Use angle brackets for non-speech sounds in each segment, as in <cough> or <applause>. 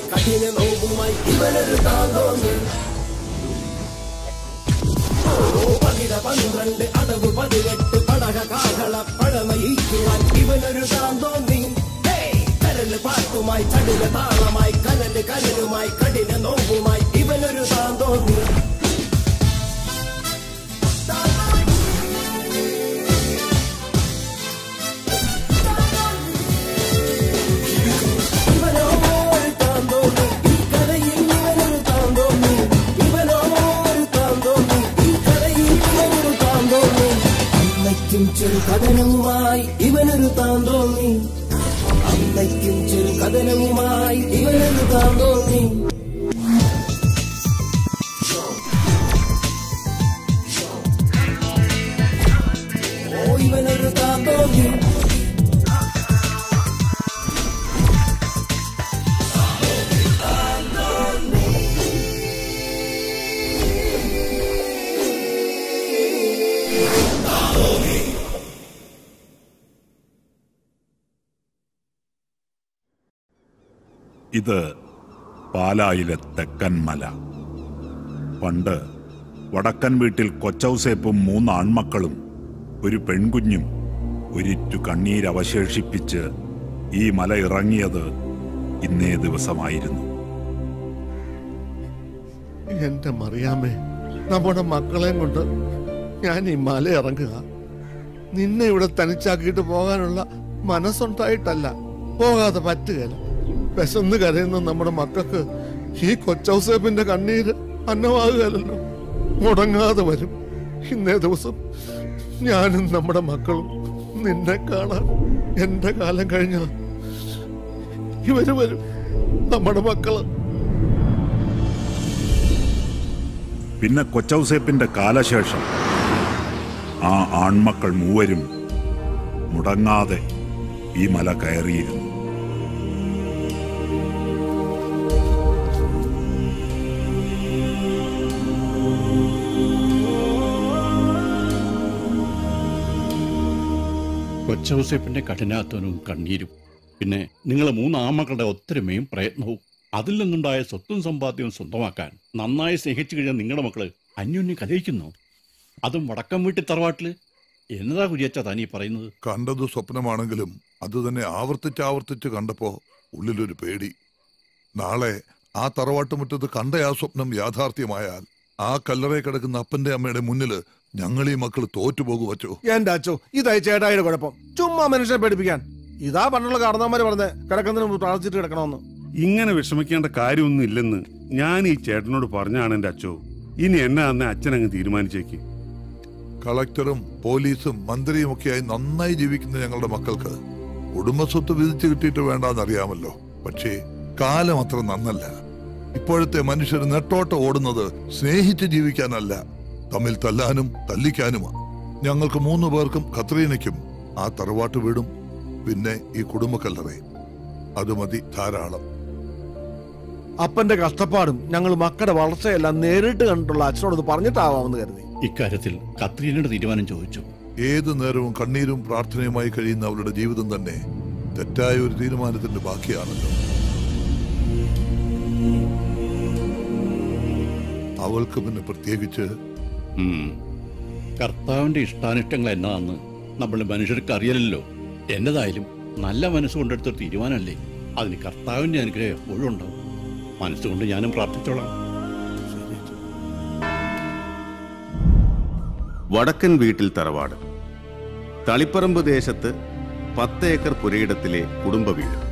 കനലുമായി കഠിന നോവുമായി ഇവനൊരു താന്തോന്നി പതിന പന്ത്രണ്ട് അടവ് പതിനെട്ട് പടക കാഹള പഴമയിക്കുവാൻ ഇവനൊരു താന്തോന്നി! കരൽ പാട്ടുമായി ചടുല താളമായി കനൽ കനലുമായി കഥനവുമായി ഇവനൊരു താൻ തോന്നി അമ്മയ്ക്കും ചെറു കഥനവുമായി ഇവനൊരു താൻ ഓ പാലായിലെ തെക്കൻ മല പണ്ട് വടക്കൻ വീട്ടിൽ കൊച്ചൗസേപ്പും മൂന്ന് ആൺമക്കളും ഒരു പെൺകുഞ്ഞും ഒരിറ്റു കണ്ണീരവശേഷിപ്പിച്ച് ഈ മല ഇറങ്ങിയത് ഇന്നേ ദിവസമായിരുന്നു. എന്റെ മറിയാമേ നമ്മുടെ മക്കളെയും കൊണ്ട് ഞാൻ ഈ മല ഇറങ്ങുക. നിന്നെ ഇവിടെ തനിച്ചാക്കിയിട്ട് പോകാനുള്ള മനസ്സുണ്ടായിട്ടല്ല. പോകാതെ പറ്റുകയില്ല. വിശന്ന് കരയുന്ന നമ്മുടെ മക്കൾക്ക് ഈ കൊച്ചൗസേപ്പിന്റെ കണ്ണീര് അന്നമാകുകയല്ലോ മുടങ്ങാതെ വരും. ഇന്നേ ദിവസം ഞാനും നമ്മുടെ മക്കളും നിന്നെ കാണാൻ എന്റെ കാലം കഴിഞ്ഞ. ഇവർ വരും. നമ്മുടെ മക്കൾ. പിന്നെ കൊച്ചൗസേപ്പിന്റെ കാലശേഷം ആ ആൺമക്കൾ മൂവരും മുടങ്ങാതെ ഈ മല കയറിയിരുന്നു. കൊച്ചൗസേപ്പിന്റെ കഠിനാധ്വാനവും കണ്ണീരും. പിന്നെ നിങ്ങളെ മൂന്ന് ആമകളുടെ ഒത്തൊരുമയും പ്രയത്നവും അതിൽ നിന്നുണ്ടായ സ്വത്തും സമ്പാദ്യവും സ്വന്തമാക്കാൻ നന്നായി സ്നേഹിച്ചു കഴിഞ്ഞ നിങ്ങളുടെ മക്കൾ അന്യോന്യം കലയിക്കുന്നു അതും വടക്കം വീട്ടിൽ തറവാട്ടിൽ. എന്നതാ കുര്യച്ച താനീ പറയുന്നത്? കണ്ടത് സ്വപ്നമാണെങ്കിലും അത് തന്നെ ആവർത്തിച്ച് ആവർത്തിച്ച് കണ്ടപ്പോ ഉള്ളിലൊരു പേടി. നാളെ ആ തറവാട്ടുമുറ്റത്ത് കണ്ട ആ സ്വപ്നം യാഥാർത്ഥ്യമായാൽ ആ കല്ലറയിൽ കിടക്കുന്ന അപ്പന്റെ അമ്മയുടെ മുന്നിൽ ഞങ്ങൾ ഈ മക്കൾ തോറ്റുപോകു വച്ചോ എന്റെ അച്ചോ ഇതായി ചേട്ടായിയുടെ കുഴപ്പം. ചുമ്മാ മനുഷ്യനെ പഠിപ്പിക്കാൻ ഇതാ പണ്ടുള്ള കാരണവന്മാര് പറഞ്ഞ് കിടക്കുന്നതിന് പ്രാർത്ഥിച്ചിട്ട് കിടക്കണമെന്ന്. ഇങ്ങനെ വിഷമിക്കേണ്ട കാര്യമൊന്നും ഇല്ലെന്ന് ഞാൻ ഈ ചേട്ടനോട് പറഞ്ഞാണ് എന്റെ അച്ചോ. ഇനി എന്നെ അന്ന് അച്ഛനങ്ങ് തീരുമാനിച്ചേക്ക്? കളക്ടറും പോലീസും മന്ത്രിയും ഒക്കെയായി നന്നായി ജീവിക്കുന്ന ഞങ്ങളുടെ മക്കൾക്ക് കുടുംബസ്വത്ത് വിധിച്ചു കിട്ടിയിട്ട് വേണ്ടാന്നറിയാമല്ലോ പക്ഷേ കാലം അത്ര നന്നല്ല. ഇപ്പോഴത്തെ മനുഷ്യർ നെട്ടോട്ട് ഓടുന്നത് സ്നേഹിച്ച് ജീവിക്കാനല്ല. തമ്മിൽ തല്ലാനും തല്ലിക്കാനുമാ. ഞങ്ങൾക്ക് മൂന്ന് പേർക്കും കത്രീനയ്ക്കും ആ തറവാട്ട് വീടും പിന്നെ ഈ കുടുംബക്കല്ലറയും അത് മതി ധാരാളം. അപ്പന്റെ കഷ്ടപ്പാടും ഞങ്ങൾ മക്കളുടെ വളർച്ചയെല്ലാം നേരിട്ട് കണ്ടിട്ടുള്ള അച്ഛനോട് പറഞ്ഞിട്ടാവാമെന്ന് കരുതി. ഇക്കാര്യത്തിൽ കത്രീനയുടെ തീരുമാനം ചോദിച്ചു. ഏതു നേരവും കണ്ണീരും പ്രാർത്ഥനയുമായി കഴിയുന്ന അവരുടെ ജീവിതം തന്നെ തെറ്റായ ഒരു തീരുമാനത്തിന്റെ ബാക്കിയാണല്ലോ. അവൾക്ക് പിന്നെ പ്രത്യേകിച്ച് കർത്താവിന്റെ ഇഷ്ടാനിഷ്ടങ്ങൾ എന്നാന്ന് നമ്മൾ മനുഷ്യർക്ക് അറിയലല്ലോ. എന്നതായാലും നല്ല മനസ്സുകൊണ്ടെടുത്തൊരു തീരുമാനമല്ലേ അതിന് കർത്താവിന്റെ അനുഗ്രഹം എപ്പോഴും ഉണ്ടാവും. മനസ്സുകൊണ്ട് ഞാനും പ്രാർത്ഥിച്ചോളാം. വടക്കൻ വീട്ടിൽ തറവാട്. തളിപ്പറമ്പ് ദേശത്ത് പത്ത് ഏക്കർ പുരയിടത്തിലെ കുടുംബ വീട്.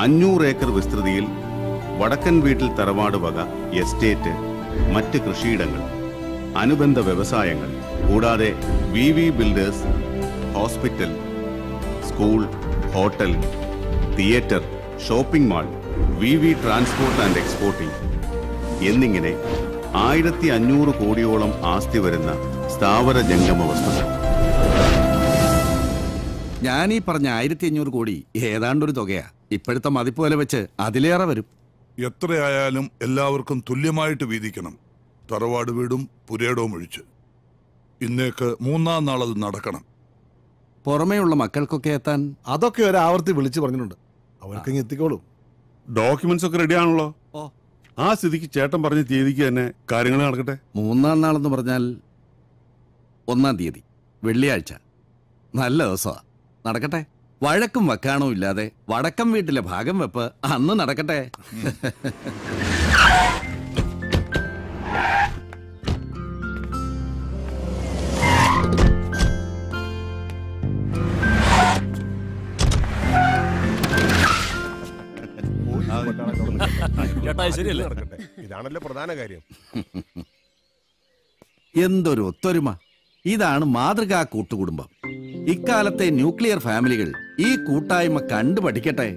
അഞ്ഞൂറ് ഏക്കർ വിസ്തൃതിയിൽ വടക്കൻ വീട്ടിൽ തറവാട് വക എസ്റ്റേറ്റ് മറ്റ് കൃഷിയിടങ്ങൾ. അനുബന്ധ വ്യവസായങ്ങൾ കൂടാതെ V V builders hospital school hotel theatre shopping mall V V transport and exporting എന്നിങ്ങനെ ആയിരത്തി അഞ്ഞൂറ് കോടിയോളം ആസ്തി വരുന്ന സ്ഥാവര ജംഗമ വസ്തുക്കൾ. ഞാൻ ഈ പറഞ്ഞ ആയിരത്തി അഞ്ഞൂറ് കോടി ഏതാണ്ടൊരു തുകയാ. ഇപ്പോഴത്തെ മതിപ്പ് വില വെച്ച് അതിലേറെ വരും. എത്രയായാലും എല്ലാവർക്കും തുല്യമായിട്ട് വീതിക്കണം. തറവാട് വീടും പുരേടവും ഒഴിച്ച്. ഇന്നേക്ക് മൂന്നാം നാളത് നടക്കണം. പുറമേയുള്ള മക്കൾക്കൊക്കെ എത്താൻ അതൊക്കെ ഒരു ആവർത്തി വിളിച്ചു പറഞ്ഞിട്ടുണ്ട്. അവർക്ക് ഇങ്ങ് എത്തിക്കോളും. ഡോക്യുമെന്റ്സ് ഒക്കെ റെഡി ആണല്ലോ. ഓ. ആ സ്ഥിതിക്ക് ചേട്ടൻ പറഞ്ഞ തീയതിക്ക് തന്നെ കാര്യങ്ങൾ നടക്കട്ടെ? മൂന്നാം നാളെന്ന് പറഞ്ഞാൽ ഒന്നാം തീയതി വെള്ളിയാഴ്ച. നല്ല ദിവസമാ. നടക്കട്ടെ. വഴക്കും വക്കാണോ ഇല്ലാതെ വടക്കം വീട്ടിലെ ഭാഗം വെപ്പ് അന്ന് നടക്കട്ടെ. <laughs> ഇതാണല്ലോ പ്രധാന കാര്യം. എന്തൊരു ഒത്തൊരുമ. ഇതാണ് മാതൃകാ കൂട്ടുകുടുംബം. ഇക്കാലത്തെ ന്യൂക്ലിയർ ഫാമിലികൾ ഈ കൂട്ടായ്മ കണ്ടു പഠിക്കട്ടെ.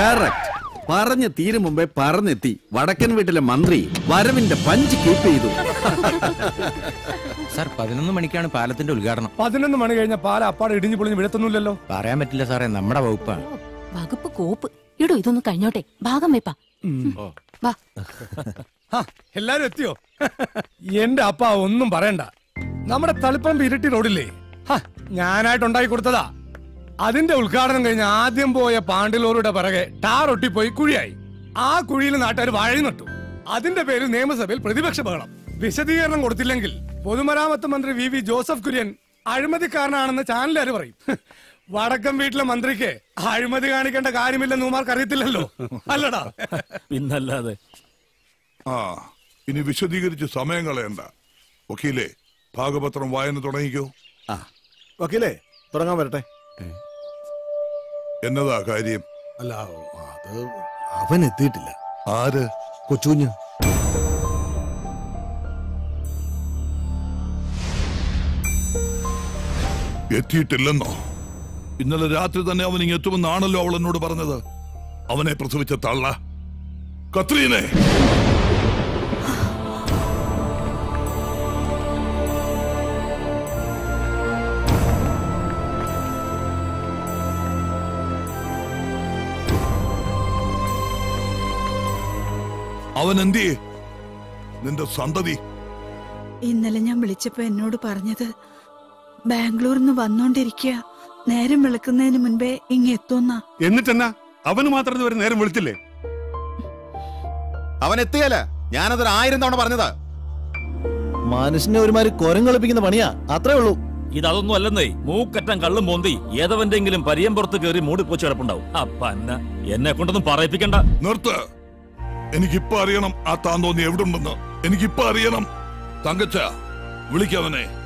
കറക്റ്റ്. പറഞ്ഞു തീരും മുമ്പേ പറഞ്ഞെത്തി. വടക്കൻ വീട്ടിലെ മന്ത്രി വരവിന്റെ പഞ്ച് കീപ്പ് ചെയ്തു. സാർ പതിനൊന്ന് മണിക്കാണ് പാലത്തിന്റെ ഉദ്ഘാടനം. പതിനൊന്ന് മണി കഴിഞ്ഞ പാല അപ്പാടെ ഇടിഞ്ഞു പൊളിഞ്ഞ് വിടത്തൊന്നുമില്ലല്ലോ പറയാൻ പറ്റില്ല സാറേ നമ്മുടെ വകുപ്പാണ് വകുപ്പ് കോപ്പ്. ഇടോ ഇതൊന്നും കഴിഞ്ഞോട്ടെ. ഭാഗം വെപ്പാ. വാ. എല്ലാരും എത്തിയോ? എന്റെ അപ്പ ഒന്നും പറയണ്ട. നമ്മുടെ തളിപ്പറമ്പ് ഇരട്ടി റോഡില്ലേ? ഞാനായിട്ട് ഉണ്ടാക്കി കൊടുത്തതാ. അതിന്റെ ഉദ്ഘാടനം കഴിഞ്ഞ് ആദ്യം പോയ പാണ്ടിലോറുടെ പിറകെ ടാർ ഒട്ടിപ്പോയി കുഴിയായി. ആ കുഴിയിൽ നാട്ടുകാർ വാഴ നട്ടു. അതിന്റെ പേരിൽ നിയമസഭയിൽ പ്രതിപക്ഷ ബഹളം. വിശദീകരണം കൊടുത്തില്ലെങ്കിൽ പൊതുമരാമത്ത് മന്ത്രി വി വി ജോസഫ് കുര്യൻ അഴിമതിക്കാരനാണെന്ന് ചാനലുകാർ പറയും. വടക്കം വീട്ടിലെ മന്ത്രിക്ക് അഴിമതി കാണിക്കേണ്ട കാര്യമില്ലെന്ന് ഉമാർക്ക് അറിയത്തില്ലല്ലോ. അല്ലടാ. പിന്നല്ലാതെ. ആ ഇനി വിശദീകരിച്ച് സമയം കളയണ്ട. വക്കീലേ ഭാഗപത്രം വായന തുടങ്ങിക്കോ. ആ. വക്കീലേ തുടങ്ങാൻ വരട്ടെ. എന്നതാ കാര്യം? അല്ല അത് അവൻ എത്തിയിട്ടില്ല. ആര്? കൊച്ചുകുഞ്ഞ്. എത്തിയിട്ടില്ലെന്നോ? ഇന്നലെ രാത്രി തന്നെ അവൻ ഇങ്ങനെ എത്തുമെന്നാണല്ലോ അവൾ എന്നോട് പറഞ്ഞത്. അവനെ പ്രസവിച്ച തള്ള. കത്രീനെ! അവൻ എന്തിയെ നിന്റെ സന്തതി. ഇന്നലെ ഞാൻ വിളിച്ചപ്പോ എന്നോട് പറഞ്ഞത് ബാംഗ്ലൂരിൽ നിന്ന് വന്നോണ്ടിരിക്കുക നേരം വെളുക്കുന്നതിന് മുൻപേ ഇങ്ങ് എത്തുന്ന. എന്നിട്ടെന്നാ? അവന് മാത്രം ഇതുവരെ നേരം വെളുത്തില്ലേ? അവൻ എത്തിയല്ല. ഞാനതൊരു ആയിരം തവണ പറഞ്ഞതാ. മനുഷ്യനെ ഒരുമാതിരി കൊരം കളിപ്പിക്കുന്ന പണിയാ. അത്രേ ഉള്ളൂ. ഇതൊന്നും അല്ലെന്നേ. മൂക്കറ്റം കള്ളും പോന്തി. ഏതവന്റെങ്കിലും പരിയം പുറത്ത് കയറി മൂടിപ്പോച്ച് കിടപ്പുണ്ടാവും. അപ്പന്ന എന്നെ കൊണ്ടൊന്നും പറയിപ്പിക്കണ്ട. നിർത്ത്. എനിക്കിപ്പോ അറിയണം ആ താന്തോന്നി എവിടെ ഉണ്ടെന്ന്. എനിക്കിപ്പോ അറിയണം. തങ്കച്ച വിളിക്കവനെ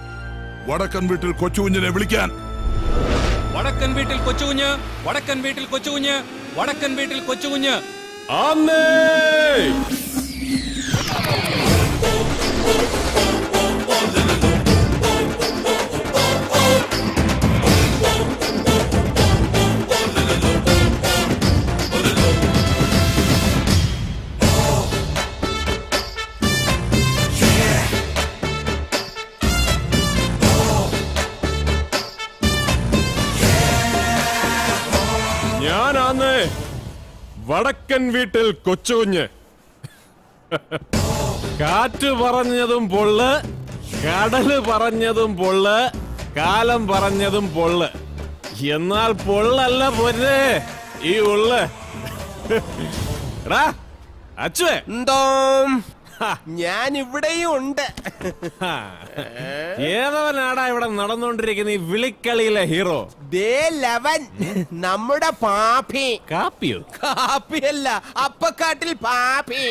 വടക്കൻ വീട്ടിൽ കൊച്ചുകുഞ്ഞിനെ വിളിക്കാൻ. വടക്കൻ വീട്ടിൽ കൊച്ചുകുഞ്ഞ് വടക്കൻ വീട്ടിൽ കൊച്ചുകുഞ്ഞ് വടക്കൻ വീട്ടിൽ കൊച്ചുകുഞ്ഞ്. ഞാനാന്ന് വടക്കൻ വീട്ടിൽ കൊച്ചുകുഞ്ഞ്. കാറ്റ് പറഞ്ഞതും പൊള്ള് കടൽ പറഞ്ഞതും പൊള്ള് കാലം പറഞ്ഞതും പൊള്ള്. എന്നാൽ പൊള്ളല്ല പൊര് ഈ ഉള്ള്. എടാ അച്ചുവേ. എന്തോ? ഞാൻ ഇവിടെയും ഉണ്ട് ഏതവനാടാ ഇവിടെ നടന്നുകൊണ്ടിരിക്കുന്ന ഈ വിളിക്കളിയിലെ ഹീറോ? ദേ ലവൻ നമ്മുടെ പാപ്പി. കാപ്പിയോ? കാപ്പിയല്ല അപ്പക്കാട്ടിൽ പാപ്പി.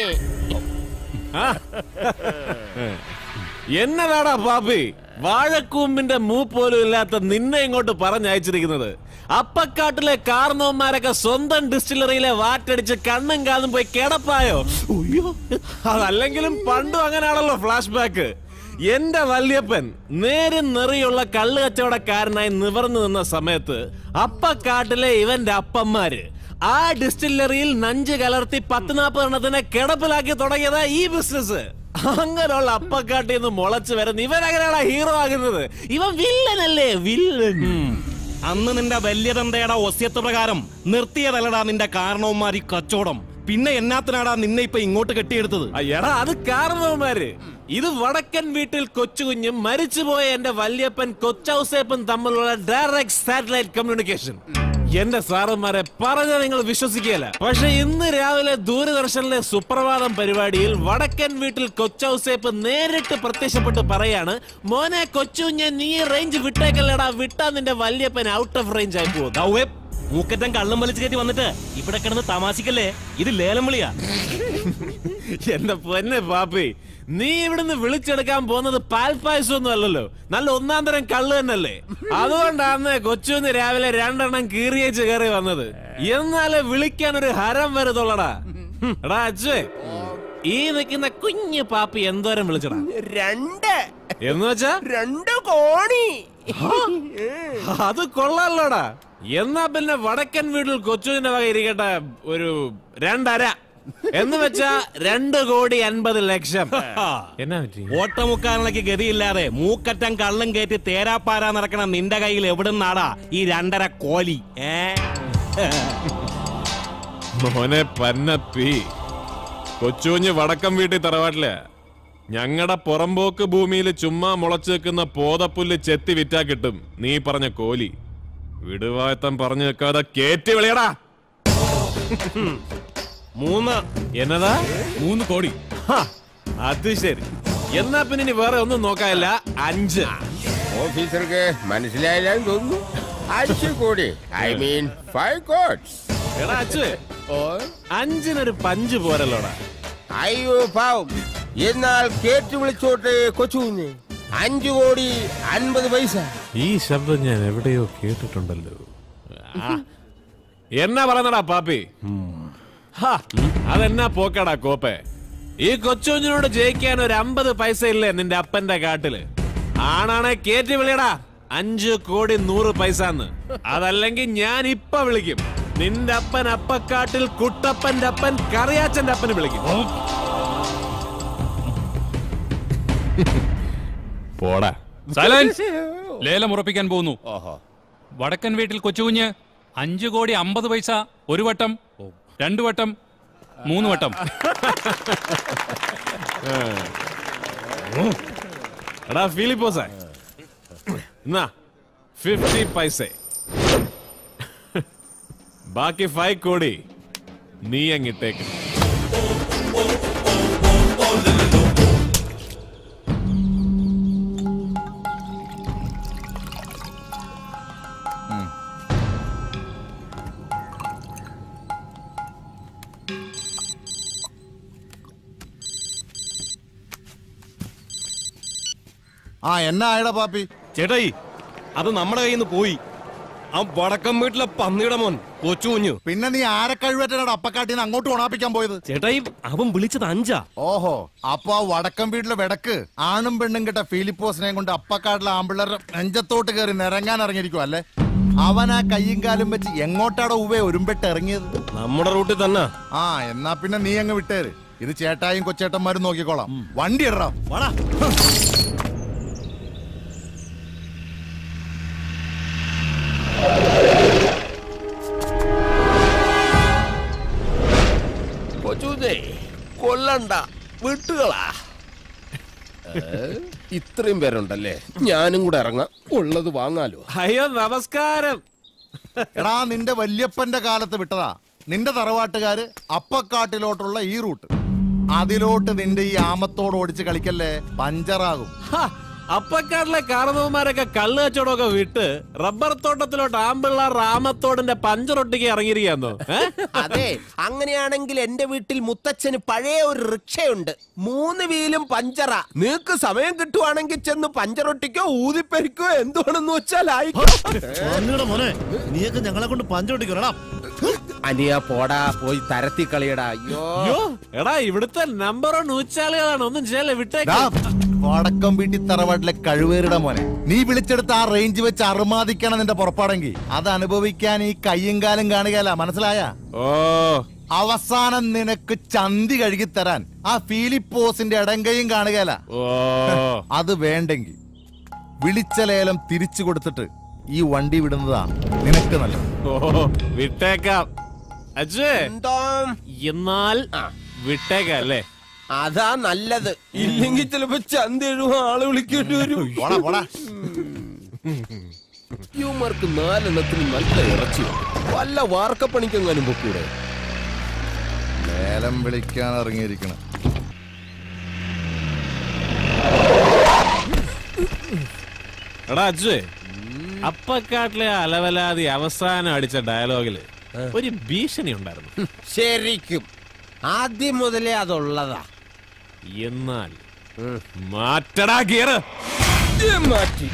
എന്നതാടാ പാപ്പി? വാഴക്കൂമ്പിന്റെ മൂ പോലും ഇല്ലാത്ത നിന്നെ ഇങ്ങോട്ട് പറഞ്ഞയച്ചിരിക്കുന്നത്. അപ്പക്കാട്ടിലെ കാർന്നവന്മാരൊക്കെ സ്വന്തം ഡിസ്റ്റിലറിയിലെ വാറ്റടിച്ച് കണ്ണും കാതും പോയി കിടപ്പായോ? അയ്യോ അതല്ലെങ്കിലും പണ്ടും അങ്ങനെയാണല്ലോ ഫ്ലാഷ് ബാക്ക് എന്റെ വല്യപ്പൻ നേരും നെറിയുള്ള കള്ള് കച്ചവടക്കാരനായി നിവർന്നു നിന്ന സമയത്ത് അപ്പക്കാട്ടിലെ ഇവന്റെ അപ്പന്മാര് ആ ഡിസ്റ്റില്ലറിയിൽ നഞ്ച് കലർത്തി പത്ത് നാൽപ്പത് എണ്ണത്തിനെ കിടപ്പിലാക്കി തുടങ്ങിയതാ ഈ ബിസിനസ്. അങ്ങനെയുള്ള അപ്പക്കാട്ടിൽ നിന്ന് മുളച്ചു വരുന്ന ഇവൻ അങ്ങനെയാണ് ഹീറോ ആകുന്നത്? ഇവൻ വില്ലനല്ലേ? വില്ലൻ. അന്ന് നിന്റെ വല്യതന്തയുടെ ഒസ്യത്ത് പ്രകാരം നിർത്തിയതല്ലടാ നിന്റെ കാരണവന്മാരി കച്ചവടം. പിന്നെ എന്നാത്തിനാടാ നിന്നെ ഇപ്പൊ ഇങ്ങോട്ട് കെട്ടിയെടുത്തത്? എടാ അത് കാരണവന്മാര്. ഇത് വടക്കൻ വീട്ടിൽ കൊച്ചുകുഞ്ഞും മരിച്ചുപോയ എന്റെ വല്യപ്പൻ കൊച്ചൗസേപ്പൻ തമ്മിലുള്ള ഡയറക്ട് സാറ്റലൈറ്റ് കമ്മ്യൂണിക്കേഷൻ എന്റെ സാറന്മാരെ പറഞ്ഞ നിങ്ങൾ വിശ്വസിക്കുകയല്ല. പക്ഷെ ഇന്ന് രാവിലെ ദൂരദർശനിലെ സുപ്രഭാതം പരിപാടിയിൽ വടക്കൻ വീട്ടിൽ കൊച്ചൗസേപ്പ് നേരിട്ട് പ്രത്യക്ഷപ്പെട്ട് പറയാണ് മോനെ ഞാൻ നീ റേഞ്ച് വിട്ടേക്കല്ലടാ വിട്ടാ നിന്റെ വല്യപ്പൻ ഔട്ട് ഓഫ് റേഞ്ച് ആയി പോകും. മൂക്കറ്റം കള്ളം വലിച്ചു കയറ്റി വന്നിട്ട് ഇവിടെ കിടന്ന് തമാശിക്കല്ലേ? ഇത് ലേലം വിളിയാ. എന്റെ പൊന്നെ പാപ്പി നീ ഇവിടുന്ന് വിളിച്ചെടുക്കാൻ പോകുന്നത് പാൽപ്പായസം ഒന്നും അല്ലല്ലോ. നല്ല ഒന്നാം തരം കള്ളു തന്നെയല്ലേ? അതുകൊണ്ടാണ് കൊച്ചുന്ന് രാവിലെ രണ്ടെണ്ണം കീറിയേച്ച് കയറി വന്നത്. എന്നാലേ വിളിക്കാൻ ഒരു ഹരം വരുതുള്ളടാ. എടാ അച്ഛേ ഈ നിൽക്കുന്ന കുഞ്ഞു പാപ്പി എന്തോരം വിളിച്ചടാ? രണ്ട്. എന്ന് വെച്ചാ? രണ്ട് കോണി. അത് കൊള്ളാലോടാ. എന്നാ പിന്നെ വടക്കൻ വീട്ടിൽ കൊച്ചുവിന്റെ വക ഇരിക്കട്ടെ ഒരു രണ്ടര. എന്ന് വെച്ചാ രണ്ട് കോടി അൻപത് ലക്ഷം. എന്നാ പറ്റി? ഓട്ടമുക്കാരനക്ക് ഗതിയില്ലാതെ മൂക്കറ്റം കള്ളും കയറ്റി തേരാപ്പാര നടക്കണ നിന്റെ കയ്യിൽ എവിടുന്നാടാ ഈ രണ്ടര കോലി? ഏ? മോനെ പന്നപ്പി. കൊച്ചുകുഞ്ഞ് വടക്കം വീട്ടിൽ തറവാട്ടിൽ. ഞങ്ങളുടെ പുറമ്പോക്ക് ഭൂമിയിൽ ചുമ്മാ മുളച്ചു വെക്കുന്ന പോതപ്പുല്ല് ചെത്തി വിറ്റാ കിട്ടും. നീ പറഞ്ഞ കോലി. വിടുവായത്തം പറഞ്ഞു വെക്കാതെ കേറ്റി വിളിയടാ. മൂന്ന്. എന്നതാ? മൂന്ന് കോടി. അത് ശരി. എന്നാ പിന്നെ ഇനി വേറെ ഒന്നും നോക്കാനില്ല. അഞ്ച്. ഓഫീസർക്ക് മനസ്സിലായില്ലാന്ന് തോന്നുന്നു. അഞ്ച് കോടി. ഐ മീൻ ഫൈവ് കോഡ്സ് എടാ അച്ഛ അഞ്ചിനൊരു പഞ്ച് പോരല്ലോടാ. അയ്യോ പാവം. എന്നാൽ കേട്ടു വിളിച്ചോട്ടെ കൊച്ചുകുഞ്ഞ്. അഞ്ചു കോടി അൻപത് പൈസ. ഈ ശബ്ദം ഞാൻ എവിടെയോ കേട്ടിട്ടുണ്ടല്ലോ. ആ, എന്നാ പറഞ്ഞടാ പാപ്പി. അതെന്നാ പോക്കടാ കോപ്പേ? ഈ കൊച്ചുകുഞ്ഞിനോട് ജയിക്കാൻ ഒരു അമ്പത് പൈസ ഇല്ലേ നിന്റെ അപ്പന്റെ കാട്ടിൽ? ആണാണെ കേറ്റി വിളിയടാ. അഞ്ചു കോടി നൂറ് പൈസ അതല്ലെങ്കിൽ ഞാൻ ഇപ്പൊ വിളിക്കും. നിന്റെ അപ്പൻ അപ്പക്കാട്ടിൽ കുട്ടപ്പന്റെ അപ്പൻ കറിയാച്ചന്റെ അപ്പന് വിളിക്കും. പോടാ. സൈലൻസ്. ലേലം ഉറപ്പിക്കാൻ പോകുന്നു. വടക്കൻ വീട്ടിൽ കൊച്ചുകുഞ്ഞ് അഞ്ചു കോടി അമ്പത് പൈസ ഒരു വട്ടം രണ്ടു വട്ടം മൂന്ന് വട്ടം. എടാ ഫിലിപ്പോസേ എന്നാ ഫിഫ്റ്റി പൈസ. ബാക്കി ഫൈവ് കോടി നീ അങ്ങിട്ടേക്ക് ആ എന്നാ ആയടാ പാപ്പി? ചേട്ടായി അത് നമ്മുടെ കയ്യിൽ നിന്ന് പോയി. ആ വടക്കം വീട്ടിലെ പന്നിയുടെ മോൻ കൊച്ചു കുഞ്ഞു. പിന്നെ നീ ആരെ കഴിവേറ്റനാണ് അപ്പക്കാട്ടിന്ന് അങ്ങോട്ട് ഉണാപ്പിക്കാൻ പോയത്? ചേട്ടായി അവൻ വിളിച്ചത് അഞ്ചാ. ഓഹോ അപ്പൊ ആ വടക്കം വീട്ടിലെ വിടക്ക് ആണും പെണ്ണും കിട്ട ഫിലിപ്പോസിനെയും കൊണ്ട് അപ്പക്കാട്ടിലെ ആമ്പിള്ളേരുടെ നെഞ്ചത്തോട്ട് കയറി നിറങ്ങാൻ ഇറങ്ങിയിരിക്കും അല്ലേ? അവൻ ആ കയ്യും കാലും വെച്ച് എങ്ങോട്ടാടോ ഉവേ ഒരുമ്പെട്ട് ഇറങ്ങിയത്? നമ്മുടെ റൂട്ടിൽ തന്നെ. ആ എന്നാ പിന്നെ നീ അങ്ങ് വിട്ടേര്. ഇത് ചേട്ടായും കൊച്ചേട്ടന്മാരും നോക്കിക്കോളാം. വണ്ടി ഇടറാ വാടാ കൊല്ലണ്ട വിട്ടുകളാ. ഇത്രയും പേരുണ്ടല്ലേ? ഞാനും കൂടെ ഇറങ്ങാം. ഉള്ളത് വാങ്ങാലോ. അയ്യോ നമസ്കാരം. എടാ നിന്റെ വല്യപ്പന്റെ കാലത്ത് വിട്ടതാ. നിന്റെ തറവാട്ടുകാര് അപ്പക്കാട്ടിലോട്ടുള്ള ഈ റൂട്ട്. അതിലോട്ട് നിന്റെ ഈ ആമത്തോട് ഓടിച്ച് കളിക്കല്ലേ? പഞ്ചറാകും. അപ്പക്കാട്ടിലെ കാരണവന്മാരൊക്കെ കള്ള് കച്ചവടമൊക്കെ വിട്ട് റബ്ബർ തോട്ടത്തിലോട്ട് ആമ്പിള്ള രാമത്തോടിന്റെ പഞ്ചറൊട്ടിക്ക് ഇറങ്ങിയിരിക്കാന്നോ അതെ അങ്ങനെയാണെങ്കിൽ എന്റെ വീട്ടിൽ മുത്തച്ഛന് പഴയ ഒരു റിക്ഷയുണ്ട്. മൂന്ന് വീലും പഞ്ചറ. നിനക്ക് സമയം കിട്ടുവാണെങ്കിൽ ചെന്ന് പഞ്ചറൊട്ടിക്കോ ഊതിപ്പെരിക്കോ എന്തുവാണെന്ന് വെച്ചാൽ ആയിക്കോ മോനെ. നീയൊക്കെ ഞങ്ങളെ കൊണ്ട് പഞ്ചറൊട്ടിക്കോടാ അനിയ പോടാ പോയി തരത്തി കളിയടാ. അയ്യോ. എടാ ഇവിടുത്തെ നമ്പർ വൺ ഊച്ചാളികളാണ്. ഒന്നും ചെയ്യല്ലേ വിട്ടേക്കാം. വടക്കം വീട്ടിൽ തറവാട്ടിലെ കഴിവേറിട മോനെ. നീ വിളിച്ചെടുത്ത് ആ റേഞ്ച് വെച്ച് അറുമാദിക്കണം നിന്റെ പുറപ്പാടെങ്കിൽ. അത് അനുഭവിക്കാൻ ഈ കയ്യും കാലും കാണുകയല്ല മനസ്സിലായ? ഓ. അവസാനം നിനക്ക് ചന്തി കഴുകി തരാൻ ആ ഫീലിപ്പോസിന്റെ ഇടങ്കയും കാണുകയല്ല. ഓ. അത് വേണ്ടെങ്കിൽ വിളിച്ച ലേലം തിരിച്ചു കൊടുത്തിട്ട് ഈ വണ്ടി വിടുന്നതാണ് നിനക്ക് നല്ല ഓ വിട്ടേക്കാം. എന്നാൽ വിട്ടേക്കാം വിട്ടേക്കല്ലേ അതാ നല്ലത്. ഇല്ലെങ്കിൽ ചിലപ്പോ ചന്ത എഴുപ ആൾ വിളിക്കേണ്ടി വരും. പോടാ പോടാ. യുമാർക്ക് നാലെണ്ണത്തിന് നല്ല ഇറച്ചി വല്ല വാർക്കപ്പണിക്കെങ്ങാനും പൊക്കൂടെ? ലേലം വിളിക്കാൻ ഇറങ്ങിയിരിക്കണം. എടാ അപ്പക്കാട്ടിലെ അലവലാതി അവസാനം അടിച്ച ഡയലോഗിൽ ഒരു ഭീഷണി ഉണ്ടായിരുന്നു. ശരിക്കും. ആദ്യം മുതലേ അതുള്ളതാ. എന്നാൽ മാറ്റടാ ഗിയർ മാറ്റി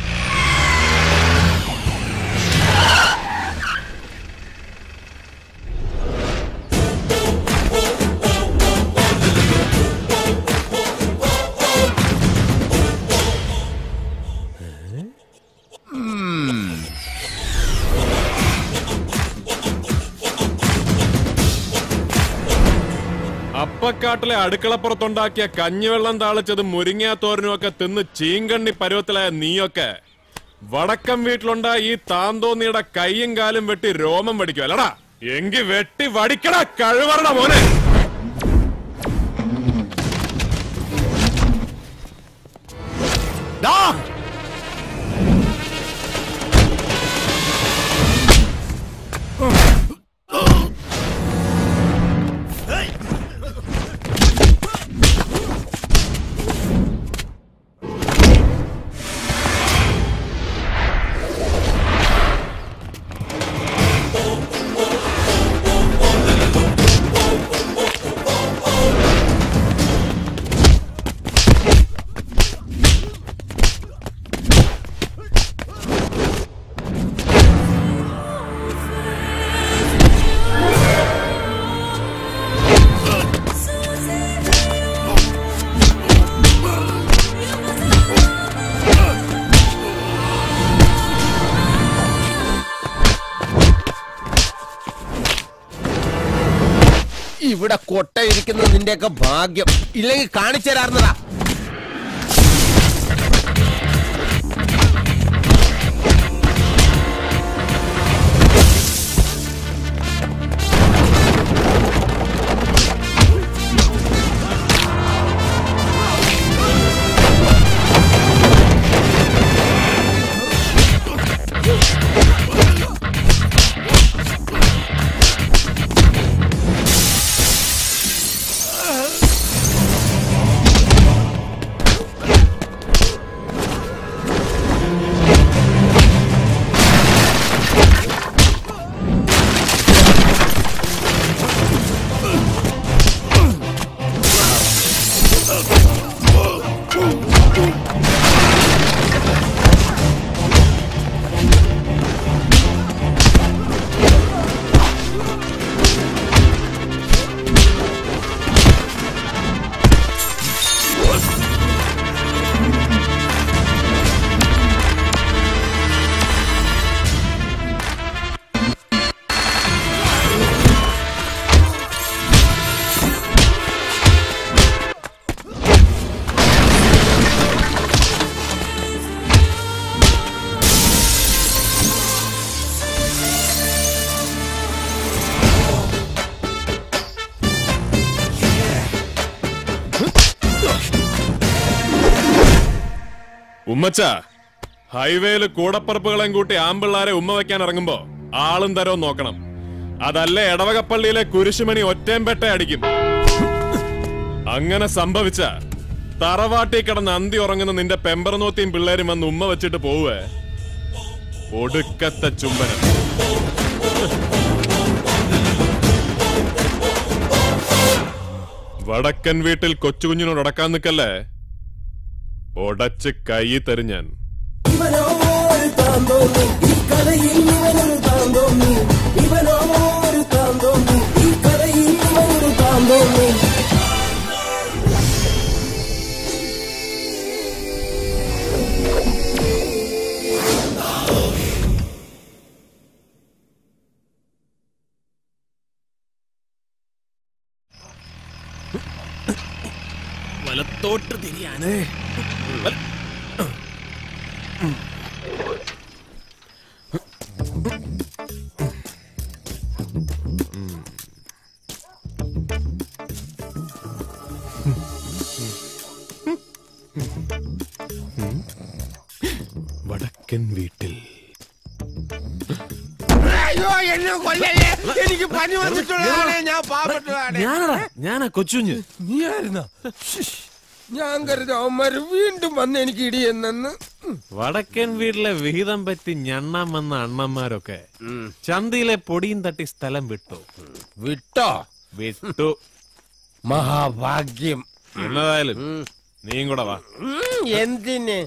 അപ്പക്കാട്ടിലെ അടുക്കളപ്പുറത്തുണ്ടാക്കിയ കഞ്ഞിവെള്ളം താളിച്ചതും മുരിങ്ങാത്തോരനും ഒക്കെ തിന്ന് ചീങ്കണ്ണി പരുവത്തിലായ നീയൊക്കെ. വടക്കം വീട്ടിലുണ്ടായ ഈ താന്തോന്നിയുടെ കൈയും കാലും വെട്ടി രോമം വടിക്കും. അല്ലടാ എങ്കി വെട്ടി വടിക്കട കഴിവറണ മോനെ. ഇവിടെ നിന്റെയൊക്കെ ഭാഗ്യം. ഇല്ലെങ്കിൽ കാണിച്ചു തരാറുന്നതാ. ഉമ്മച്ച ഹൈവേയിൽ കൂടപ്പറപ്പുകളെയും കൂട്ടി ആമ്പിള്ളാരെ ഉമ്മ വെക്കാൻ ഇറങ്ങുമ്പോ ആളും തരവും നോക്കണം. അതല്ലേ എടവകപ്പള്ളിയിലെ കുരിശുമണി ഒറ്റേമ്പെട്ട അടിക്കും. അങ്ങനെ സംഭവിച്ച തറവാട്ടി കിടന്ന് അന്തി ഉറങ്ങുന്ന നിന്റെ പെമ്പറനോത്തിയും പിള്ളേരും വന്ന് ഉമ്മ വെച്ചിട്ട് പോവേ ഒടുക്കത്തെ ചുംബനം. വടക്കൻ വീട്ടിൽ കൊച്ചുകുഞ്ഞിനോട് അടക്കാൻ നിക്കല്ലേ ഒടച്ച് കൈ തരും ഞാൻ. വലത്തോട്ട് ഒരു ഞാനടാ ഞാനാ കൊച്ചുഞ്ഞ് നീയായിരുന്ന ഞാൻ കരുതി അവന്മാര് വീണ്ടും വന്ന് എനിക്ക് ഇടിയെന്നു വടക്കൻ വീട്ടിലെ വിഹിതം പറ്റി ഞണ്ണാൻ വന്ന അണ്ണന്മാരൊക്കെ ചന്തയിലെ പൊടിയും തട്ടി സ്ഥലം വിട്ടു. വിട്ടോ? വിട്ടു. മഹാഭാഗ്യം. എന്നതായാലും നീയും കൂടെ വാ എന്തിന്?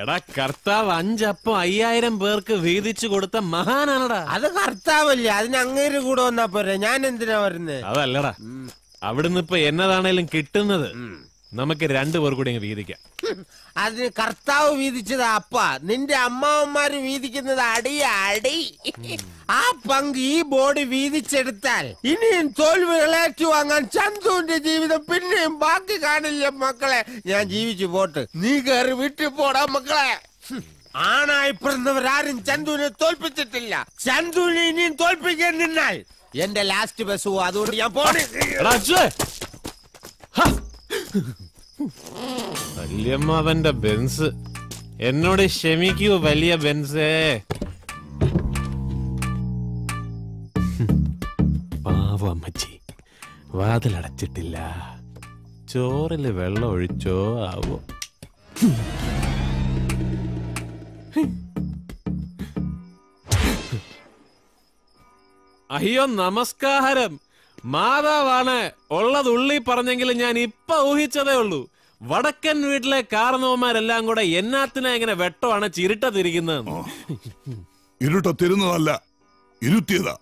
എടാ കർത്താവ് അഞ്ചപ്പം അയ്യായിരം പേർക്ക് വീതിച്ചു കൊടുത്ത മഹാനാണടാ. അത് കർത്താവല്ലേ അതിന് അങ്ങേര് കൂടെ വന്നാ പോരെ. ഞാൻ എന്തിനാ വരുന്നത് അതല്ലടാ. അവിടുന്ന് ഇപ്പൊ എന്നതാണേലും കിട്ടുന്നത്? നമുക്ക് രണ്ടുപേർ കൂടി അങ്ങ് വീതിക്കാം. അതിന് കർത്താവ് വീതിച്ചത് അപ്പ നിന്റെ അമ്മാവന്മാര് വീതിക്കുന്നത് അടി അടി. ആ പങ്ക് ഈ ബോഡി വീതിച്ചെടുത്താൽ ഇനിയും തോൽവികൾ വാങ്ങാൻ ചന്തുവിന്റെ ജീവിതം പിന്നെയും ബാക്കി കാണില്ല മക്കളെ. ഞാൻ ജീവിച്ചു പോട്ട്. നീ കയറി വീട്ടിൽ പോടാ മക്കളെ. ആണായി പിറന്നവരാരും ചന്തുവിനെ തോൽപ്പിച്ചിട്ടില്ല. ചന്തുവിനെ ഇനിയും തോൽപ്പിക്കാൻ നിന്നാൽ എന്റെ ലാസ്റ്റ് ബസ് അതുകൊണ്ട് ഞാൻ പോണേ. വല്യമ്മാവന്റെ ബെൻസ്. എന്നോട് ക്ഷമിക്കൂ വലിയ ബെൻസേ. പാവ അമ്മച്ചി. വാതിലടച്ചിട്ടില്ല. ചോറിൽ വെള്ളം ഒഴിച്ചോ ആവോ? അയ്യോ നമസ്കാരം. മാതാവാണ്. ഉള്ളത് ഉള്ളി പറഞ്ഞെങ്കിലും ഞാൻ ഇപ്പൊ ഊഹിച്ചതേ ഉള്ളൂ. വടക്കൻ വീട്ടിലെ കാർന്നവന്മാരെല്ലാം കൂടെ എന്നാത്തിനെ ഇങ്ങനെ വെട്ടമാണ് ചിരിട്ട തിരിക്കുന്നത് ഇരുട്ടത്തിരുന്നതല്ല ഇരുത്തിയതാ.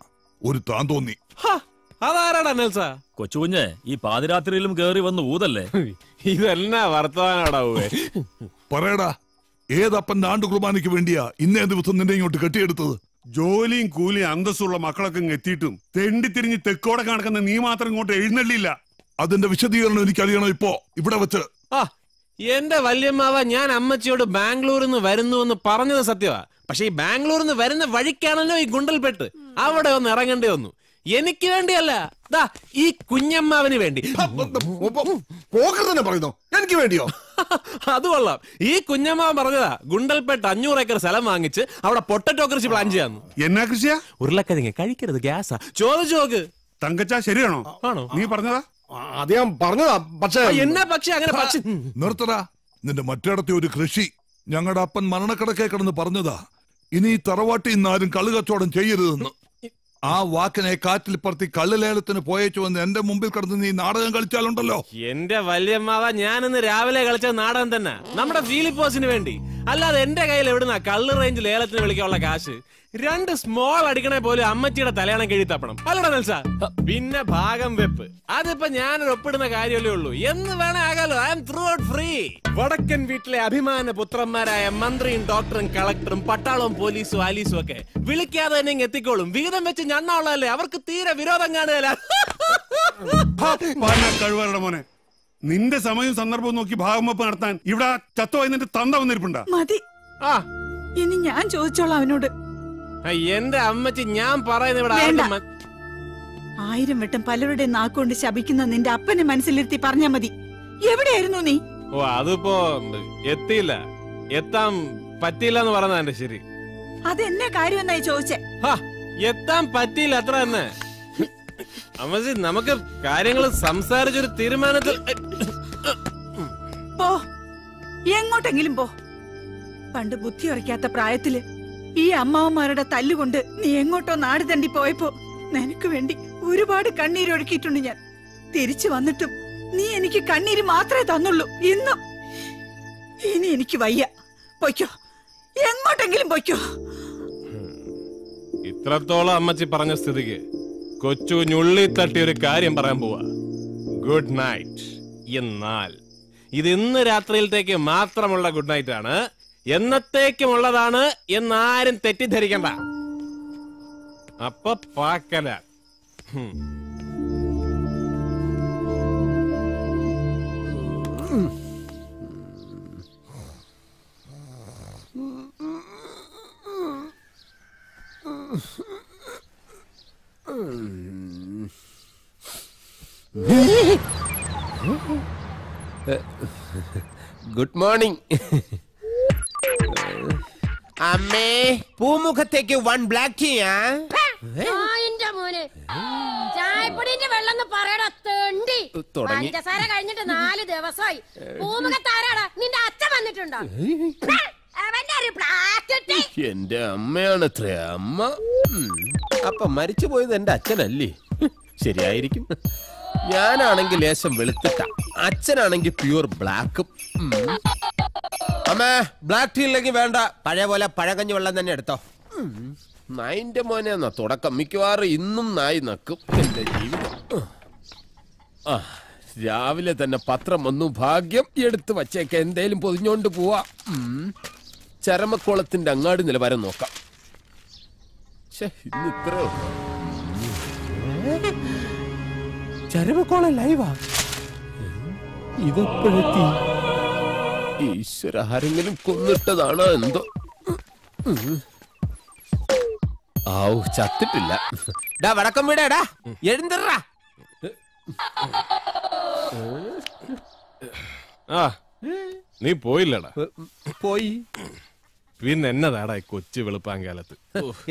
ഒരു താൻ തോന്നി. അതാരാടാ നെൽസ? കൊച്ചുകുഞ്ഞ് ഈ പാതിരാത്രിയിലും കേറി വന്ന് ഊതല്ലേ? ഇതെന്നാ വർത്തമാനാടാ പറയടാ ഏതപ്പന്റെ ആണ്ടു കുർബാനയ്ക്ക് വേണ്ടിയാ ഇന്നേ ദിവസം നിന്നെ ഇങ്ങോട്ട് കെട്ടിയെടുത്തത്? ജോലിയും കൂലിയും അന്തസ്സുള്ള മക്കളൊക്കെ ഇങ്ങ് എത്തിയിട്ടും തെണ്ടി തിരിഞ്ഞ് തെക്കോടെ കണക്കുന്ന നീ മാത്രം ഇങ്ങോട്ട് എഴുന്നള്ളില്ല. അതിന്റെ വിശദീകരണം എനിക്ക് അറിയണം ഇപ്പോ. ഇവിടെ വെച്ച്. ആ എന്റെ വല്യമ്മാവ ഞാൻ അമ്മച്ചിയോട് ബാംഗ്ലൂരിൽ നിന്ന് വരുന്നു എന്ന് പറഞ്ഞത് സത്യമാ പക്ഷെ ഈ ബാംഗ്ലൂരിൽ നിന്ന് വരുന്ന വഴിക്കാണല്ലോ ഈ ഗുണ്ടൽപെട്ട്. അവിടെ ഒന്ന് ഇറങ്ങേണ്ടി വന്നു. എനിക്ക് വേണ്ടിയല്ല. ദാ ഈ കുഞ്ഞമ്മാവന് വേണ്ടി. പോക്കർ പറയുന്നു? എനിക്ക് വേണ്ടിയോ? <laughs> അത് കൊള്ളാം. ഈ കുഞ്ഞമ്മാവൻ പറഞ്ഞതാ ഗുണ്ടൽപെട്ട് അഞ്ഞൂറ് ഏക്കർ സ്ഥലം വാങ്ങിച്ച് അവിടെ പൊട്ടറ്റോ കൃഷി പ്ലാൻ ചെയ്യാന്ന്. എന്നാ കൃഷിയാ? ഉരുളക്കിഴങ്ങ് കഴിക്കരുത് ഗ്യാസാ. ചോദിച്ചു നോക്ക്. തങ്കച്ച ശരിയാണോ? ആണോ? നീ പറഞ്ഞതാ? അത് ഞാൻ പറഞ്ഞതാ പക്ഷേ എന്നാ പക്ഷെ അങ്ങനെ പക്ഷേ നിർത്തടാ. നിന്റെ മറ്റിടത്തെ ഒരു കൃഷി. ഞങ്ങളുടെ അപ്പൻ മരണക്കിടക്കെ കിടന്ന് പറഞ്ഞതാ. ഇനി ഈ തറവാട്ടിൽ നിന്ന് ആരും കള്ളു ചെയ്യരുതെന്ന്. ആ വാക്കിനെ കാറ്റിൽ പറത്തി കള്ളുലേലത്തിന് പോയേച്ചു വന്ന് എന്റെ മുമ്പിൽ കിടന്ന് നീ നാടകം കളിച്ചാലുണ്ടല്ലോ. എന്റെ വല്യമ്മാവ ഞാനിന്ന് രാവിലെ കളിച്ച നാടകം തന്നെ. നമ്മുടെ ഫീലിപ്പോസിന് വേണ്ടി. അല്ലാതെ എന്റെ കയ്യിൽ എവിടുന്ന കള്ള് റേഞ്ച് ലേലത്തിന് വിളിക്കാനുള്ള കാശ്? രണ്ട് സ്മോൾ അടിക്കണേ പോലും അമ്മച്ചിയുടെ തലയണം കിഴി തപ്പണം. അല്ലടാ നെൽസ. പിന്നെ ഭാഗം വെപ്പ്. അതിപ്പോ ഞാൻ ഒപ്പിടുന്ന കാര്യമല്ലേ ഉള്ളൂ. എന്ന് വേണേ ആകാലോ. I M throughout free വടക്കൻ വീട്ടിലെ അഭിമാന പുത്രന്മാരായ മന്ത്രിയും ഡോക്ടറും കളക്ടറും പട്ടാളവും പോലീസും ആലീസും ഒക്കെ വിളിക്കാതെ തന്നെ എത്തിക്കോളും. വിഹിതം വെച്ച് ഞണ്ണുള്ളതല്ലേ അവർക്ക് തീരെ വിരോധം കാണുകയല്ല. <laughs> മോനെ. നിന്റെ സമയവും സന്ദർഭവും നോക്കി ഭാഗമപ്പ് നടത്താൻ ഇവിടെ ചത്തുപോയി നിന്റെ തന്ത വന്നിരിപ്പുണ്ടാ. മതി. ഇനി ഞാൻ ചോദിച്ചോളാം അവനോട്. എന്റെ അമ്മച്ചി ഞാൻ പറയുന്ന ഇവിടെ മ- ആയിരം വട്ടം പലരുടെ നാക്കുകൊണ്ട് ശപിക്കുന്ന നിന്റെ അപ്പനെ മനസ്സിലിരുത്തി പറഞ്ഞാ മതി. എവിടെയായിരുന്നു നീ? ഓ അതിപ്പോ എത്തിയില്ല. എത്താൻ പറ്റിയില്ല എന്ന് പറഞ്ഞ എന്റെ ശരി. അതെന്നെ കാര്യമെന്നായി ചോദിച്ചേ? ഹാ, എത്താൻ പറ്റിയില്ല അത്ര തന്നെ. അമ്മച്ചി നമുക്ക് കാര്യങ്ങൾ സംസാരിച്ചൊരു തീരുമാനത്തിൽ പോ. എങ്ങോട്ടെങ്കിലും പോ. പണ്ട് ബുദ്ധി ഉറയ്ക്കാത്ത പ്രായത്തിൽ ഈ അമ്മാവന്മാരുടെ തല്ലുകൊണ്ട് നീ എങ്ങോട്ടോ നാട് തണ്ടി പോയപ്പോ നിനക്ക് വേണ്ടി ഒരുപാട് കണ്ണീരൊഴുക്കിയിട്ടുണ്ട് ഞാൻ. തിരിച്ചു വന്നിട്ടും നീ എനിക്ക് കണ്ണീര് മാത്രമേ തന്നുള്ളൂ. ഇന്നും. ഇനി എനിക്ക് വയ്യ. പൊയ്ക്കോ. എങ്ങോട്ടെങ്കിലും പൊയ്ക്കോ. ഇത്രത്തോളം അമ്മച്ചി പറഞ്ഞ സ്ഥിതിക്ക് കൊച്ചു ഞുള്ളി തട്ടി ഒരു കാര്യം പറയാൻ പോവാ. ഗുഡ് നൈറ്റ് എന്നാൽ ഇത് ഇന്ന് രാത്രിയിലത്തേക്ക് മാത്രമുള്ള ഗുഡ് നൈറ്റ് ആണ്. എന്നത്തേക്കുമുള്ളതാണ് എന്നാരും തെറ്റിദ്ധരിക്കണ്ട. അപ്പൊ പാക്കല. ഹും. <laughs> ഗുഡ് മോർണിംഗ് അമ്മേ പൂമുഖത്തേക്ക് വൺ ബ്ലാക്ക് ടീയാ ആ, എന്റെ മോനെ. ചായപ്പൊടിന്റെ വെള്ളം എന്ന് പറയടാ തേണ്ടി. പഞ്ചസാര കഴിഞ്ഞിട്ട് നാല് ദിവസമായി. പൂമുഖത്താരാടാ നിന്റെ അച്ഛൻ വന്നിട്ടുണ്ടോ? എന്റെ അമ്മയാണ് അത്ര അമ്മ. അപ്പൊ മരിച്ചു പോയത് എന്റെ അച്ഛനല്ലേ? ശരിയായിരിക്കും. ഞാനാണെങ്കിൽ ലേശം വെളുത്തിട്ട. അച്ഛനാണെങ്കിൽ പ്യൂർ ബ്ലാക്കും അമ്മേ ബ്ലാക്ക് ടീ ഇല്ലെങ്കിൽ വേണ്ട. പഴയ പോലെ പഴകഞ്ഞു വെള്ളം തന്നെ എടുത്തോ. നായിന്റെ മോനെ എന്നാ തുടക്കം. മിക്കവാറും ഇന്നും നായി നക്കും. എന്റെ ജീവിതം. ആ രാവിലെ തന്നെ പത്രം വന്നു. ഭാഗ്യം എടുത്തു വച്ചേക്ക. എന്തേലും പൊതിഞ്ഞോണ്ട് പോവാ. ചരമക്കുളത്തിന്റെ അങ്ങാടി നിലവാരം നോക്കാം. ശ്ശെ, ഇന്ന് ഇത്രേ ഉള്ളൂ. ലൈവാ? ഇതെപ്പോഴെത്തി? ഈശ്വര ആരെങ്കിലും കൊന്നിട്ടതാണോ എന്തോ? ആവു ഔ ചത്തിട്ടില്ല. ഡാ വടക്കം വീടാടാ എഴുന്നറ ആ നീ പോയില്ലടാ. പോയി. പിന്നെ എന്നതാടാ ഈ കൊച്ചു വെളുപ്പാങ്കാലത്ത്.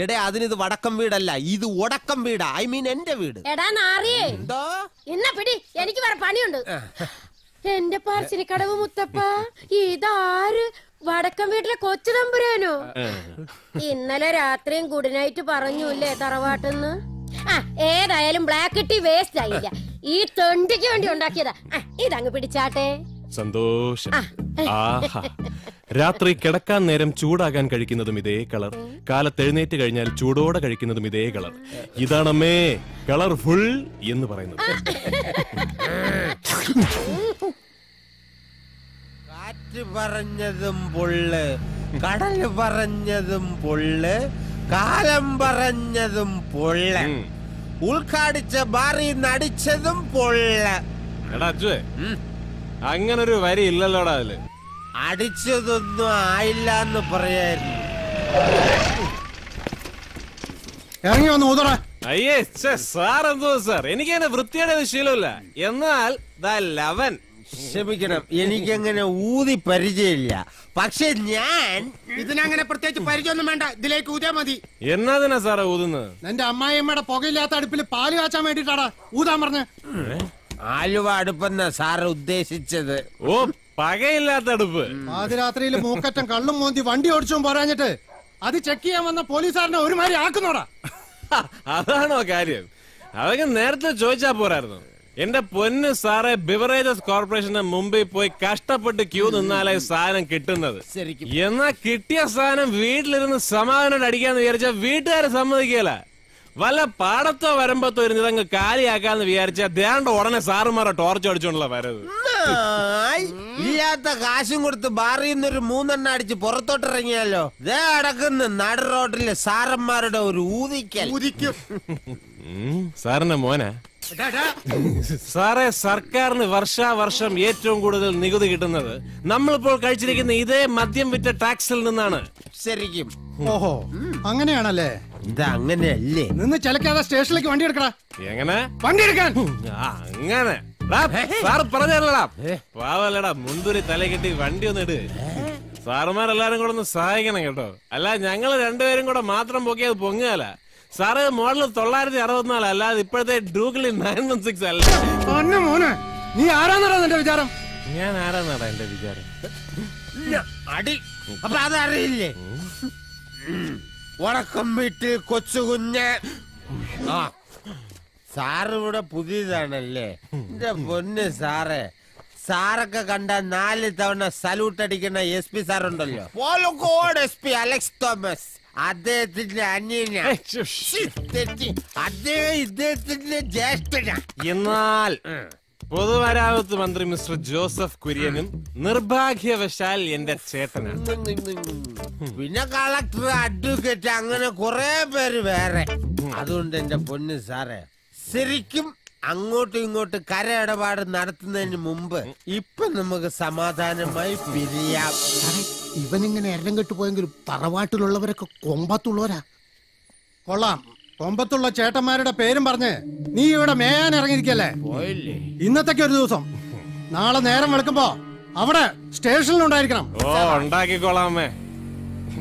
എടേ അതിനിത് വടക്കം വീടല്ല ഇത് ഒടക്കം വീടാ. ഐ മീൻ എന്റെ വീട്. എടാ നാറിയേ. ഇന്ന പിടി എനിക്ക് വേറെ പണിയുണ്ട്. എന്റെ പാർശ്ശിനിക്കടവ് മുത്തപ്പ ഇതാര്? വടക്കം വീട്ടിലെ കൊച്ചു തമ്പുരാനോ? ഇന്നലെ രാത്രിയും ഗുഡ് നൈറ്റ് പറഞ്ഞൂല്ലേ തറവാട്ടെന്ന്? ആ ഏതായാലും ബ്ലാക്ക് ടീ വേസ്റ്റ് ആയില്ല. ഈ തൊണ്ടിക്ക് വേണ്ടി ഉണ്ടാക്കിയതാ. ആ, ഇതങ്ങ് പിടിച്ചാട്ടെ. സന്തോഷം. ആഹാ. രാത്രി കിടക്കാൻ നേരം ചൂടാകാൻ കഴിക്കുന്നതും ഇതേ കളർ. കാലത്തെഴുന്നേറ്റ് കഴിഞ്ഞാൽ ചൂടോടെ കഴിക്കുന്നതും ഇതേ കളർ. ഇതാണമ്മേ കളർഫുൾ എന്ന് പറയുന്നത്. കാറ്റ് പറഞ്ഞതും പൊള്ള് കടൽ പറഞ്ഞതും പൊള്ള് കാലം പറഞ്ഞതും പൊള്ള. ഉൾക്കാടിച്ച ബാറി നടിച്ചതും പൊള്ള. എടാ അങ്ങനെ അങ്ങനൊരു വരി ഇല്ലല്ലോടാ അതിൽ. അടിച്ചതൊന്നും ആയില്ല എന്ന് പറയായിരുന്നു. ഇറങ്ങി വന്ന് ഊതറ. അയ്യേ സാർ എന്തോ സാർ? എനിക്ക് അങ്ങനെ വൃത്തിയുടെ ശീലമില്ല. എന്നാൽ ദ ലവൻ. ക്ഷമിക്കണം എനിക്കങ്ങനെ ഊതി പരിചയമില്ല. പക്ഷെ ഞാൻ ഇതിനങ്ങനെ പ്രത്യേകിച്ച് പരിചയമൊന്നും വേണ്ട. ഇതിലേക്ക് ഊതിയാ മതി. എന്നതിനാ സാറേ ഊതുന്നത്? എന്റെ അമ്മായിയമ്മയുടെ പുകയില്ലാത്ത അടുപ്പിൽ പാൽ കാച്ചാൻ വേണ്ടിട്ടാടാ ഊതാൻ പറഞ്ഞ. ആലുവ അടുപ്പെന്ന സാറ് ഉദ്ദേശിച്ചത്. ഓ പകയില്ലാത്ത അടുപ്പ്. പാതിരാത്രിയിൽ മൂക്കറ്റം കള്ളും മോന്തി വണ്ടി ഓടിച്ചും പറഞ്ഞിട്ട് അത് ചെക്ക് ചെയ്യാൻ വന്ന പോലീസുകാരനെ ഒരുമാതിരി ആക്കുന്നോടാ. <laughs> അതാണോ കാര്യം? അതൊക്കെ നേരത്തെ ചോദിച്ചാ പോരായിരുന്നു. എന്റെ പൊന്ന് സാറെ ബിവറേജസ് കോർപ്പറേഷന്റെ മുമ്പിൽ പോയി കഷ്ടപ്പെട്ട് ക്യൂ നിന്നാലേ സാധനം കിട്ടുന്നത്. എന്നാ കിട്ടിയ സാധനം വീട്ടിലിരുന്ന് സമാധാനം അടിക്കാന്ന് വിചാരിച്ച വീട്ടുകാരെ സമ്മതിക്കല വല്ല പാടത്തോ വരമ്പത്തോ ഇരുന്ന് ഇതങ്ങ് കാലിയാക്കാന്ന് വിചാരിച്ച ദേണ്ട ഉടനെ സാറുമാരെ ടോർച്ച് അടിച്ചോണ്ടുള്ള വരത് ഇല്ലാത്ത കാശും കൊടുത്ത് ബാറിൽ നിന്നൊരു മൂന്നെണ്ണ അടിച്ച് പുറത്തോട്ടിറങ്ങിയാലോ? ദേ അടക്കുന്ന നട റോഡിലെ സാറന്മാരുടെ ഒരു ഊതിക്കൽ. സാറിന്റെ മോനെ. സാറേ സർക്കാരിന് വർഷാവർഷം ഏറ്റവും കൂടുതൽ നികുതി കിട്ടുന്നത് നമ്മളിപ്പോൾ കഴിച്ചിരിക്കുന്ന ഇതേ മദ്യം വിറ്റ ടാക്സിൽ നിന്നാണ്. ശരിക്കും. ഓഹോ അങ്ങനെയാണല്ലേ? ഇത് അങ്ങനെയല്ലേ നിന്ന് ചിലക്കാതെ സ്റ്റേഷനിലേക്ക് വണ്ടി എടുക്കടാ. എങ്ങനെ? വണ്ടി എടുക്കാൻ. ആ, അങ്ങനെ. ഡാ, സാറ് പറഞ്ഞല്ലടാ പാവല്ലടാ മുന്തുരി തല കെട്ടി വണ്ടി ഒന്ന് ഇട്. സാറുമാരെല്ലാരും കൂടെ ഒന്ന് സഹായിക്കണം കേട്ടോ. അല്ല ഞങ്ങൾ രണ്ടുപേരും കൂടെ മാത്രം പൊക്കിയത് പൊങ്ങുകയല്ല സാറ് മോഡൽ തൊള്ളായിരത്തി അറുപത്തിനാല് അല്ലാതെ ഇപ്പോഴത്തെ ഡൂഗിളി നയൻ വൺ സിക്സ് അല്ല? പൊന്നു മോനെ നീ ആരാന്നടാ നിന്റെ വിചാരം? ഞാൻ ആരാന്നാടാ എന്റെ വിചാരം? അടി. അപ്പൊ അതറിയില്ലേ? വടക്കം വീട്ടിൽ കൊച്ചുകുഞ്ഞ് ആ സാറ് ഇവിടെ പുതിയതാണല്ലേ? എന്റെ പൊന്ന് സാറേ. സാറൊക്കെ കണ്ട നാല് തവണ സല്യൂട്ട് അടിക്കുന്ന S P സാറുണ്ടല്ലോ. Polakkode S P Alex Thomas. അദ്ദേഹത്തിന്റെ അന്യന. തെറ്റി. അദ്ദേഹം ഇദ്ദേഹത്തിന്റെ ജ്യേഷ്ഠനാ. എന്നാൽ പൊതുവരാവത്ത് മന്ത്രി മിസ്റ്റർ ജോസഫ് കുര്യനും നിർഭാഗ്യവശാൽ എന്റെ ചേട്ടനാണ് പിന്നെ കളക്ടർ അഡ്വക്കേറ്റ് അങ്ങനെ കുറെ പേര് വേറെ. അതുകൊണ്ട് എന്റെ പൊന്ന് സാറേ ശരിക്കും അങ്ങോട്ടും ഇങ്ങോട്ടും കര ഇടപാട് നടത്തുന്നതിന് മുമ്പ് ഇപ്പൊ നമുക്ക് സമാധാനമായി പിരിയാം. ഇവനിങ്ങനെ എല്ലാം കെട്ടുപോയെങ്കിലും തറവാട്ടിലുള്ളവരൊക്കെ കൊമ്പത്തുള്ളവരാ. കൊള്ളാം. കൊമ്പത്തുള്ള ചേട്ടന്മാരുടെ പേരും പറഞ്ഞ് നീ ഇവിടെ മേയാൻ ഇറങ്ങിയിരിക്കല്ലേ? പോയില്ലേ? ഇന്നത്തേക്ക് ഒരു ദിവസം. നാളെ നേരം വെളുക്കുമ്പോ അവിടെ സ്റ്റേഷനിലുണ്ടായിരിക്കണം. ഉണ്ടായിരിക്കണം ഉണ്ടാക്കിക്കോളാമേ.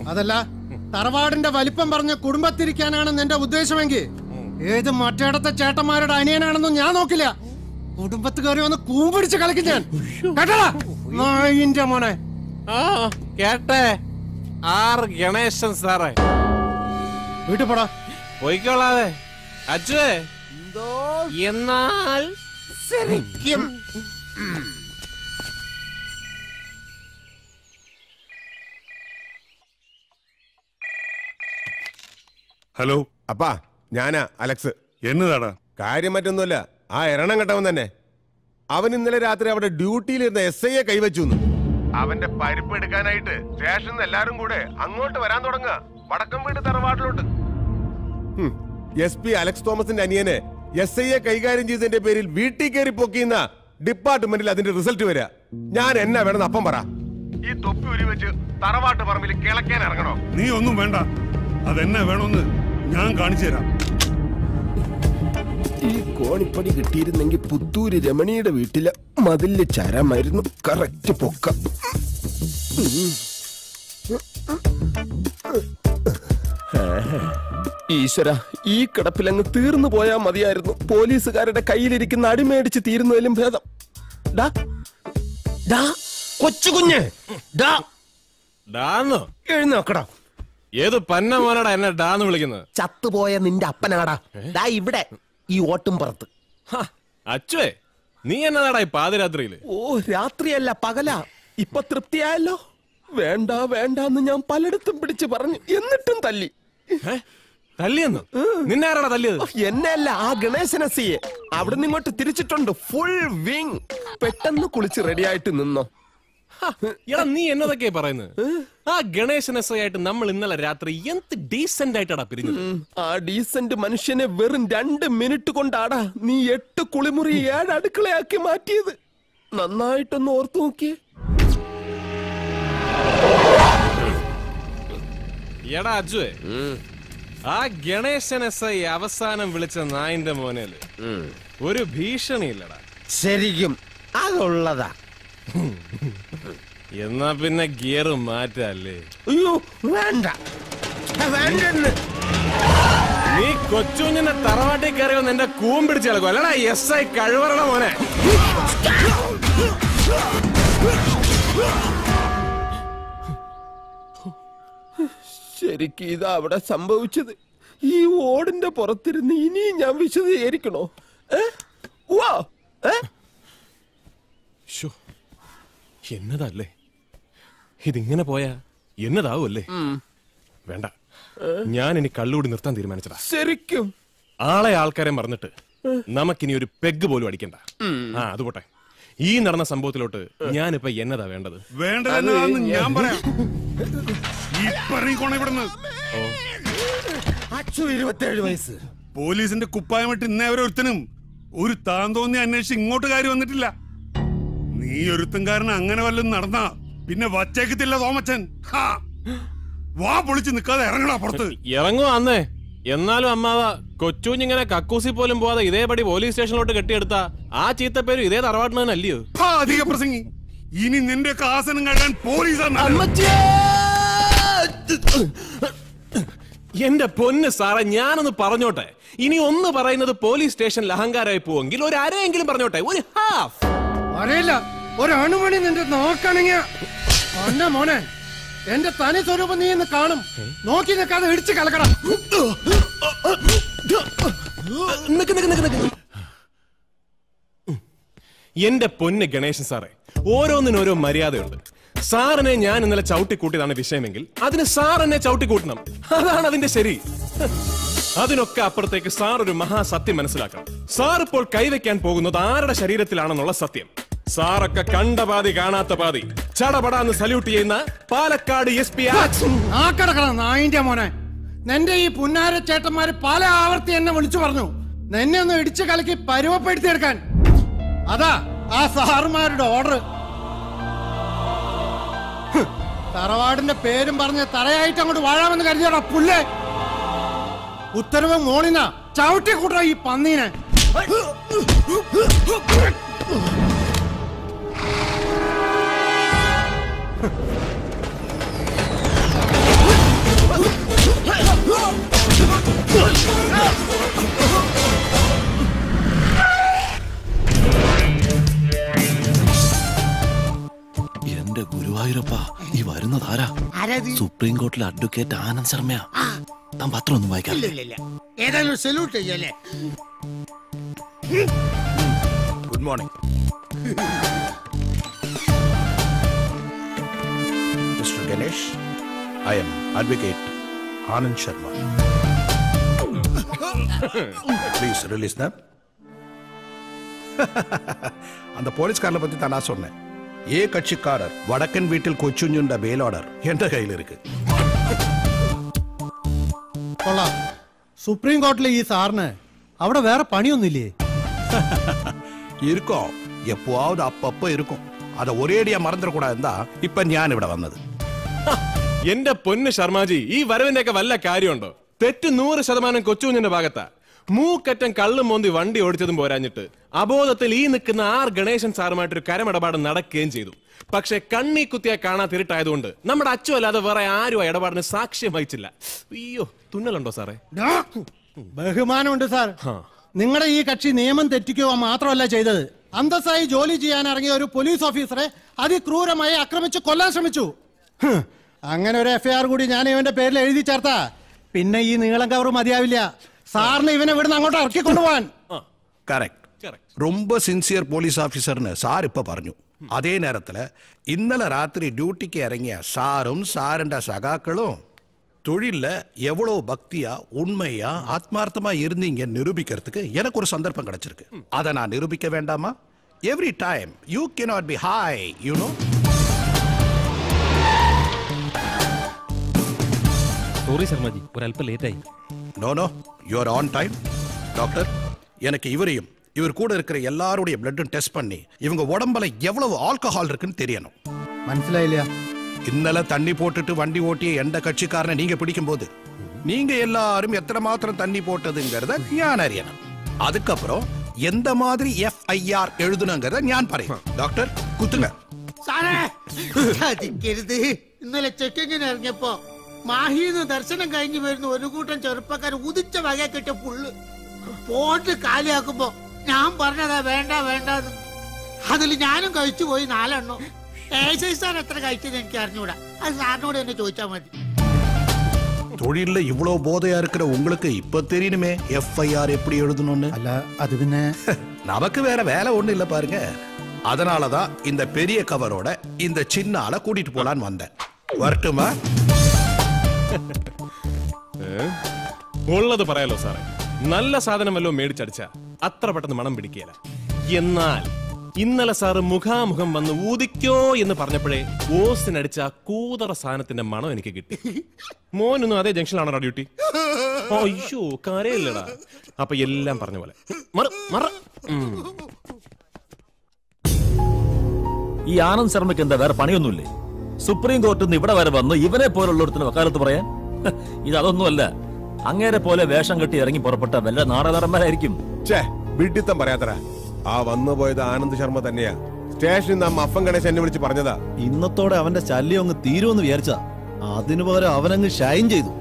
അതല്ല തറവാടിന്റെ വലിപ്പം പറഞ്ഞ് കുടുംബത്തിരിക്കാനാണ് നിന്റെ ഉദ്ദേശമെങ്കിൽ. ഏത് മറ്റേടത്തെ ചേട്ടന്മാരുടെ അനിയനാണെന്നും ഞാൻ നോക്കില്ല. കുടുംബത്ത് കയറി വന്ന് കൂമ്പിടിച്ച് കളിക്കും ഞാൻ. കേട്ടടാ? നായിന്റെ മോനെ. ആ കേട്ടേ. ആർ ഗണേശൻ സാറേ. വീട്ടിൽ പോടാ. പോയിക്കോളാതെ. അച്ഛേ എന്നാൽ ശരിക്കും. ഹലോ. അപ്പാ ഞാനാ അലക്സ്. എന്നതാടാ കാര്യം മറ്റൊന്നുമല്ല ആ എരണം കെട്ടവൻ തന്നെ. അവൻ ഇന്നലെ രാത്രി അവിടെ ഡ്യൂട്ടിയിലിരുന്ന എസ് ഐയെ കൈവച്ചു അവന്റെ പരിപ്പ് എടുക്കാനായിട്ട് സ്റ്റേഷനിൽ എല്ലാരും കൂടെ അങ്ങോട്ട് വരാൻ തുടങ്ങുക. വടക്കം വീട് തറവാട്ടിലോട്ട്. എസ് പി അലക്സ് തോമസിന്റെ അനിയനെ എസ് ഐയെ കൈകാര്യം ചെയ്തതിന്റെ പേരിൽ വീട്ടിൽ കയറി പൊക്കിയുന്ന ഡിപ്പാർട്ട്മെന്റിൽ അതിന്റെ റിസൾട്ട് വരിക ഞാൻ എന്നാ വേണമെന്ന് അപ്പം പറ. ഈ തൊപ്പി ഉരി വെച്ച് തറവാട്ട് പറമ്പിൽ കിളക്കാൻ ഇറങ്ങണോ? നീ ഒന്നും വേണ്ട. അതെന്നെ വേണമെന്ന് ഞാൻ കാണിച്ചു തരാം. ഈ കോണിപ്പടി കിട്ടിയിരുന്നെങ്കിൽ പുത്തൂര് രമണിയുടെ വീട്ടിലെ മതിൽ ചരമായിരുന്നു കറക്റ്റ് പൊക്ക. ഈശ്വര ഈ കിടപ്പിലങ്ങ് തീർന്നു പോയാ മതിയായിരുന്നു. പോലീസുകാരുടെ കയ്യിലിരിക്കുന്ന അടിമേടിച്ച് തീരുന്നതിലും ഭേദം. ഡാ ഡാ കൊച്ചു കുഞ്ഞ് ഡാ. ഡാന്നോ? എഴുന്നേക്കടാ ഏത് പന്നമാനാടാ എന്നെ ഡാന്ന് വിളിക്കുന്നത്? ചത്തുപോയ നിന്റെ അപ്പനാടാ. ദാ ഇവിടെ ഈ ഓട്ടും പുറത്ത്. അച്ഛേ നീ എന്നതാടാ ഈ പാതിരാത്രിയിൽ? ഓ രാത്രിയല്ല പകലാ. ഇപ്പൊ തൃപ്തിയായല്ലോ? വേണ്ട വേണ്ടെന്ന് ഞാൻ പലയിടത്തും പിടിച്ചു പറഞ്ഞു എന്നിട്ടും തല്ലി. തല്ലിയെന്ന്? നിന്നെ ആരാടാ തല്ലിയത്? എന്നെ അല്ല ആ ഗണേശനസിയെ. അവിടുന്ന് ഇങ്ങോട്ട് തിരിച്ചിട്ടുണ്ട് ഫുൾ വിങ് പെട്ടെന്ന് കുളിച്ച് റെഡിയായിട്ട് നിന്നോ. എടാ നീ എന്നതൊക്കെയാ പറയുന്നത്? ആ ഗണേശൻ എസ് ആയിട്ട് നമ്മൾ ഇന്നലെ രാത്രി എന്ത് ഡീസെന്റ് ആയിട്ടാടാ പിരിഞ്ഞത്? ആ ഡീസന്റ് മനുഷ്യനെ വെറും രണ്ട് മിനിറ്റ് കൊണ്ടാടാ നീ എട്ട് കുളിമുറി ഏഴ് അടുക്കളയാക്കി മാറ്റിയത്. നന്നായിട്ടൊന്ന് ഓർത്തു നോക്കിയേ. എടാ അജുവേ. ആ ഗണേശൻ എസ് ഐ അവസാനം വിളിച്ച നായിന്റെ മോനേൽ ഒരു ഭീഷണിയില്ലടാ. ശരിക്കും അതുള്ളതാ. എന്നാ പിന്നെ ഗിയർ മാറ്റല്ലേ? അയ്യോ വേണ്ട. വേണ്ടെന്ന്. നീ കൊച്ചുഞ്ഞിന്റെ തറവാട്ടിൽ കയറി വന്ന് എന്റെ കൂമ്പിടിച്ച് കിടക്കും അല്ലടാ എസ് ഐ കഴിവറണ മോനെ. ശരിക്കും ഇതാ അവിടെ സംഭവിച്ചത്. ഈ ഓടിന്റെ പുറത്തിരുന്ന് ഇനിയും ഞാൻ വിശദീകരിക്കണോ? ഏ? വാ ഏ? ശ്ശോ, എന്നതല്ലേ? ഇതിങ്ങനെ പോയാ എന്നതാവുമല്ലേ? വേണ്ട. ഞാൻ ഇനി കള്ളുകൂടി നിർത്താൻ തീരുമാനിച്ചതാ. ശരിക്കും? ആളെ ആൾക്കാരെ മറന്നിട്ട് നമുക്കിനി ഒരു പെഗ് പോലും അടിക്കണ്ട. ആ അത് പോട്ടെ. ഈ നടന്ന സംഭവത്തിലോട്ട് ഞാനിപ്പോ എന്നതാ വേണ്ടത്? വേണ്ടതെന്നതാന്ന് ഞാൻ പറയാം. വയസ്സ്. പോലീസിന്റെ കുപ്പായമിട്ട് ഇന്നേ വരെ ഒരുത്തനും. ഒരു താൻ തോന്നി അന്വേഷിച്ച് ഇങ്ങോട്ട് കാര്യം വന്നിട്ടില്ല. നീ ഒരുത്തൻകാരൻ അങ്ങനെ വല്ലതും നടന്ന? പിന്നെ വച്ചേക്കത്തില്ല തോമച്ചൻ. വാ പൊളിച്ച് നിക്കാതെ ഇറങ്ങടാ പുറത്ത്. ഇറങ്ങും അന്നേ. എന്നാലും അമ്മാവ കൊച്ചുഞ്ഞിങ്ങനെ കക്കൂസി പോലും പോവാതെ ഇതേപടി പോലീസ് സ്റ്റേഷനിലോട്ട് കെട്ടിയെടുത്ത ആ ചീത്തപ്പേരും ഇതേ തറവാട്ടിന് തന്നെ അല്ലയോ ഹാ, അധിക പ്രസംഗി. ഇനി നിന്റെ ആസനം കഴിയാൻ പോലീസ് എന്റെ പൊന്ന് സാറേ ഞാനൊന്ന് പറഞ്ഞോട്ടെ. ഇനി ഒന്ന് പറയുന്നത് പോലീസ് സ്റ്റേഷനിൽ അഹങ്കാരമായി പോവെങ്കിൽ ഒരു അരയെങ്കിലും പറഞ്ഞോട്ടെ. ഒരു ഹാഫ്. അറിയില്ല. ഒരു അണുമണി നിന്റെ നോക്കണങ്ങിയ അന്നെ മോനെ എന്റെ തനി സ്വരൂപം നീ ഇന്ന് കാണും. നോക്കി നിൽക്കാതെ ഇടിച്ചു കലക്കണം. എന്റെ പൊന്ന് ഗണേശൻ സാറേ ഓരോന്നിനും ഓരോ മര്യാദയുണ്ട്. സാറിനെ ഞാൻ ഇന്നലെ ചവിട്ടിക്കൂട്ടിയതാണ് വിഷയമെങ്കിൽ അതിന് സാർ എന്നെ ചവിട്ടിക്കൂട്ടണം. അതാണ് അതിന്റെ ശരി. അതിനൊക്കെ അപ്പുറത്തേക്ക് സാർ ഒരു മഹാസത്യം മനസ്സിലാക്കണം. സാർ ഇപ്പോൾ കൈവയ്ക്കാൻ പോകുന്നത് ആരുടെ ശരീരത്തിലാണെന്നുള്ള സത്യം. സാറൊക്കെ കണ്ട പാതി കാണാത്ത പാതി ചടപടാന്ന് സല്യൂട്ട് ചെയ്യുന്ന പാലക്കാട് എസ് പി ആ കിടക്കണം നായിന്റെ മോനെ നിന്റെ ഈ പുന്നാര ചേട്ടന്മാര് പല ആവർത്തി എന്നെ വിളിച്ചു പറഞ്ഞു നിന്നെ ഒന്ന് ഇടിച്ചു കലക്കി പരുവപ്പെടുത്തി എടുക്കാൻ അതാ ആ സാറുമാരുടെ ഓർഡർ തറവാടിന്റെ പേരും പറഞ്ഞ് തറയായിട്ട് അങ്ങോട്ട് വാഴാമെന്ന് കരുതിയോടാ പുല്ലേ ഉത്തരവ് മോളിന ചവിട്ടി കൂട്ടാ ഈ പന്നീനെ എന്റെ ഗുരുവായൂരപ്പ ഈ വരുന്നത് ആരാ സുപ്രീം കോർട്ടിലെ അഡ്വക്കേറ്റ് ആനന്ദ് ശർമ്മയാ താൻ പത്രം ഒന്നും വായിക്കാം ഏതായാലും സല്യൂട്ട് ചെയ്യല്ലേ? Good morning mister Ganesh I am advocate Anand Sharma please release தம் அந்த போலீஸ்காரனை பத்தி தான் நான் சொன்னேன் ஏ கட்சிக்காரர் வடக்கன் வீட்டில் கொச்சுஞ்சுண்ட பெயில் ஆர்டர் என்ற கையில் இருக்கு കൊള്ളാം സുപ്രീം കോർട്ടിലെ ഈ സാറിന് അവിടെ വേറെ പണിയൊന്നുമില്ലേ <laughs> இருக்கும் எப்போவாவது அப்பப்ப இருக்கும் அதை ஒரேடியா மறந்துடக்கூடாது தான் இப்ப ஞான் ഇവിടെ വന്നത് <laughs> എന്റെ പൊന്ന് ശർമാജി ഈ വരവിന്റെ ഒക്കെ വല്ല കാര്യമുണ്ടോ? തെറ്റ് നൂറ് ശതമാനം കൊച്ചുകുഞ്ഞിന്റെ ഭാഗത്താ. മൂക്കറ്റം കള്ളും മോന്തി വണ്ടി ഓടിച്ചതും പോരാഞ്ഞിട്ട് അബോധത്തിൽ ഈ നിൽക്കുന്ന ആർ ഗണേശൻ സാറുമായിട്ട് ഒരു കരമിടപാട് നടക്കുകയും ചെയ്തു. പക്ഷെ കണ്ണി കുത്തിയ കാണാതിരുട്ടായതുകൊണ്ട് നമ്മുടെ അച്ചു അല്ലാതെ വേറെ ആരും ആ ഇടപാടിന് സാക്ഷ്യം വഹിച്ചില്ല. അയ്യോ തുന്നലുണ്ടോ സാറേ? ബഹുമാനമുണ്ട് സാർ. നിങ്ങളുടെ ഈ കക്ഷി നിയമം തെറ്റിക്കുക മാത്രമല്ല ചെയ്തത്. അന്തസ്സായി ജോലി ചെയ്യാൻ ഇറങ്ങിയ ഒരു പോലീസ് ഓഫീസറെ അതിക്രൂരമായി ആക്രമിച്ച് കൊല്ലാൻ ശ്രമിച്ചു. അങ്ങനെ ഒരു എഫ്ഐആർ കൂടി ഞാൻ ഇവന്റെ പേരിൽ എഴുതി ചേർത്താ പിന്നെ ഈ നീളം കവർ മതിയാവില്ല സാറിന് ഇവനെ ഇവിടുന്ന് അങ്ങോട്ട് ഇറക്കി കൊണ്ടുപോകാൻ കറക്റ്റ് ரொம்ப സിൻസിയർ പോലീസ് ഓഫീസറിന് സാർ ഇപ്പൊ പറഞ്ഞു അതേ നേരത്തില് ഇന്നലെ രാത്രി ഡ്യൂട്ടിക്ക് ഇറങ്ങിയ സാറും സാറിന്റെ സഖാക്കളും தொழில்ல எவ்வளவு பக்தியா உண்மையா ஆத்மார்த்தமா இருந்தீங்க நிரூபிக்கிறதுக்கு எனக்கு ஒரு சந்தர்ப்பம் கிடைச்சிருக்கு அதை நான் நிரூபிக்க வேண்டாமா every time you cannot be high you know sorry Sharmaji ஒரு அல்ப லேட் ஆகி no no you are on time doctor எனக்கு இவரையும் இவர் கூட இருக்கிற எல்லாருடைய பிளட்டும் டெஸ்ட் பண்ணி இவங்க உடம்புல எவ்வளவு ஆல்கஹால் இருக்குன்னு தெரியணும். மனசுல இல்லையா? இன்னல தண்ணி போட்டுட்டு வண்டி ஓட்டிய எந்த கட்சிக்காரனை நீங்க பிடிக்கும் போது நீங்க எல்லாரும் எத்தனை மாத்திரம் தண்ணி போட்டதுங்கிறத ஞான் அறியணும். அதுக்கப்புறம் எந்த மாதிரி எஃப்ஐஆர் எழுதணுங்கிறத ஞான் பறையும் டாக்டர் குத்துங்க. சாரே இன்னும் செக்கிங் இறங்கியப்போ. മാഹിന്ന് ദർശനം കഴിഞ്ഞു വരുന്ന ഒരു കൂട്ടം ചെറുപ്പക്കാർ ഉദിച്ച വക കിട്ടിയ പുള്ള് പോട്ട് കാലിയാക്കുമ്പോ ഞാൻ പറഞ്ഞതാ വേണ്ട വേണ്ടെന്ന് അതിൽ ഞാനും കഴിച്ചു പോയി നാലെണ്ണം ഏസൈ സാർ എത്ര കഴിച്ചത് എനിക്ക് അറിഞ്ഞൂടാ അത് സാറിനോട് തന്നെ ചോദിച്ചാൽ മതി தொழில்ல இவ்வளவு போதையா இருக்கிற உங்களுக்கு இப்ப தெரியணுமே எஃப்ஐஆர் எப்படி எழுதணும்னு അല്ല അത് പിന്നെ நமக்கு வேற வேலை ஒண்ணு இல்ல பாருங்க அதனாலதான் இந்த பெரிய கவரோட இந்த சின்ன ஆளை கூட்டிட்டு போலான்னு வந்தேன் வரட்டுமா ഏ? ഉള്ളത് പറയാലോ സാറേ. നല്ല സാധനമല്ലോ മേടിച്ചടിച്ച അത്ര പെട്ടെന്ന് മണം പിടിക്കുകയില്ല എന്നാൽ ഇന്നലെ സാറ് മുഖാമുഖം വന്ന് ഊതിക്കോ എന്ന് പറഞ്ഞപ്പോഴേ ഓസിനടിച്ച കൂതറ സാധനത്തിന്റെ മണം എനിക്ക് കിട്ടി. മോനൊന്നും അതേ ജംഗ്ഷനിലാണോ ഡ്യൂട്ടി? അയ്യോ കരയില്ലടാ. അപ്പൊ എല്ലാം പറഞ്ഞ പോലെ. ഈ ആനന്ദ് ശർമ്മയ്ക്ക് എന്താ വേറെ പണിയൊന്നുമില്ലേ? സുപ്രീം കോർട്ടിൽ നിന്ന് ഇവിടെ വരെ വന്ന് ഇവനെ പോലുള്ളൊരുത്തിന് വക്കാലത്ത് പറയാൻ? ഇത് അതൊന്നുമല്ല. അങ്ങേരെ പോലെ വേഷം കെട്ടി ഇറങ്ങി പുറപ്പെട്ട വല്ല നാടകന്മാരായിരിക്കും ഛേ വിഡിത്തം പറയാത്തറ ആ വന്നു പോയത് ആനന്ദ് ശർമ്മ തന്നെയാ. സ്റ്റേഷനിൽ നിന്ന് അഫം ഗണേശ് എന്നെ വിളിച്ച് പറഞ്ഞതാ. ഇന്നത്തോടെ അവന്റെ ശല്യം അങ്ങ് തീരുമെന്ന് വിചാരിച്ചാ അതിനു പകരം അവനങ്ങ് ഷൈൻ ചെയ്തു.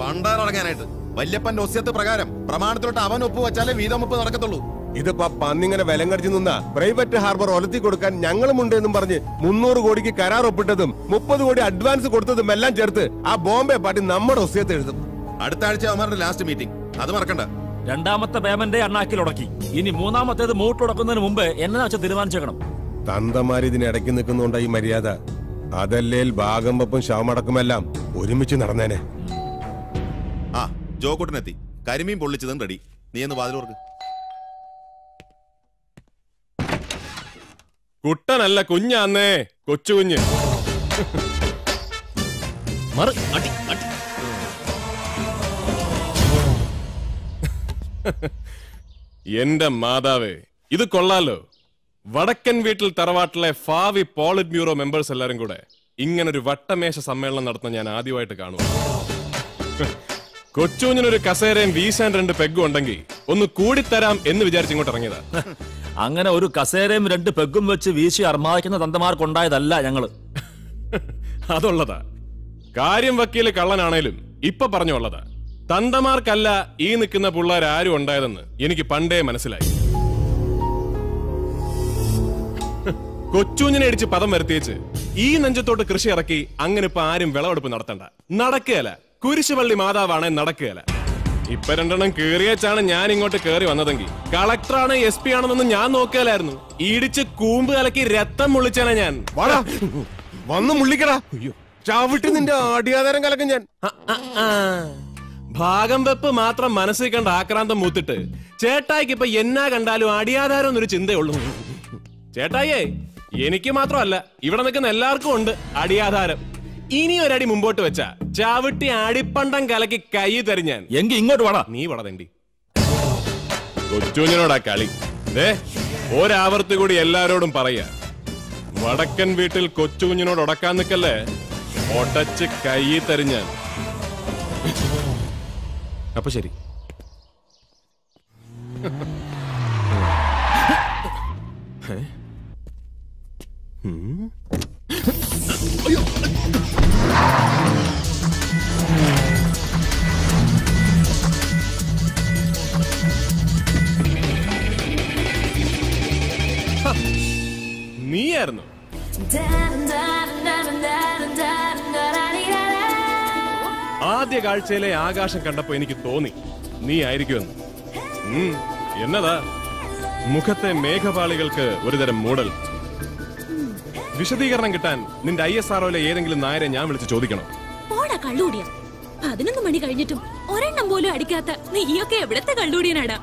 പണ്ടാറടങ്ങാനായിട്ട്. വല്യപ്പന്റെ ഒസ്യത്ത് പ്രകാരം പ്രമാണത്തിലോട്ട് അവൻ ഒപ്പുവെച്ചാലേ വീതമൊപ്പ് നടക്കത്തുള്ളൂ. ഇതിപ്പോ പന്നിങ്ങനെ വിലം കടിച്ചു നിന്ന പ്രൈവറ്റ് ഹാർബർ ഒലത്തി കൊടുക്കാൻ ഞങ്ങളും ഉണ്ട് എന്നും പറഞ്ഞ് മുന്നൂറ് കോടിക്ക് കരാർ ഒപ്പിട്ടതും മുപ്പത് കോടി അഡ്വാൻസ് കൊടുത്തതും എല്ലാം ചേർത്ത് ആ ബോംബെ പാർട്ടി നമ്മുടെ ഒസ്യത്ത് എഴുതും. അടുത്ത ആഴ്ച അമറിന്റെ ലാസ്റ്റ് മീറ്റിംഗ് അത് മറക്കണ്ട. രണ്ടാമത്തെ പേയ്മെന്റ് അണ്ണാക്കിൽ ഉടക്കി. ഇനി മൂന്നാമത്തേത് മൂട്ടുടക്കുന്നതിന് മുമ്പ് എന്നാ വെച്ചാൽ തീരുമാനിച്ചേക്കണം. തന്തമാരി ഇതിന് ഇടയ്ക്ക് നിൽക്കുന്നുണ്ട ഈ മര്യാദ. അതല്ലേൽ ഭാഗം വെപ്പും ശവമടക്കുമെല്ലാം ഒരുമിച്ച് നടന്നേനെ. ആ ജോക്കുട്ടനെത്തി കരിമീൻ പൊള്ളിച്ചതും റെഡി. നീ എന്ന് വാതിലോർക്ക്. കുട്ടനല്ല കുഞ്ഞാന്നേ കൊച്ചു കുഞ്ഞ്. എന്റെ മാതാവേ ഇത് കൊള്ളാലോ. വടക്കൻ വീട്ടിൽ തറവാട്ടിലെ ഫാവി പോളിറ്റ് ബ്യൂറോ മെമ്പേഴ്സ് എല്ലാരും കൂടെ ഇങ്ങനൊരു വട്ടമേശ സമ്മേളനം നടത്തുന്ന ഞാൻ ആദ്യമായിട്ട് കാണുന്നു കൊച്ചുകുഞ്ഞിനൊരു കസേരയും വീശാൻ രണ്ട് പെഗും ഉണ്ടെങ്കിൽ ഒന്ന് കൂടിത്തരാം എന്ന് വിചാരിച്ച് ഇങ്ങോട്ട് ഇറങ്ങിയതാ. അങ്ങനെ ഒരു കസേരയും രണ്ട് പെഗും വെച്ച് വീശി അർമാദിക്കുന്ന തന്തമാർക്കുണ്ടായതല്ല ഞങ്ങൾ. <laughs> അതുള്ളതാ. കാര്യം വക്കീൽ കള്ളനാണേലും ഇപ്പൊ പറഞ്ഞുള്ളതാ. തന്തമാർക്കല്ല ഈ നിൽക്കുന്ന പിള്ളേർ ആരും ഉണ്ടായതെന്ന് എനിക്ക് പണ്ടേ മനസ്സിലായി. <laughs> കൊച്ചുഞ്ഞിനെ അടിച്ച് പദം വരുത്തിയേച്ച് ഈ നെഞ്ചത്തോട്ട് കൃഷി ഇറക്കി അങ്ങനെ ഇപ്പൊ ആരും വിളവെടുപ്പ് നടത്തണ്ട. നടക്കുകയല്ല. കുരിശുപള്ളി മാതാവാണെ നടക്കുകയല്ല. ഇപ്പൊ രണ്ടെണ്ണം കേറിയച്ചാണ് ഞാൻ ഇങ്ങോട്ട് കേറി വന്നതെങ്കിൽ. കളക്ടറാണ് എസ് പി ആണെന്നൊന്നും ഞാൻ നോക്കിയാലായിരുന്നു ഈടിച്ച് കൂമ്പ് കലക്കി രക്തം മുള്ളിച്ചാണ് ഞാൻ. വാടാ. വന്ന് മുള്ളിക്കടാ. ചവിട്ടി നിന്റെ ആടിയാധാരം കലക്കും ഞാൻ. ഭാഗം വെപ്പ് മാത്രം മനസ്സിൽ കണ്ട ആക്രാന്തം മൂത്തിട്ട് ചേട്ടായിക്ക് ഇപ്പൊ എന്നാ കണ്ടാലും അടിയാധാരം എന്നൊരു ചിന്തയുള്ളൂ. ചേട്ടായിയേ എനിക്ക് മാത്രമല്ല ഇവിടെ നിൽക്കുന്ന എല്ലാവർക്കും ഉണ്ട് അടിയാധാരം. ഇനി ഒരടി മുമ്പോട്ട് വെച്ച ചാവിട്ടി അടിപ്പണ്ടം കലക്കി കൈ തരിഞ്ഞാൻ എങ്കി ഇങ്ങോട്ട് വാടാ. നീ വടതണ്ടി കൊച്ചുഞ്ഞിനോടാ കളി. ദേ ഒരാവർത്തി കൂടി എല്ലാരോടും പറയാ. വടക്കൻ വീട്ടിൽ കൊച്ചുകുഞ്ഞിനോട് ഉടക്കാൻ നിക്കല്ലേ ഒടച്ച് കൈ ഞാൻ. അപ്പൊ ശരി. ഏ? ഹ, നീയായിരുന്നു. ആദ്യ കാഴ്ചയിലെ ആകാശം കണ്ടപ്പോ എനിക്ക് തോന്നി. നീ ആയിരിക്കുമെന്ന്. എന്നതാ? മുഖത്തെ മേഘപാളികൾക്ക് ഒരുതരം മൂടൽ. വിശദീകരണം കിട്ടാൻ നിന്റെ ഐ എസ് ആർഒയിലെ ഏതെങ്കിലും നായരെ ഞാൻ വിളിച്ച് ചോദിക്കണം. പോടാ കള്ളൂടിയ പതിനൊന്ന് മണി കഴിഞ്ഞിട്ടും ഒരെണ്ണം പോലും അടിക്കാത്ത നീയൊക്കെ എവിടത്തെ കള്ളൂടിയനാടാ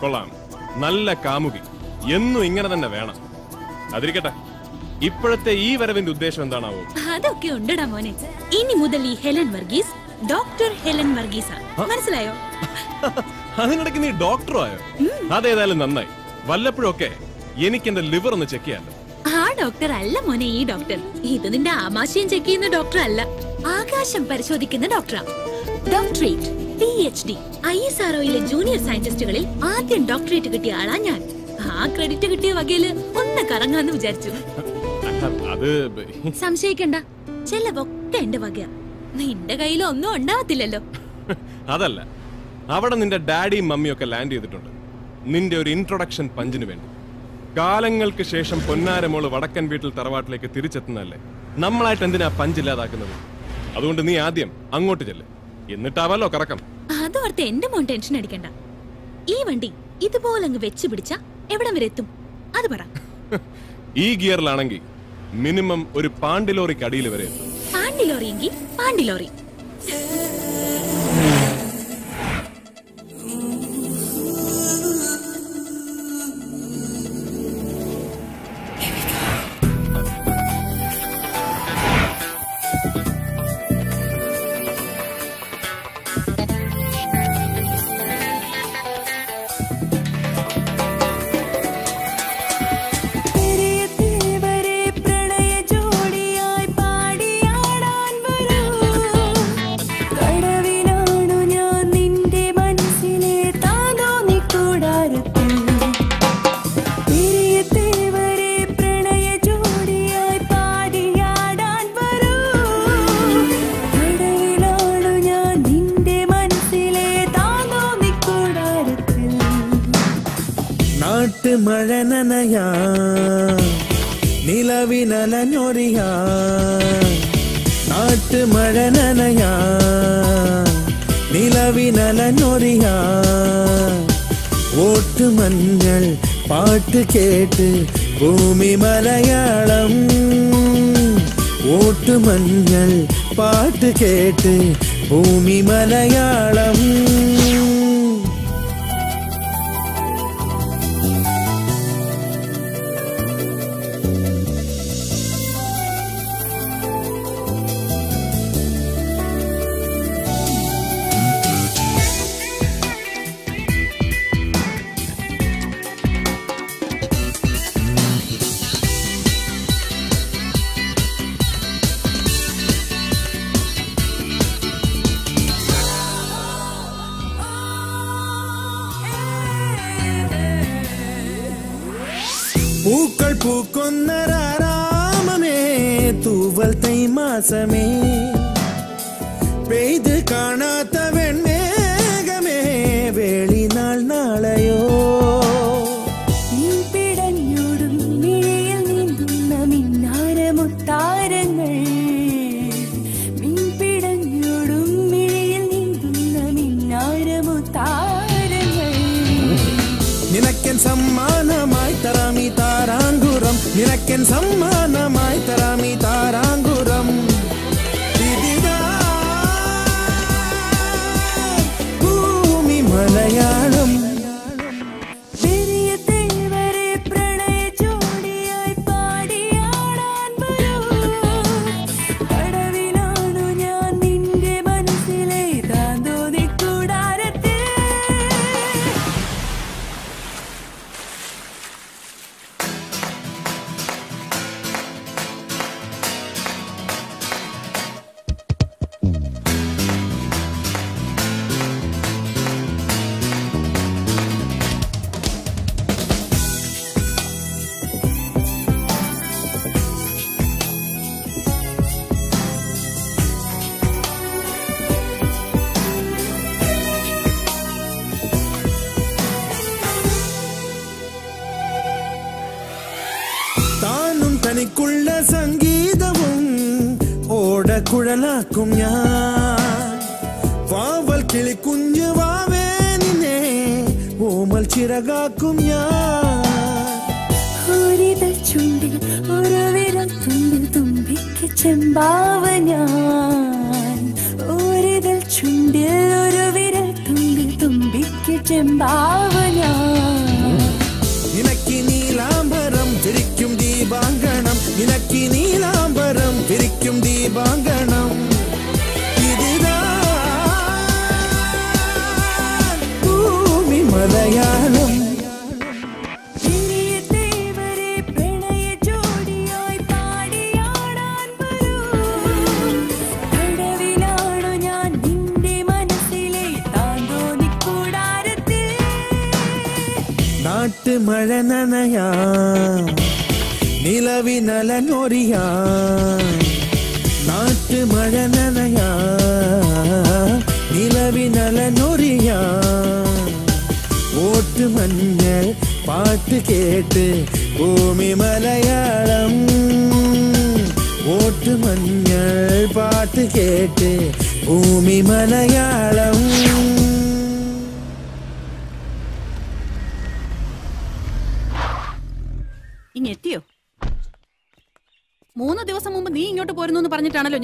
കൊള്ളാം. നല്ല കാമുകി. എന്നും ഇങ്ങനെ തന്നെ വേണം. അതിരിക്കട്ടെ. ഇപ്പോഴത്തെ ഈ വരവിന്റെ ഉദ്ദേശം എന്താണാവോ? അതൊക്കെ ഉണ്ടടാ മോനെ. ഇനി മുതൽ ഈ Helen Varghese doctor Helen Varghese. മനസ്സിലായോ? അതിനിടയ്ക്ക് നീ ഡോക്ടറോ ആയോ? അതേതായാലും നന്നായി. വല്ലപ്പോഴൊക്കെ എനിക്ക് എന്റെ ലിവർ ഒന്ന് ചെക്ക് ചെയ്യാമല്ലോ ആ ഡോക്ടർ അല്ല മോനെ ഈ ഡോക്ടർ. ഇത് നിന്റെ ആമാശയം ചെക്ക് ചെയ്യുന്ന ഡോക്ടർ അല്ല. ആകാശം പരിശോധിക്കുന്ന ഡോക്ടറാ. Doctorate P H D I S ആർഒയിലെ junior സയന്റിസ്റ്റുകളിൽ ആദ്യം ഡോക്ടറേറ്റ് കിട്ടിയ ആളാ ഞാൻ. ആ ക്രെഡിറ്റ് കിട്ടിയ വകയിൽ ഒന്ന് കറങ്ങാന്ന് വിചാരിച്ചു. അത് സംശയിക്കണ്ട. ചെലവൊക്കെ എന്റെ വകയാ. നിന്റെ കയ്യിൽ ഒന്നും ഉണ്ടാവത്തില്ലല്ലോ. അതല്ല. അവിടെ നിന്റെ ഡാഡിയും മമ്മിയും ഒക്കെ ലാൻഡ് ചെയ്തിട്ടുണ്ട്. നിന്റെ ഒരു ഇൻട്രൊഡക്ഷൻ പഞ്ചിന് വേണ്ടി. കാലങ്ങൾക്ക് ശേഷം പൊന്നാരമോൾ വടക്കൻ വീട്ടിൽ തറവാട്ടിലേക്ക് തിരിച്ചെത്തുന്നതല്ലേ? നമ്മളായിട്ട് എന്തിനാ പഞ്ച് ഇല്ലാതാക്കുന്നത്? അതുകൊണ്ട് നീ ആദ്യം അങ്ങോട്ട് ചെല്ല്. എന്നിട്ടാവല്ലോ കറക്കം. അതോർത്ത് എന്റെ മോൻ ടെൻഷൻ അടിക്കണ്ട. ഈ വണ്ടി ഇതുപോലെ അങ്ങ് വെച്ച് പിടിച്ച എവിടം വരെ എത്തും? അത് പറ. ഈ ഗിയറിലാണെങ്കിൽ മിനിമം ഒരു പാണ്ടിലോറിക്ക് അടിയിൽ വരെ എത്തും. പാണ്ടിലോറി എങ്കിൽ പാണ്ടിലോറി. ഓട്ടുമഞ്ഞൾ പാട്ട് കേട്ട് ഭൂമി മലയാളം. ഓട്ടുമഞ്ഞൾ പാട്ട് കേട്ട് ഭൂമി മലയാളം. தூவல் தை மாசமே பெய்து காணாத வெண்மேகமே வேளி நாள் நாளையோ நீம்பிடனியோடும் நிழையில் நீந்தும் நமின்னார முத்தாரங்கள் மீன்பிடனியோடும் நிழையில் நீந்தும் நமின்னார முத்தாரங்கள் நினக்கென் சம்மானமாய் தராமி தாராங்குரம்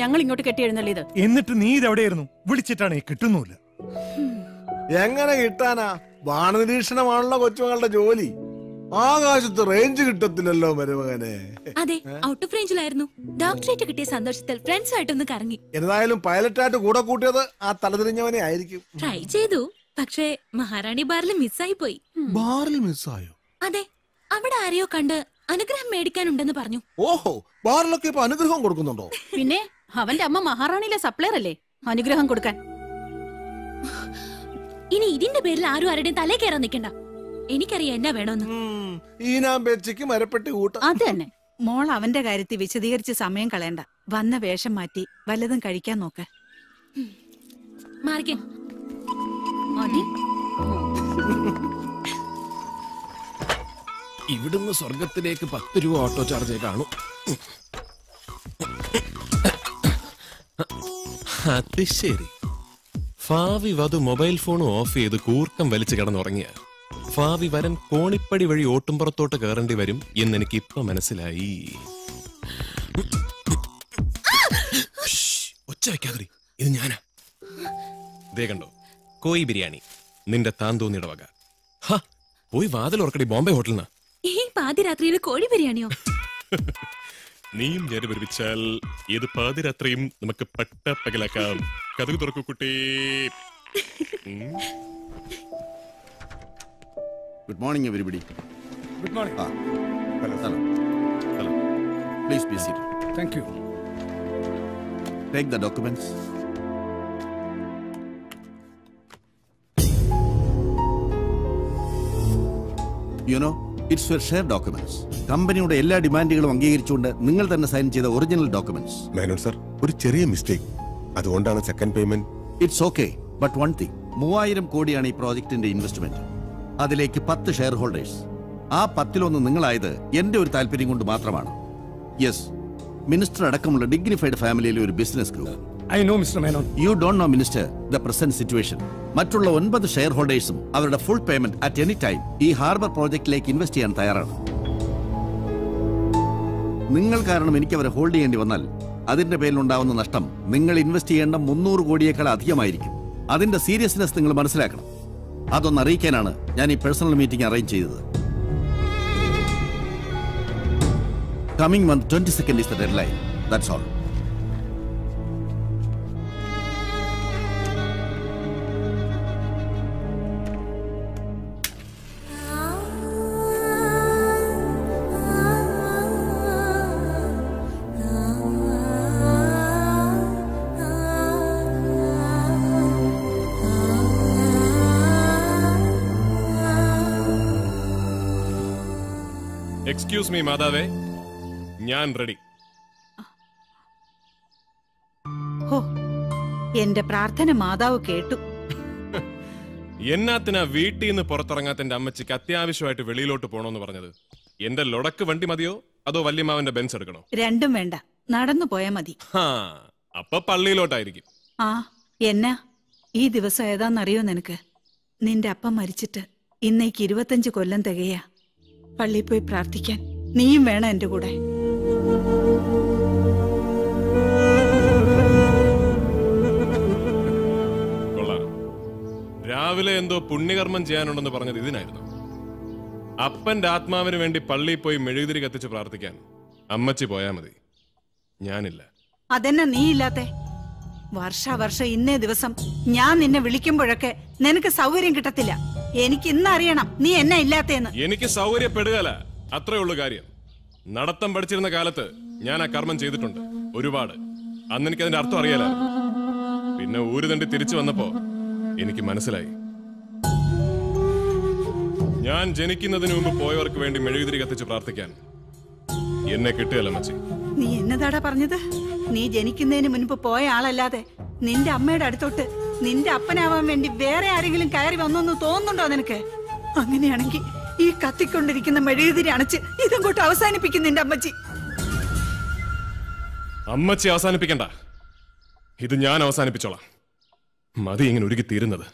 ഞങ്ങൾ ഇങ്ങോട്ട് കെട്ടി എഴുന്നള്ളിയത്. എന്നിട്ട് നീ ഇതെവിടെയായിരുന്നു? വിളിച്ചിട്ടാണ് കിട്ടുന്നില്ല എങ്ങനെ കിട്ടാനാ? വാണനിരീക്ഷണമാണല്ലോ കൊച്ചുമകളുടെ ജോലി. ആകാശത്ത് റേഞ്ച് കിട്ടത്തില്ലല്ലോ മരുമകനെ. അതെ ഔട്ട് ഓഫ് റേഞ്ചിലായിരുന്നു ഡോക്ടറേറ്റ് കിട്ടിയ സന്തോഷത്തിൽ ഫ്രണ്ട്സ് ആയിട്ടൊന്ന് കറങ്ങി. എന്തായാലും പൈലറ്റായിട്ട് കൂടെ കൂട്ടിയത് ആ തലതിരിഞ്ഞവനെ ആയിരിക്കും. ട്രൈ ചെയ്തു. പക്ഷേ മഹാറാണി ബാറിൽ മിസ്സായി പോയി ബാറിൽ മിസ്സായോ അതെ അവിടെ ആരെയോ കണ്ട് അനുഗ്രഹം മേടിക്കാനുണ്ടെന്ന് പറഞ്ഞു. ഓഹോ ബാറിലൊക്കെ ഇപ്പൊ അനുഗ്രഹം കൊടുക്കുന്നുണ്ടോ? പിന്നെ? അവന്റെ അമ്മ മഹാറാണിയിലെ സപ്ലയർ അല്ലേ? അനുഗ്രഹം കൊടുക്കാൻ. ഇനി ഇതിന്റെ പേരിൽ ആരും ആരുടെയും തലേ കയറാൻ നിൽക്കണ്ട. എനിക്കറിയാം എന്നാ വേണമെന്ന്. ഈനാം പേച്ചയ്ക്ക് മരപ്പെട്ടി കൂട്ട. അത് തന്നെ. മോൾ അവന്റെ കാര്യത്തിൽ വിശദീകരിച്ച് സമയം കളയണ്ട. വന്ന വേഷം മാറ്റി വല്ലതും കഴിക്കാൻ നോക്ക്. മാറിക്കേ. ഇവിടുന്ന് സ്വർഗത്തിലേക്ക് പത്ത് രൂപ ഓട്ടോ ചാർജേ കാണൂ. അത് ശരി. ഫാവി വധു മൊബൈൽ ഫോണും ഓഫ് ചെയ്ത് കൂർക്കം വലിച്ചു കിടന്നുറങ്ങിയ. ഫാവി വരൻ കോണിപ്പടി വഴി ഓട്ടുംപുറത്തോട്ട് കയറേണ്ടി വരും എന്ന് എനിക്ക് ഇപ്പൊ മനസ്സിലായി ഒച്ച വെക്കാതിരി ഇത് ഞാനാ. ദേ കണ്ടോ കോയി ബിരിയാണി. നിന്റെ താന്തോന്നിയുടെ വക. ഹ, പോയി വാതിൽ ഉറക്കടി ബോംബെ ഹോട്ടലിനാ. ഈ പാതിരാത്രിയിൽ കോഴി ബിരിയാണിയോ? <laughs> നീയും ഞാൻ ഒരുമിച്ചാൽ ഏത് പാതിരാത്രിയും നമുക്ക് പട്ടപ്പകലാക്കാം കഥകു തുറക്കൂ കുട്ടി ഉം. Good morning, everybody. Good morning. Ah, hello. Hello. Hello. Please be seated. Thank you. Take the documents. You know, it's your share documents കമ്പനിയുടെ എല്ലാ ഡിമാൻഡുകളും അംഗീകരിച്ചുകൊണ്ട് നിങ്ങൾ തന്നെ സൈൻ ചെയ്ത ഒറിജിനൽ ഡോക്യുമെന്റ്സ് മേനോൻ സർ ഒരു ചെറിയ മിസ്റ്റേക്ക് അതുകൊണ്ടാണ് second payment it's okay but one thing മൂവായിരം കോടിയാണ് ഈ പ്രോജക്റ്റിന്റെ ഇൻവെസ്റ്റ്മെന്റ് അതിലേക്ക് പത്ത് ഷെയർ ഹോൾഡേഴ്സ് ആ പത്തിലൊന്ന് നിങ്ങളായത് എന്റെ ഒരു താല്പര്യം കൊണ്ട് മാത്രമാണ്. യെസ് മിനിസ്റ്റർ അടക്കമുള്ള ഡിഗ്നിഫൈഡ് ഫാമിലിയിലെ ഒരു business group I know mister Menon you don't know minister the present situation മറ്റുള്ള ഒൻപത് ഷെയർ ഹോൾഡേഴ്സും അവരുടെ full payment at any time ഈ ഹാർബർ പ്രോജക്റ്റിലേക്ക് ഇൻവെസ്റ്റ് ചെയ്യാൻ തയ്യാറാണ്. നിങ്ങൾ കാരണം എനിക്ക് അവരെ ഹോൾഡ് ചെയ്യേണ്ടി വന്നാൽ അതിന്റെ പേരിലുണ്ടാവുന്ന നഷ്ടം നിങ്ങൾ ഇൻവെസ്റ്റ് ചെയ്യേണ്ട മുന്നൂറ് കോടിയേക്കാൾ അധികമായിരിക്കും. അതിന്റെ സീരിയസ്നെസ് നിങ്ങൾ മനസ്സിലാക്കണം. അതൊന്ന് അറിയിക്കാനാണ് ഞാൻ ഈ പേഴ്സണൽ മീറ്റിംഗ് അറേഞ്ച് ചെയ്തത്. Coming month twenty second is the deadline that's all excuse me മാതാവേ. ഞാൻ റെഡി ഹോ എന്റെ പ്രാർത്ഥന മാതാവ് കേട്ടു. എന്നാത്തിനാ വീട്ടിൽ നിന്ന് പുറത്തിറങ്ങാത്ത എന്റെ അമ്മച്ചിക്ക് അത്യാവശ്യമായിട്ട് വെളിയിലോട്ട് പോണോന്ന് പറഞ്ഞത്? എന്റെ ലൊടക്ക് വണ്ടി മതിയോ? അതോ വല്യമാവന്റെ ബെൻസ് എടുക്കണോ? രണ്ടും വേണ്ട. നടന്നു പോയാ മതി. ഹാ അപ്പൊ പള്ളിയിലോട്ടായിരിക്കും. ആ എന്നാ? ഈ ദിവസം ഏതാന്നറിയോ നിനക്ക്? നിന്റെ അപ്പം മരിച്ചിട്ട് ഇന്നേക്ക് ഇരുപത്തഞ്ച് കൊല്ലം തികയാ. പള്ളിയിൽ പോയി പ്രാർത്ഥിക്കാൻ. നീയും വേണം എന്റെ കൂടെ. രാവിലെ എന്തോ പുണ്യകർമ്മം ചെയ്യാനുണ്ടെന്ന് പറഞ്ഞത് ഇതിനായിരുന്നു. അപ്പന്റെ ആത്മാവിന് വേണ്ടി പള്ളിയിൽ പോയി മെഴുകുതിരി കത്തിച്ച് പ്രാർത്ഥിക്കാൻ അമ്മച്ചി പോയാ മതി. ഞാനില്ല. അതെന്നെ നീ ഇല്ലാത്തെ? വർഷാവർഷം ഇന്നേ ദിവസം ഞാൻ നിന്നെ വിളിക്കുമ്പോഴൊക്കെ നിനക്ക് സൗകര്യം കിട്ടത്തില്ല. എനിക്ക് ഇന്നറിയണം നീ എന്നെ ഇല്ലാത്തേന്ന്. എനിക്ക് സൗകര്യപ്പെടുകയല്ല. അത്രേ ഉള്ളൂ കാര്യം. നടത്തം പഠിച്ചിരുന്ന കാലത്ത് ഞാൻ ആ കർമ്മം ചെയ്തിട്ടുണ്ട്. ഒരുപാട്. അന്ന് എനിക്ക് അതിന്റെ അർത്ഥം അറിയാലോ പിന്നെ ഊര് തണ്ടി തിരിച്ചു വന്നപ്പോ എനിക്ക് മനസ്സിലായി. ഞാൻ ജനിക്കുന്നതിന് മുമ്പ് പോയവർക്ക് വേണ്ടി മെഴുകുതിരി കത്തിച്ച് പ്രാർത്ഥിക്കാൻ എന്നെ കിട്ടുകയല്ല മച്ചി. നീ എന്നതാടാ പറഞ്ഞത്? നീ ജനിക്കുന്നതിന് മുൻപ് പോയ ആളല്ലാതെ നിന്റെ അമ്മയുടെ അടുത്തോട്ട് നിന്റെ അപ്പനാവാൻ വേണ്ടി വേറെ ആരെങ്കിലും കയറി വന്നു തോന്നുന്നുണ്ടോ നിനക്ക്? അങ്ങനെയാണെങ്കിൽ ഈ കത്തിക്കൊണ്ടിരിക്കുന്ന മെഴുകുതിരി അണച്ച് ഇതും കൊണ്ട് അവസാനിപ്പിക്കും നിന്റെ അമ്മച്ചി. അമ്മച്ചി അവസാനിപ്പിക്കണ്ട. ഇത് ഞാൻ അവസാനിപ്പിച്ചോളാം. മതി ഇങ്ങനെ ഒരുക്കി തീരുന്നത്.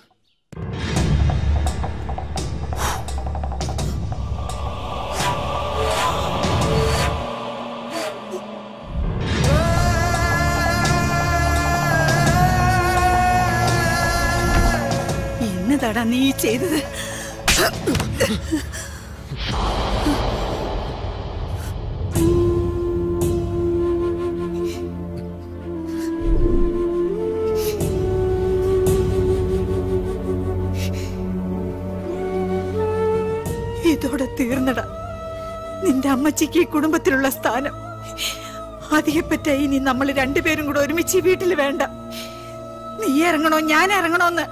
എന്നതാടാ നീ ചെയ്തത്? ഇതോടെ തീർന്നട. നിന്റെ അമ്മച്ചിക്ക് ഈ കുടുംബത്തിലുള്ള സ്ഥാനം. അതിയെപ്പറ്റ ഇനി നമ്മൾ രണ്ടുപേരും കൂടെ ഒരുമിച്ച് വീട്ടിൽ വേണ്ട. നീ ഇറങ്ങണോ ഞാൻ ഇറങ്ങണോന്ന്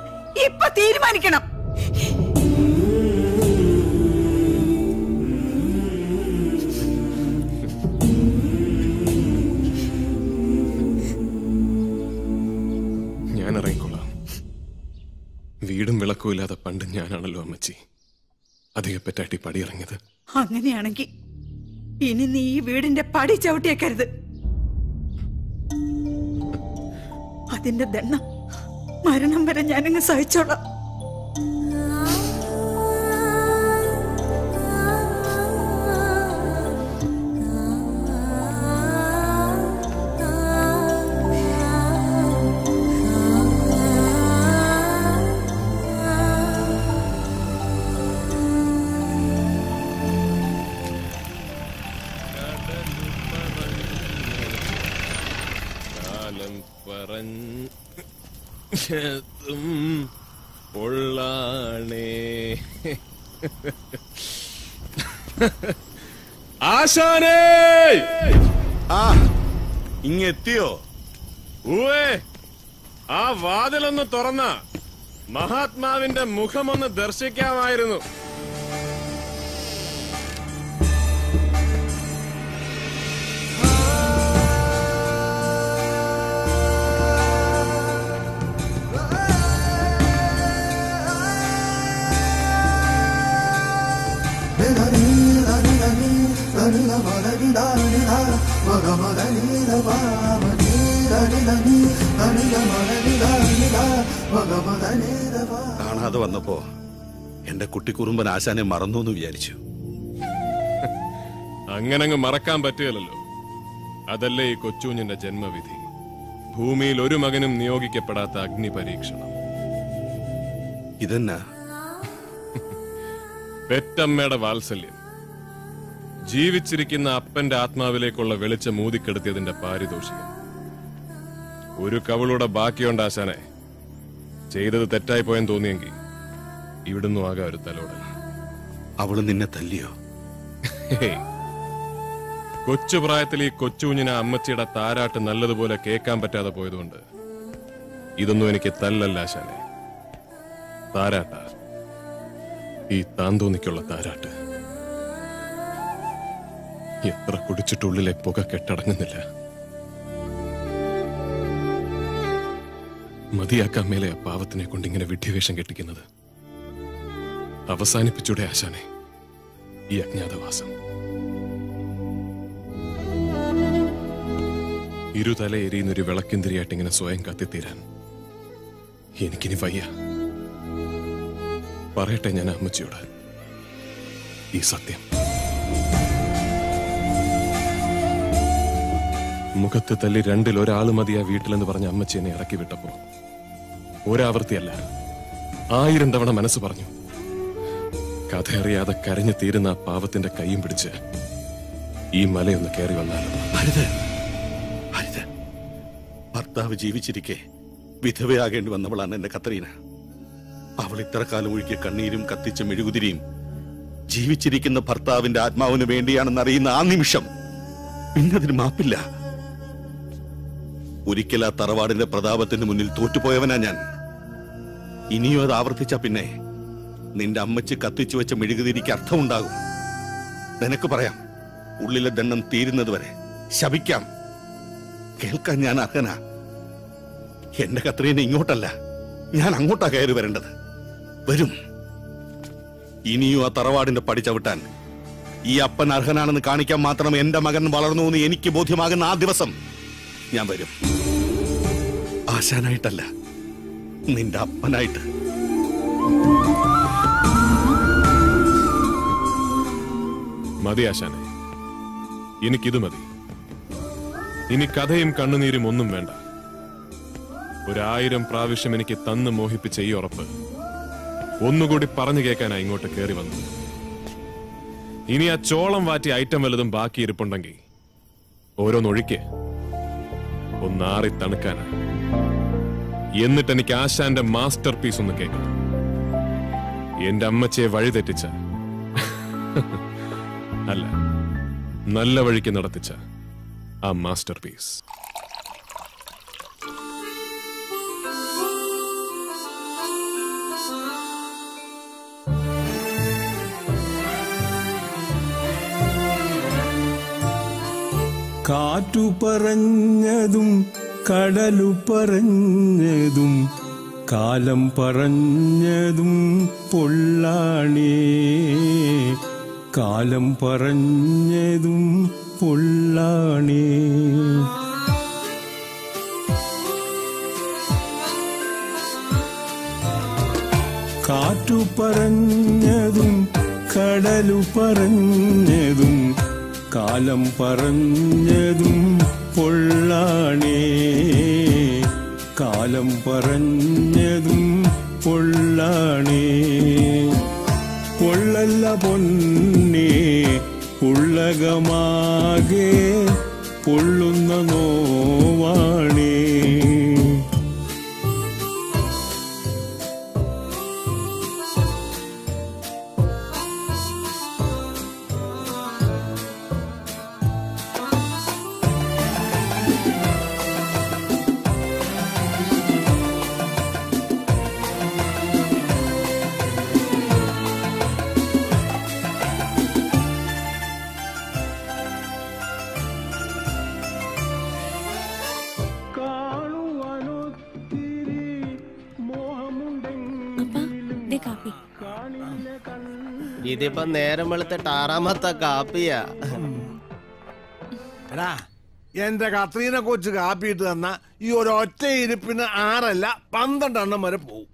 ഇപ്പൊ തീരുമാനിക്കണം. വീടും വിളക്കും ഇല്ലാതെ പണ്ട് ഞാനാണല്ലോ അമ്മച്ചി. അധികപ്പറ്റാട്ടി പടിയിറങ്ങിയത്. അങ്ങനെയാണെങ്കിൽ ഇനി നീ ഈ വീടിന്റെ പടി ചവിട്ടിയേക്കരുത്. അതിന്റെ ദണ്ണം മരണം വരെ ഞാനങ്ങ് സഹിച്ചോളാം. കാലം പറഞ്ഞും പൊള്ളാണേ. ആശാനേ! ആ ഇങ്ങെത്തിയോ? ഊവേ ആ വാതിലൊന്ന് തുറന്ന മഹാത്മാവിന്റെ മുഖമൊന്ന് ദർശിക്കാമായിരുന്നു. കാണാതെ വന്നപ്പോ എന്റെ കുട്ടിക്കുറുമ്പൻ ആശാനെ മറന്നു എന്ന് വിചാരിച്ചു. അങ്ങനെ അങ്ങ് മറക്കാൻ പറ്റുകയല്ലോ അതല്ലേ ഈ കൊച്ചുഞ്ഞിന്റെ ജന്മവിധി. ഭൂമിയിൽ ഒരു മകനും നിയോഗിക്കപ്പെടാത്ത അഗ്നി പരീക്ഷണം. ഇതെന്നാ? പെറ്റമ്മയുടെ വാത്സല്യം. ജീവിച്ചിരിക്കുന്ന അപ്പന്റെ ആത്മാവിലേക്കുള്ള വെളിച്ചം മൂതിക്കെടുത്തിയതിന്റെ പാരിതോഷികം. ഒരു കവളുടെ ബാക്കിയുണ്ട് ആശാനെ. ചെയ്തത് തെറ്റായി പോയെന്ന് തോന്നിയെങ്കിൽ ഇവിടുന്നു ആകാം ഒരു തലോടൽ. അവൾ നിന്നെ തല്ലിയോ? കൊച്ചുപ്രായത്തിൽ കൊച്ചു പ്രായത്തിൽ ഈ കൊച്ചുകുഞ്ഞിനെ അമ്മച്ചിയുടെ താരാട്ട് നല്ലതുപോലെ കേൾക്കാൻ പറ്റാതെ പോയതുകൊണ്ട് ഇതൊന്നും എനിക്ക് തല്ലല്ല ആശാനെ. താരാട്ട. ഈ താന്തോന്നിക്കുള്ള താരാട്ട്. എത്ര കുടിച്ചിട്ടുള്ളിലെ പുക കെട്ടടങ്ങുന്നില്ല. മതിയാക്കാൻ മേലെ ആ പാവത്തിനെ കൊണ്ട് ഇങ്ങനെ വിഡ്ഢിവേഷം കെട്ടിക്കുന്നത്. അവസാനിപ്പിച്ചൂടെ ആശാനെ ഈ അജ്ഞാതവാസം. ഇരുതല എരിയുന്നൊരു വിളക്കിന്തിരിയായിട്ട് ഇങ്ങനെ സ്വയം കത്തിത്തീരാൻ എനിക്കിനി വയ്യ. പറയട്ടെ ഞാൻ അമ്മച്ചിയോട്. ഈ സത്യം. മുഖത്ത് തല്ലി രണ്ടിൽ ഒരാൾ മതി ആ വീട്ടിലെന്ന് പറഞ്ഞ അമ്മച്ചേനെ ഇറക്കി വിട്ടപ്പോ ഒരാവർത്തിയല്ല. ആയിരം തവണ മനസ്സ് പറഞ്ഞു. കഥയറിയാതെ കരഞ്ഞു തീരുന്ന ആ പാവത്തിന്റെ കൈയും പിടിച്ച് ഈ മലയൊന്ന് കയറി വന്നാലും? ഹരിത ഹരിത ഭർത്താവ് ജീവിച്ചിരിക്കെ വിധവയാകേണ്ടി വന്നവളാണ് എന്റെ കത്രീന. അവൾ ഇത്ര കാലം ഒഴുകിയ കണ്ണീരും കത്തിച്ച മെഴുകുതിരിയും ജീവിച്ചിരിക്കുന്ന ഭർത്താവിന്റെ ആത്മാവിന് വേണ്ടിയാണെന്ന് അറിയുന്ന ആ നിമിഷം പിന്നതിന് മാപ്പില്ല. ഒരിക്കൽ ആ തറവാടിന്റെ പ്രതാപത്തിന് മുന്നിൽ തോറ്റുപോയവനാ ഞാൻ. ഇനിയും അത് ആവർത്തിച്ച പിന്നെ നിന്റെ അമ്മച്ച് കത്തിച്ചു വെച്ച മെഴുകുതിരിക്ക് അർത്ഥമുണ്ടാകും. നിനക്ക് പറയാം ഉള്ളിലെ ദണ്ണം തീരുന്നത് വരെ. ശപിക്കാം. കേൾക്കാൻ ഞാൻ അർഹനാ. എന്റെ കത്രീനെ ഇങ്ങോട്ടല്ല ഞാൻ അങ്ങോട്ടാ കയറി വരേണ്ടത്. വരും. ഇനിയും ആ തറവാടിന്റെ പടിച്ചവിട്ടാൻ ഈ അപ്പൻ അർഹനാണെന്ന് കാണിക്കാൻ മാത്രം എന്റെ മകൻ വളർന്നു എന്ന് എനിക്ക് ബോധ്യമാകുന്ന ആ ദിവസം ഞാൻ വരും. ആശാനായിട്ടല്ല നിന്റെ അപ്പനായിട്ട്. മതി ആശാനെ. എനിക്കിത് മതി. ഇനി കഥയും കണ്ണുനീരും ഒന്നും വേണ്ട. ഒരായിരം പ്രാവശ്യം എനിക്ക് തന്ന് മോഹിപ്പിച്ച ഈ ഉറപ്പ് ഒന്നുകൂടി പറഞ്ഞു കേൾക്കാനാ ഇങ്ങോട്ട് കയറി വന്നു ഇനി ആ ചോളം വാറ്റി ഐറ്റം വലുതും ബാക്കി ഇരിപ്പുണ്ടെങ്കിൽ ഓരോന്നൊഴിക്ക് ഒന്നാറി തണുക്കാനാ. എന്നിട്ട് എനിക്ക് ആശാന്റെ മാസ്റ്റർ പീസ് ഒന്ന് കേൾക്കണം എന്റെ അമ്മച്ചയെ വഴിതെറ്റിച്ച അല്ല നല്ല വഴിക്ക് നടത്തിച്ച ആ മാസ്റ്റർ പീസ്. കാറ്റു പറഞ്ഞതും കടലു പറഞ്ഞതും കാലം പറഞ്ഞതും പൊള്ളാണേ. കാലം പറഞ്ഞതും പൊള്ളാണേ. കാറ്റു പറഞ്ഞതും കടലു പറഞ്ഞതും കാലം പറഞ്ഞതും പൊള്ളാണേ കാലം പറഞ്ഞതും പൊള്ളാണേ പൊള്ളല്ല പൊന്നേ ഉള്ളകമാകെ പൊള്ളുന്ന നോവാണേ ഇതിപ്പോ നേരം വെളുത്തിട്ട് ആറാമത്തെ കാപ്പിയാ. എടാ എന്റെ കത്രീനെ കൊച്ച് കാപ്പിയിട്ട് തന്ന ഈ ഒരു ഒറ്റ ഇരിപ്പിന് ആറല്ല പന്ത്രണ്ട് എണ്ണം വരെ പോവും.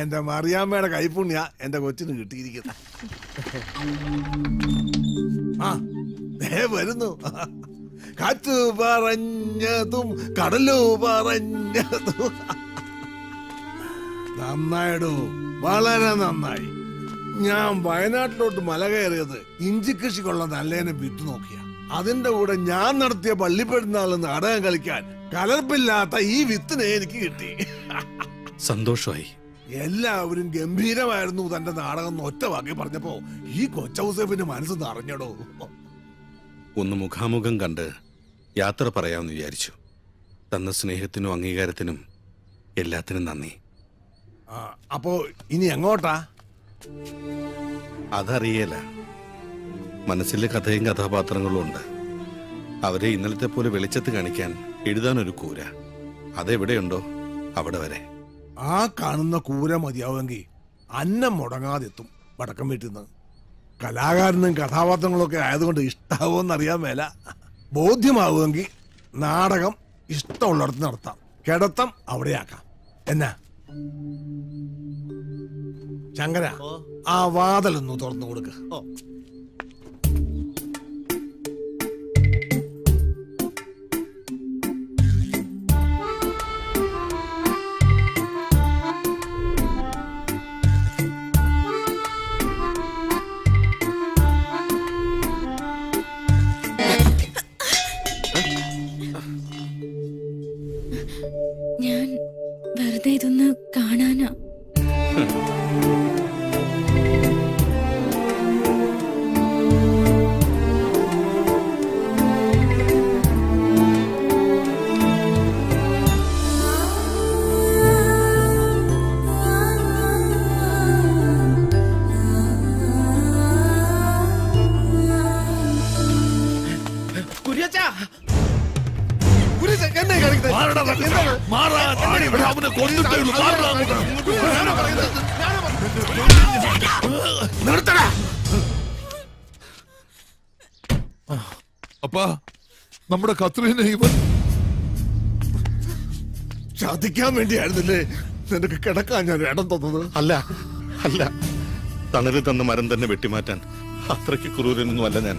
എന്റെ മറിയാമ്മയുടെ കൈപ്പുണ്യ എന്റെ കൊച്ചിന് കിട്ടിയിരിക്കുന്നത് ആ വരുന്നു. കാറ്റു പറഞ്ഞതും കടലു പറഞ്ഞതും. നന്നായിടൂ വളരെ നന്നായി. ഞാൻ വയനാട്ടിലോട്ട് മല കയറിയത് ഇഞ്ചി കൃഷിക്കുള്ള നല്ലേനെ വിട്ടു നോക്കിയ. അതിന്റെ കൂടെ ഞാൻ നടത്തിയ പള്ളിപ്പെടുന്നാൾ നാടകം കളിക്കാൻ കലർപ്പില്ലാത്ത ഈ വിത്തിനെ എനിക്ക് കിട്ടി. സന്തോഷമായി എല്ലാവരും ഗംഭീരമായിരുന്നു തന്റെ നാടകം എന്ന് ഒറ്റ വാക്കി പറഞ്ഞപ്പോ ഈ കൊച്ചൗസേഫിന്റെ മനസ്സ് നിറഞ്ഞടോ. ഒന്ന് മുഖാമുഖം കണ്ട് യാത്ര പറയാമെന്ന് വിചാരിച്ചു. തന്ന സ്നേഹത്തിനും അംഗീകാരത്തിനും എല്ലാത്തിനും നന്ദി. അപ്പോ ഇനി എങ്ങോട്ടാ? അതറിയല. മനസ്സിലെ കഥയും കഥാപാത്രങ്ങളും ഉണ്ട്. അവരെ ഇന്നലത്തെ പോലെ വെളിച്ചത്ത് കാണിക്കാൻ എഴുതാൻ ഒരു കൂര. അതെവിടെയുണ്ടോ അവിടെ വരെ. ആ കാണുന്ന കൂര മതിയാവുമെങ്കിൽ അന്നം മുടങ്ങാതെ എത്തും വടക്കം വീട്ടിൽ നിന്ന് കലാകാരനും കഥാപാത്രങ്ങളും ഒക്കെ ആയതുകൊണ്ട് ഇഷ്ടാവുമെന്ന് അറിയാൻ മേല. ബോധ്യമാവുമെങ്കിൽ നാടകം ഇഷ്ടമുള്ളിടത്ത് നടത്താം. കിടത്തം അവിടെയാക്കാം. എന്നാ? ശങ്കര ആ വാതിലൊന്ന് തുറന്നു കൊടുക്ക. ഞാൻ വെറുതെ ഇതൊന്ന് കാണാനാ. നമ്മുടെ കത്രീനെ ഇവൻ ചതിക്കാൻ വേണ്ടിയായിരുന്നില്ലേ? നിനക്ക് കിടക്കാൻ ഞാൻ ഇടം തന്നത്? അല്ല അല്ല. തണൽ തന്ന മരം തന്നെ വെട്ടിമാറ്റാൻ അത്രയ്ക്ക് ക്രൂരനൊന്നും അല്ല ഞാൻ.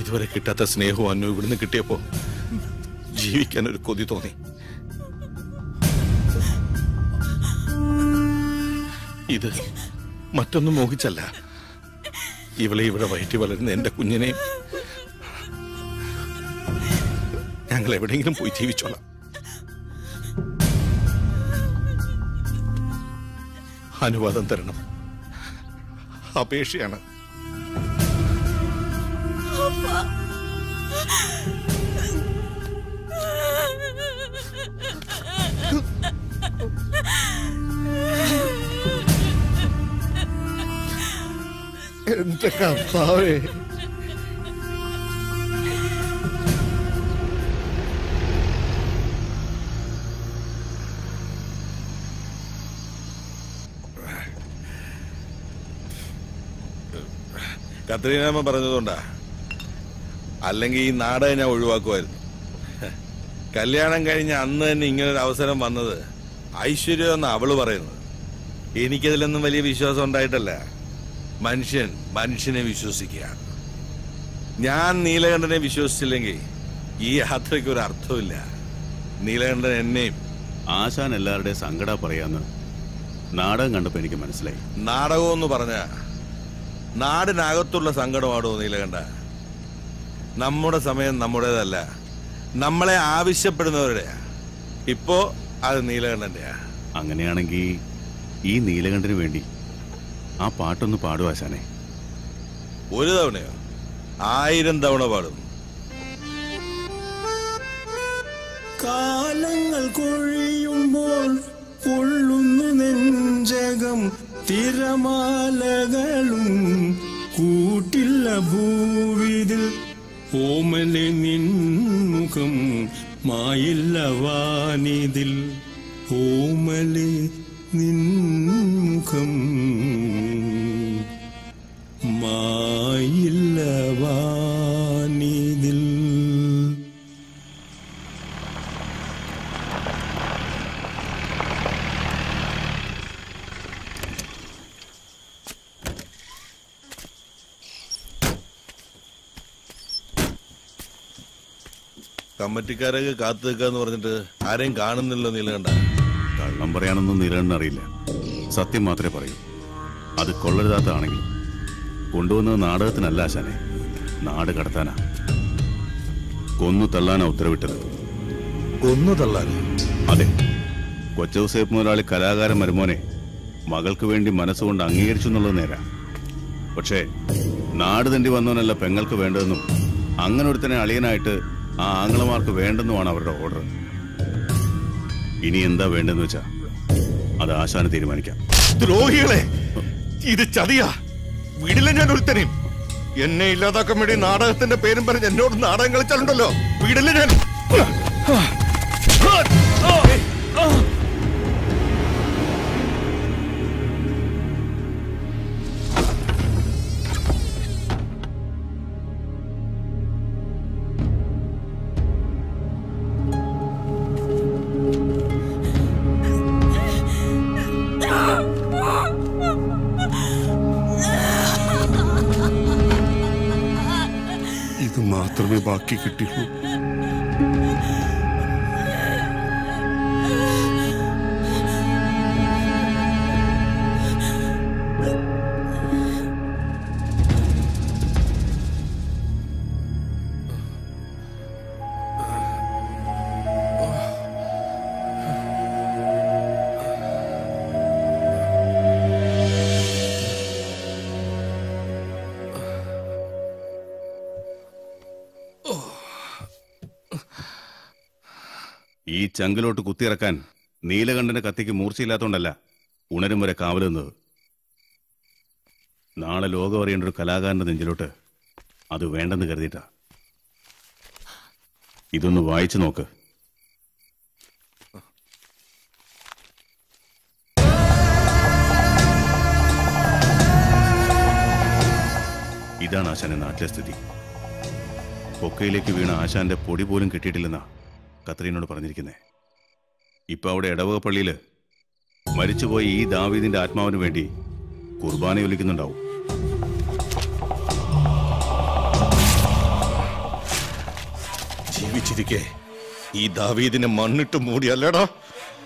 ഇതുവരെ കിട്ടാത്ത സ്നേഹവും അന്നു ഇവിടുന്ന് കിട്ടിയപ്പോ ജീവിക്കാൻ ഒരു കൊതി തോന്നി. ഇത് മറ്റൊന്നും മോഹിച്ചല്ല. ഇവളെ ഇവിടെ വയറ്റി വളരുന്ന എന്റെ കുഞ്ഞിനെയും ഞങ്ങൾ എവിടെയെങ്കിലും പോയി ജീവിച്ചോളാം. അനുവാദം തരണം. അപേക്ഷയാണ്. എന്റെ കർത്താവേ കത്രീനാമ്മ പറഞ്ഞതുകൊണ്ടാ. അല്ലെങ്കിൽ ഈ നാടകം ഞാൻ ഒഴിവാക്കുമായിരുന്നു. കല്യാണം കഴിഞ്ഞ അന്ന് തന്നെ ഇങ്ങനൊരു അവസരം വന്നത് ഐശ്വര്യം എന്ന് അവൾ പറയുന്നത്. എനിക്കതിലൊന്നും വലിയ വിശ്വാസം ഉണ്ടായിട്ടല്ല. മനുഷ്യൻ മനുഷ്യനെ വിശ്വസിക്കുക ഞാൻ നീലകണ്ഠനെ വിശ്വസിച്ചില്ലെങ്കിൽ ഈ യാത്രയ്ക്ക് ഒരു അർത്ഥമില്ല നീലകണ്ഠൻ എന്നെയും ആശാൻ എല്ലാവരുടെയും സങ്കട പറയാന്ന് നാടകം കണ്ടപ്പോ എനിക്ക് മനസ്സിലായി. നാടകം എന്ന് പറഞ്ഞ നാടിനകത്തുള്ള സങ്കടമാണോ നീലകണ്ഠ? നമ്മുടെ സമയം നമ്മുടേതല്ല. നമ്മളെ ആവശ്യപ്പെടുന്നവരുടെ ഇപ്പോ അത് നീലകണ്ഠന്റെയാ. അങ്ങനെയാണെങ്കിൽ ഈ നീലകണ്ഠന് വേണ്ടി ആ പാട്ടൊന്ന് പാടുവാശാനെ ഒരു തവണയോ? ആയിരം തവണ പാടും. കാലങ്ങൾ കൊഴിയുമ്പോൾ പൊള്ളുന്നു നെഞ്ചകം. തിരമാലകളും കൂട്ടില്ല ഭൂവിതിൽ. ഓമലെ നിൻമുഖം മായില്ല വാനിതിൽ. ഓമലെ നിൻമുഖം മായില്ല വാനിതിൽ കമ്മിറ്റിക്കാരൊക്കെ കാത്തു നിൽക്കാന്ന് പറഞ്ഞിട്ട് ആരെയും കാണുന്നില്ലോ നീലകണ്ഠ. കള്ളം പറയാനൊന്നും നീലകണ്ഠൻ അറിയില്ല. സത്യം മാത്രമേ പറയൂ. അത് കൊള്ളരുതാത്തതാണെങ്കിൽ കൊണ്ടുവന്നത് നാടകത്തിനല്ല ആശാനെ. നാട് കടത്താനാ. കൊന്നു തള്ളാനാ ഉത്തരവിട്ടത്. കൊന്നു തള്ളാൻ. അതെ. കൊച്ചൗസേപ്പ് മുതലാളി കലാകാരൻ മരുമോനെ മകൾക്ക് വേണ്ടി മനസ്സുകൊണ്ട് അംഗീകരിച്ചു എന്നുള്ളത് നേരാ. പക്ഷേ നാട് തണ്ടി വന്നവനല്ല പെങ്ങൾക്ക് വേണ്ടതെന്നും അങ്ങനെ ഒരുത്തനെ അളിയനായിട്ട് ആ ആംഗ്ലമാർക്ക് വേണ്ടെന്നുമാണ് അവരുടെ ഓർഡർ. ഇനി എന്താ വേണ്ടെന്ന് വെച്ചാ അത് ആശാന് തീരുമാനിക്കാം. ദ്രോഹികളെ ഇത് ചതിയാ. വീടില്ല ഞാൻ ഒരുത്തനെയും. എന്നെ ഇല്ലാതാക്കാൻ വേണ്ടി നാടകത്തിന്റെ പേരും പറഞ്ഞ് എന്നോട് നാടകം കളിച്ചാലുണ്ടല്ലോ. വീടില്ല ഞാൻ. ചങ്കിലോട്ട് കുത്തിയിറക്കാൻ നീലകണ്ഠന്റെ കത്തിക്ക് മൂർച്ചയില്ലാത്തോണ്ടല്ല ഉണരും വരെ കാവലുന്നത് നാളെ ലോകം അറിയേണ്ട ഒരു കലാകാരന്റെ നെഞ്ചിലോട്ട് അത് വേണ്ടെന്ന് കരുതിയിട്ടാ. ഇതൊന്ന് വായിച്ചു നോക്ക്. ഇതാണ് ആശാന്റെ നാട്ടിലെ സ്ഥിതി. കൊക്കയിലേക്ക് വീണ ആശാന്റെ പൊടി പോലും കിട്ടിയിട്ടില്ലെന്നാ കത്രീനോട് പറഞ്ഞിരിക്കുന്നേ. ഇപ്പൊ അവിടെ ഇടവക പള്ളിയിൽ മരിച്ചുപോയി ഈ ദാവീദിന്റെ ആത്മാവിന് വേണ്ടി കുർബാന ഒലിക്കുന്നുണ്ടാവും ജീവിച്ചിരിക്കെ ഈ ദാവീദിനെ മണ്ണിട്ട് മൂടിയല്ലേടാ?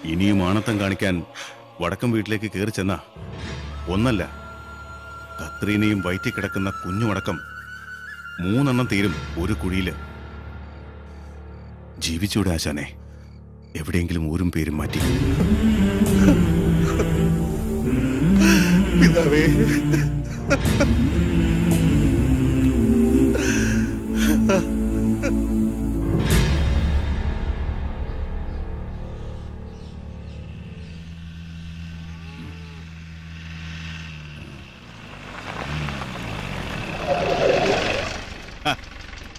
ഇനിയും ആണത്തം കാണിക്കാൻ വടക്കം വീട്ടിലേക്ക് കയറി ചെന്ന ഒന്നല്ല കത്രീനയും വയറ്റി കിടക്കുന്ന കുഞ്ഞുമടക്കം മൂന്നെണ്ണം തീരും ഒരു കുഴിയിൽ. ജീവിച്ചൂടെ ആശാനെ. എവിടെയെങ്കിലും ഊരും പേരും മാറ്റി. പിതാവേ.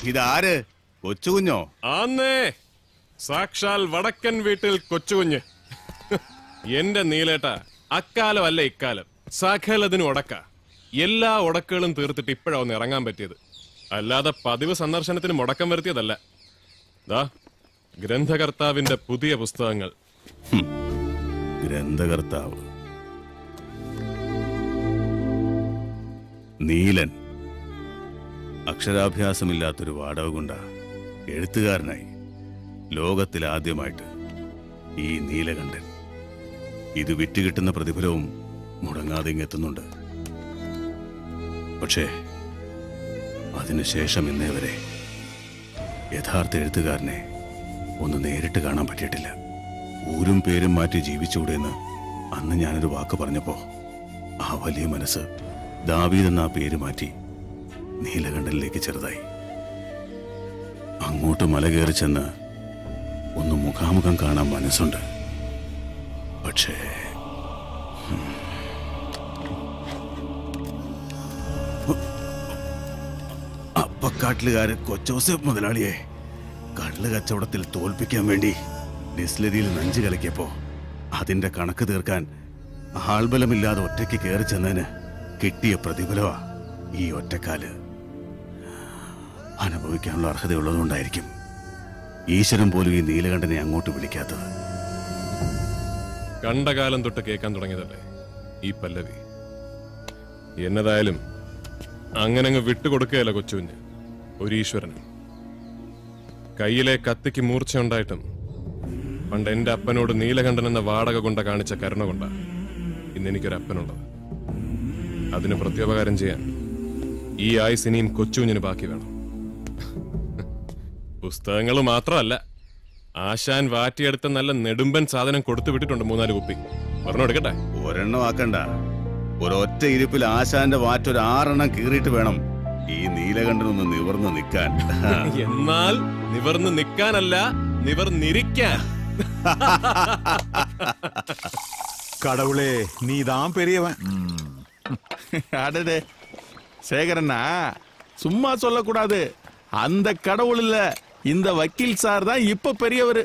ഇതാര്? കൊച്ചുകുഞ്ഞോ? ആന്നേ. സാക്ഷാൽ വടക്കൻ വീട്ടിൽ കൊച്ചുകുഞ്ഞ്. എന്റെ നീലേട്ട അക്കാലം അല്ല ഇക്കാലം. സകലതിനും ഉടക്ക. എല്ലാ ഉടക്കുകളും തീർത്തിട്ട് ഇപ്പോഴാ ഒന്ന് ഇറങ്ങാൻ പറ്റിയത്. അല്ലാതെ പതിവ് സന്ദർശനത്തിന് മുടക്കം വരുത്തിയതല്ല. ഗ്രന്ഥകർത്താവിന്റെ പുതിയ പുസ്തകങ്ങൾ. ഗ്രന്ഥകർത്താവ്. നീലൻ. അക്ഷരാഭ്യാസമില്ലാത്തൊരു വാടക കൊണ്ട എഴുത്തുകാരനായി. ലോകത്തിൽ ആദ്യമായിട്ട് ഈ നീലകണ്ഠൻ. ഇത് വിറ്റുകിട്ടുന്ന പ്രതിഫലവും മുടങ്ങാതെ ഇങ്ങെത്തുന്നുണ്ട് പക്ഷേ അതിനുശേഷം ഇന്നേ വരെ യഥാർത്ഥ എഴുത്തുകാരനെ ഒന്ന് നേരിട്ട് കാണാൻ പറ്റിയിട്ടില്ല. ഊരും പേരും മാറ്റി ജീവിച്ചൂടെ എന്ന് അന്ന് ഞാനൊരു വാക്ക് പറഞ്ഞപ്പോൾ ആ വലിയ മനസ്സ് ദാവീദ് എന്ന ആ പേര് മാറ്റി നീലകണ്ഠനിലേക്ക് ചെറുതായി. അങ്ങോട്ട് മല കയറി ചെന്ന് ഒന്ന് മുഖാമുഖം കാണാൻ മനസ്സുണ്ട്. പക്ഷേ. അപ്പക്കാട്ടിലുകാരൻ കൊച്ചോസഫ് മുതലാളിയെ കള്ള് കച്ചവടത്തിൽ തോൽപ്പിക്കാൻ വേണ്ടി ഡിസ്ലരിയിൽ നഞ്ചു കലക്കിയപ്പോ അതിന്റെ കണക്ക് തീർക്കാൻ ആൾബലമില്ലാതെ ഒറ്റയ്ക്ക് കയറി ചെന്നതിന് കിട്ടിയ പ്രതിഫലമാ ഈ ഒറ്റക്കാൽ. അനുഭവിക്കാനുള്ള അർഹതയുള്ളതുകൊണ്ടായിരിക്കും. ഈശ്വരൻ പോലും ഈ നീലകണ്ഠനെ അങ്ങോട്ട് വിളിക്കാത്തത്. കണ്ട കാലം തൊട്ട് കേൾക്കാൻ തുടങ്ങിയതല്ലേ? ഈ പല്ലവി. എന്നതായാലും അങ്ങനെ അങ്ങ് വിട്ടുകൊടുക്കുകയല്ല കൊച്ചുവിന് ഒരു കയ്യിലെ കത്തിക്ക് മൂർച്ചയുണ്ടായിട്ടും പണ്ട് എന്റെ അപ്പനോട് നീലകണ്ഠൻ എന്ന വാടക കൊണ്ട കാണിച്ച കരുണ കൊണ്ട ഇന്ന് എനിക്കൊരു അപ്പനുള്ളത് അതിന് പ്രത്യുപകാരം ചെയ്യാൻ ഈ ആയുസ് ഇനിയും കൊച്ചുവിഞ്ഞിന് ബാക്കി വേണം. പുസ്തകങ്ങൾ മാത്രമല്ല ആശാൻ വാറ്റിയെടുത്ത നല്ല നെടുമ്പൻ സാധനം കൊടുത്തു വിട്ടിട്ടുണ്ട് മൂന്നാല് കുപ്പി പറഞ്ഞു എടുക്കട്ടെ ഒരെണ്ണം ആക്കണ്ട ഒരൊറ്റ ഇരിപ്പിൽ ആശാന്റെ വാറ്റൊരു ആറെണ്ണം കീറിയിട്ട് വേണം ഈ നീലകണ്ഠനൊന്ന് നിവർന്ന് നിൽക്കാൻ <laughs> എന്നാൽ നിവർന്ന് നിൽക്കാനല്ല നിവർന്നിരിക്കാൻ கடவுளே நீ தான் பெரியவன் அடடே சேகரண்ணா சும்மா சொல்லக்கூடாது அந்த கடவுள் இல்ல இந்த வக்கீல் சார் தான் இப்ப பெரியவர்.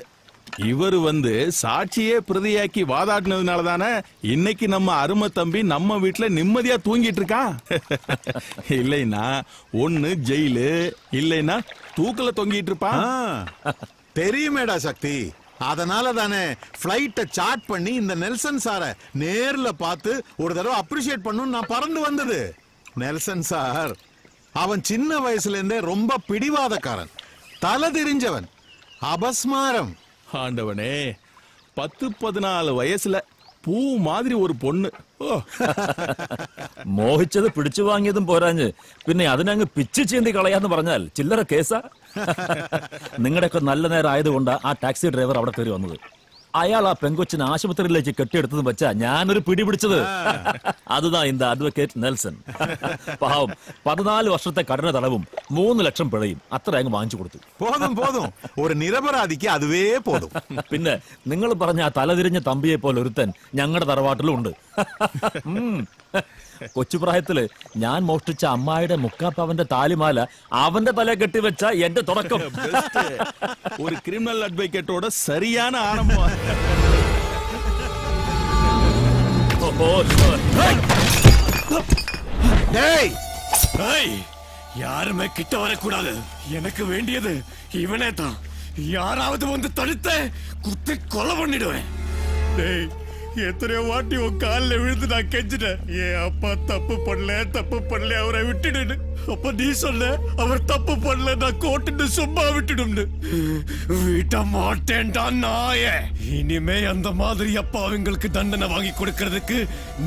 இவர் வந்து சாட்சியே பிரதியாக்கி வாதாடினதுனால தானே இன்னைக்கு நம்ம அருமை தம்பி நம்ம வீட்டுல நிம்மதியா தூங்கிட்டு இருக்கான் <laughs> இல்லைன்னா ஒன்னு ஜெயிலு இல்லைன்னா தூக்கல தொங்கிட்டு இருப்பான் தெரியுமேடா சக்தி. அதனால தானே ஃப்ளைட்டை சார்ட் பண்ணி இந்த நெல்சன் சாரை நேர்ல பார்த்து ஒரு தடவை அப்ரிஷியேட் பண்ணணும்னு நான் பறந்து வந்தது. நெல்சன் சார் அவன் சின்ன வயசுல இருந்தே ரொம்ப பிடிவாதக்காரன். தலை தெரிஞ்சவன் அபஸ்மாரம் ஆண்டவனே பத்து பதினாலு வயசுல பூ மாதிரி ஒரு பொண்ணு <laughs> ഓ മോഹിച്ചത് പിടിച്ചു വാങ്ങിയതും പോരാഞ്ഞ് പിന്നെ അതിനങ്ങ് പിച്ചു ചീന്തി കളയാന്ന് പറഞ്ഞാൽ ചില്ലറ കേസാ <laughs> നിങ്ങളുടെയൊക്കെ നല്ല നേരം ആയതുകൊണ്ടാ ആ ടാക്സി ഡ്രൈവർ അവിടെ കയറി വന്നത് അയാൾ ആ പെങ്കൊച്ചിനെ ആശുപത്രിയിലേക്ക് കെട്ടിയെടുത്തതും വെച്ചാ ഞാനൊരു പിടി പിടിച്ചത്. അതുതാ ഇന്ത അഡ്വക്കേറ്റ് നെൽസൺ. പാവം പതിനാല് വർഷത്തെ കഠിന തടവും മൂന്ന് ലക്ഷം പിഴയും അത്ര അങ്ങ് വാങ്ങിച്ചു കൊടുത്തു. പോതും പോതും. ഒരു നിരപരാധിക്ക് അതുവേ പോതും. പിന്നെ നിങ്ങൾ പറഞ്ഞ ആ തലതിരിഞ്ഞ തമ്പിയെ പോലെ ഒരുത്തൻ ഞങ്ങളുടെ തറവാട്ടിലും ഉണ്ട്. കൊച്ചുപ്രായത്തില് ഞാൻ മോഷ്ടിച്ച അമ്മായിയുടെ മുക്കാപ്പവന്റെ താലിമാല അവന്റെ തല കെട്ടിവെച്ച എന്റെ തുടക്കം ஒரு கிரிமினல் அட்வொகேட்டோட சரியான ஆரம்பம் டேய் ஏய் யாருமே கிட்ட வரக்கூடாது எனக்கு வேண்டியது இவனே தான் யாராவது வந்து தடுத்த குத்தி கொலை பண்ணிடுவேன் டேய் எத்தனையோ வாட்டி உன் காலில் விழுந்து நான் கெஞ்சிட்டேன். ஏன் அப்பா தப்பு பண்ணல தப்பு பண்ணல அவரை விட்டுடுன்னு. அப்ப நீ சொன்ன அவர் தப்பு பண்ணல நான் கோட்டுன்னு சும்மா விட்டுடும்னு. விட மாட்டேன்டா நாயே. இனிமே அந்த மாதிரி அப்பா அவங்களுக்கு தண்டனை வாங்கி கொடுக்கறதுக்கு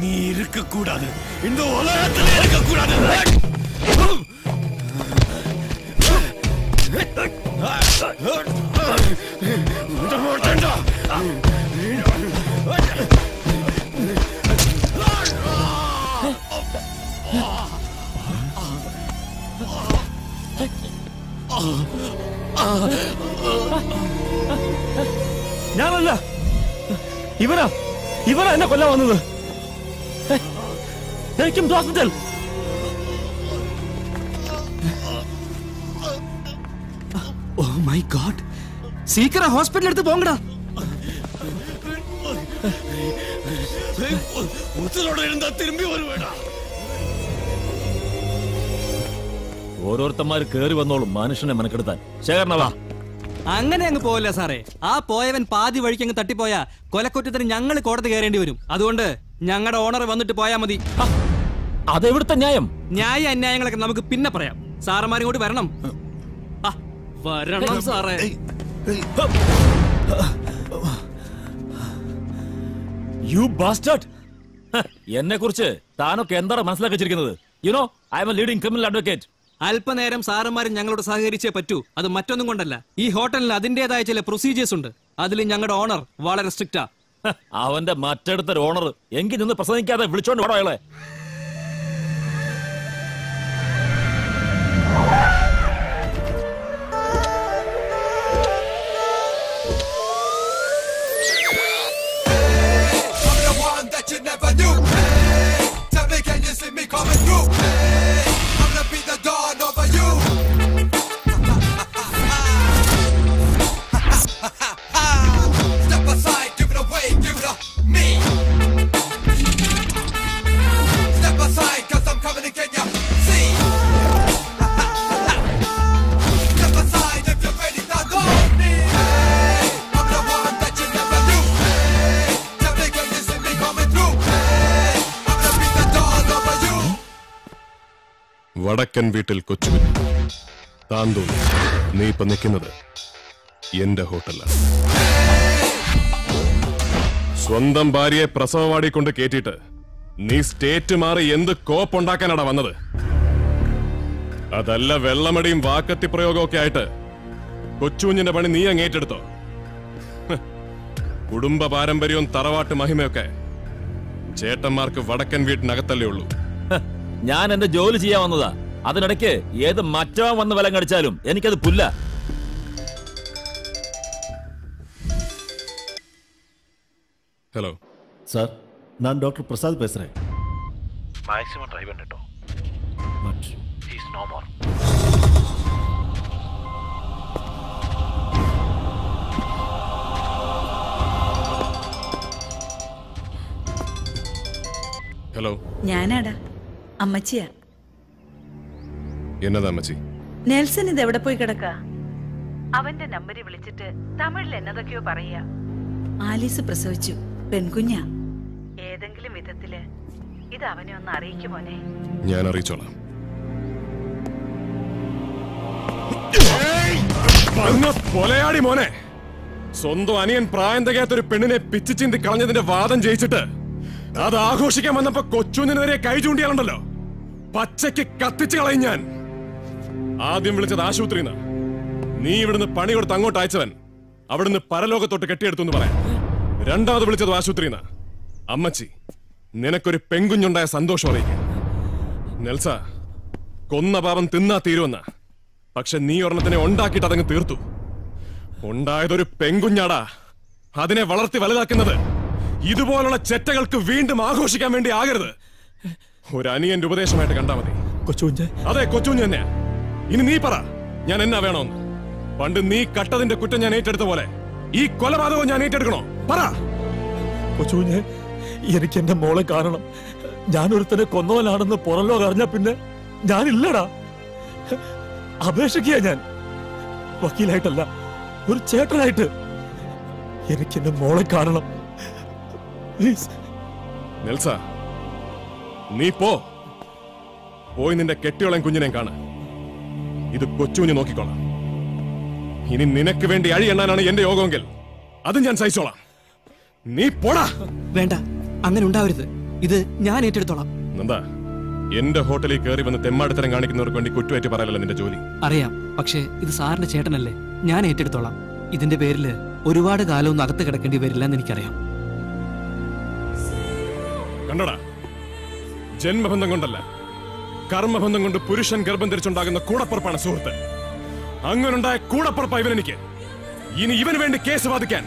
நீ இருக்க கூடாது இந்த உலகத்துல இருக்க கூடாது விட மாட்டேன்டா. ഞാനല്ല. ഇവനാ. ഇവനാ എന്നെ കൊല്ലാൻ വന്നത്. എനിക്കും hospital oh my God oh സീക്കറ ഹോസ്പിറ്റലിൽ എടുത്ത് உத்தரோட இருந்தா திரும்பி வருவேடா ഓരോരുത്തന്മാര് കേറി വന്നോളും മനുഷ്യനെ മെനക്കെടുത്താൻ ശേഖരണവാ അങ്ങനെ അങ്ങ് പോവില്ല സാറേ ആ പോയവൻ പാതി വഴിക്ക് അങ്ങ് തട്ടിപ്പോയാ കൊലക്കുറ്റത്തിന് ഞങ്ങൾ കോടതി കയറേണ്ടി വരും അതുകൊണ്ട് ഞങ്ങളുടെ ഓണർ വന്നിട്ട് പോയാ മതി അതെവിടുത്തെ ന്യായം ന്യായ അന്യായങ്ങളൊക്കെ നമുക്ക് പിന്നെ പറയാം സാറന്മാരും കൂടി വരണം ആ, വരണം സാറേ യു ബാസ്റ്റർഡ് എന്നെ കുറിച്ച് താനൊക്കെ എന്താണ് മനസ്സിലാക്കിച്ചിരിക്കുന്നത്? You know I'm a leading criminal advocate അല്പനേരം സാറന്മാരും ഞങ്ങളോട് സഹകരിച്ചേ പറ്റൂ. അത് മറ്റൊന്നും കൊണ്ടല്ല. ഈ ഹോട്ടലിന് അതിന്റേതായ ചില പ്രൊസീജിയേഴ്സ് ഉണ്ട്. അതിൽ ഞങ്ങളുടെ ഓണർ വളരെ സ്ട്രിക്റ്റാ അവന്റെ മറ്റെടുത്തൊരു ഓണർ എങ്കിൽ നിന്ന് പ്രസംഗിക്കാതെ വിളിച്ചോണ്ട് വേണോ അയാളെ. വടക്കൻ വീട്ടിൽ കൊച്ചുവിൻ താൻ നീ ഇപ്പൊ നിൽക്കുന്നത് എന്റെ ഹോട്ടലാണ് സ്വന്തം ഭാര്യയെ പ്രസവവാടി കൊണ്ട് കേറ്റിട്ട് നീ സ്റ്റേറ്റ് മാറി എന്ത് കോപ്പുണ്ടാക്കാനാടാ വന്നത്? അതല്ല വെള്ളമടിയും വാക്കത്തി പ്രയോഗമൊക്കെ ആയിട്ട് കൊച്ചുകുഞ്ഞിന്റെ പണി നീ അങ്ങ് ഏറ്റെടുത്തോ. കുടുംബ പാരമ്പര്യവും തറവാട്ട് മഹിമയൊക്കെ ചേട്ടന്മാർക്ക് വടക്കൻ വീട്ടിനകത്തല്ലേ ഉള്ളൂ. ഞാൻ എന്റെ ജോലി ചെയ്യാൻ വന്നതാ. അതിനിടയ്ക്ക് ഏത് മറ്റവൻ വന്ന് വിലം കടിച്ചാലും എനിക്കത് പുല്ല. ഹലോ சார் நான் டாக்டர் பிரசாத் பேசுறேன் maximum try പണ്ടോ but he's no more hello ഞാനാടാ അമ്മച്ചിയാ എന്നതാ അമ്മച്ചി നെൽസൺ ഇത് എവിടെ പോയി കിടക്ക അവന്റെ നമ്പറിൽ വിളിച്ചിട്ട് തമിഴിൽ എന്നതൊക്കെയോ പറയാ ആലീസ് പ്രസവിച്ചു പെൺകുഞ്ഞാ? ഏതെങ്കിലും വിധത്തിൽ ഇത് അവനെ ഒന്ന് അറിയിക്കുമോനെ ഞാൻ അറിയിച്ചോളാം കൊലയാടി മോനെ. സ്വന്തം അനിയൻ പ്രായം തികയാത്തൊരു പെണ്ണിനെ പിച്ചു ചിന്തി കളഞ്ഞതിന്റെ വാദം ജയിച്ചിട്ട് അത് ആഘോഷിക്കാൻ വന്നപ്പോ കൊച്ചുവിനെതിരെ കൈ ചൂണ്ടിയാലുണ്ടല്ലോ പച്ചയ്ക്ക് കത്തിച്ചു കളയും ഞാൻ. ആദ്യം വിളിച്ചത് ആശുപത്രിന്ന് നീ ഇവിടുന്ന് പണി കൊടുത്ത് അങ്ങോട്ട് അയച്ചവൻ. അവിടുന്ന് പരലോകത്തോട്ട് കെട്ടിയെടുത്തു എന്ന് പറയാം. രണ്ടാമത് വിളിച്ചത് ആശുപത്രിന്ന് അമ്മച്ചി നിനക്കൊരു പെങ്കുഞ്ഞുണ്ടായ സന്തോഷം അറിയിക്കും. നെൽസ കൊന്ന പാപം തിന്നാ തീരുവെന്നാ. പക്ഷെ നീ ഒരെണ്ണത്തിനെ ഉണ്ടാക്കിയിട്ട് അതങ്ങ് തീർത്തു. ഉണ്ടായതൊരു പെങ്കുഞ്ഞാടാ അതിനെ വളർത്തി വലുതാക്കുന്നത് ഇതുപോലുള്ള ചെറ്റകൾക്ക് വീണ്ടും ആഘോഷിക്കാൻ വേണ്ടി ആകരുത്. ഒരു അനിയന്റെ ഉപദേശമായിട്ട് കണ്ടാ മതി. കൊച്ചുകുഞ്ഞ്. അതെ കൊച്ചുകുഞ്ഞ് തന്നെയാ. ഇനി നീ പറ ഞാൻ എന്നാ വേണമെന്ന്. പണ്ട് നീ കട്ടതിന്റെ കുറ്റം ഞാൻ ഏറ്റെടുത്ത പോലെ. ഈ കൊലപാതകം ഞാൻ ഏറ്റെടുക്കണോ? പറ. കൊച്ചുകുഞ്ഞ് എനിക്ക് എന്റെ മോളെ കാണണം. ഞാൻ ഒരുത്തനെ കൊന്നവനാണെന്ന് പുറംലോകം അറിഞ്ഞ പിന്നെ ഞാനില്ലടാ. അപേക്ഷിക്കുക ഞാൻ. വക്കീലായിട്ടല്ല ഒരു ചേട്ടനായിട്ട് എനിക്ക് എന്റെ മോളെ കാണണം. പ്ലീസ്. നെൽസ നീ പോ. പോയി നിന്റെ കെട്ടിയോളം കുഞ്ഞിനെ കാണാൻ ഇത് കൊച്ചുകുഞ്ഞ് നോക്കിക്കോളാം. ഇനി നിനക്ക് വേണ്ടി അഴി എണ്ണാനാണ് എന്റെ യോഗമെങ്കിൽ അത് ഞാൻ സഹിച്ചോളാം. നീ പോടാ. വേണ്ട അങ്ങനെ ഉണ്ടാവരുത്. ഇത് ഞാൻ ഏറ്റെടുത്തോളാം. എന്താ എന്റെ ഹോട്ടലിൽ കയറി വന്ന് തെമ്മാടിത്തരം കാണിക്കുന്നവർക്ക് വേണ്ടി കുറ്റുപറ്റി പറയലല്ല നിന്റെ ജോലി? അറിയാം പക്ഷേ ഇത് സാറിന്റെ ചേട്ടനല്ലേ. ഞാൻ ഏറ്റെടുത്തോളാം. ഇതിന്റെ പേരിൽ ഒരുപാട് കാലവും അകത്ത് കിടക്കേണ്ടി വരില്ല എന്ന് എനിക്കറിയാം. കണ്ടടാ ജന്മബന്ധം കൊണ്ടല്ല കർമ്മബന്ധം കൊണ്ട് പുരുഷൻ ഗർഭം ധരിച്ചുണ്ടാകുന്ന കൂടപ്പുറപ്പാണ് സുഹൃത്ത്. അങ്ങനുണ്ടായ കൂടപ്പുറപ്പ ഇവനെനിക്ക് ഇനി ഇവന് വേണ്ടി കേസ് വാദിക്കാൻ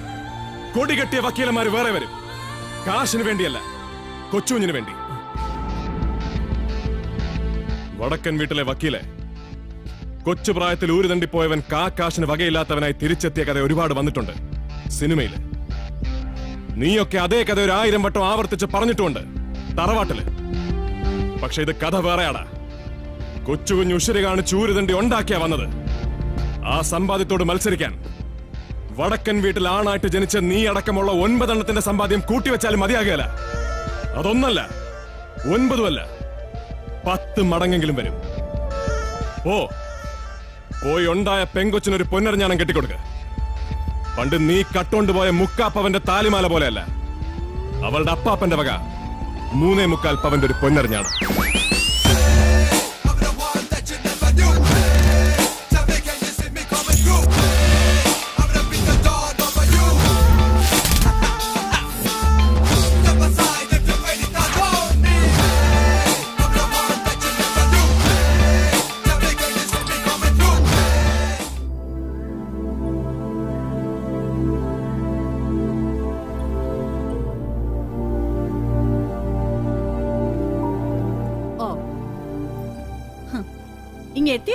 കൊടി കെട്ടിയ വക്കീലന്മാര് വേറെ വരും. കാശിന് വേണ്ടിയല്ല കൊച്ചുകുഞ്ഞിന് വേണ്ടി. വടക്കൻ വീട്ടിലെ വക്കീലെ കൊച്ചു പ്രായത്തിൽ ഊരുതണ്ടിപ്പോയവൻ കാശിന് വകയില്ലാത്തവനായി തിരിച്ചെത്തിയ കഥ ഒരുപാട് വന്നിട്ടുണ്ട് സിനിമയിൽ. നീയൊക്കെ അതേ കഥ ഒരു ആയിരം വട്ടം ആവർത്തിച്ച് പറഞ്ഞിട്ടുണ്ട് തറവാട്ടിൽ. പക്ഷെ ഇത് കഥ വേറെയാടാ. കൊച്ചു കുഞ്ഞു ഉശരി കാണിച്ച് ഊരുതണ്ടി ഉണ്ടാക്കിയാ വന്നത്. ആ സമ്പാദ്യത്തോട് മത്സരിക്കാൻ. വടക്കൻ വീട്ടിൽ ആണായിട്ട് ജനിച്ച നീ അടക്കമുള്ള ഒൻപതെണ്ണത്തിന്റെ സമ്പാദ്യം കൂട്ടിവെച്ചാലും മതിയാകുകയല്ല. അതൊന്നല്ല ഒൻപതുമല്ല പത്ത് മടങ്ങെങ്കിലും വരും. ഓ പോയി ഉണ്ടായ പെങ്കൊച്ചിനൊരു പൊന്നറിഞ്ഞാണം കെട്ടിക്കൊടുക്ക. പണ്ട് നീ കട്ടോണ്ട് പോയ മുക്കാപ്പവന്റെ താലിമാല പോലെയല്ല. അവളുടെ അപ്പാപ്പന്റെ വക മൂന്നേ മുക്കാൽ പവന്റെ ഒരു പൊന്നരഞ്ഞാണം.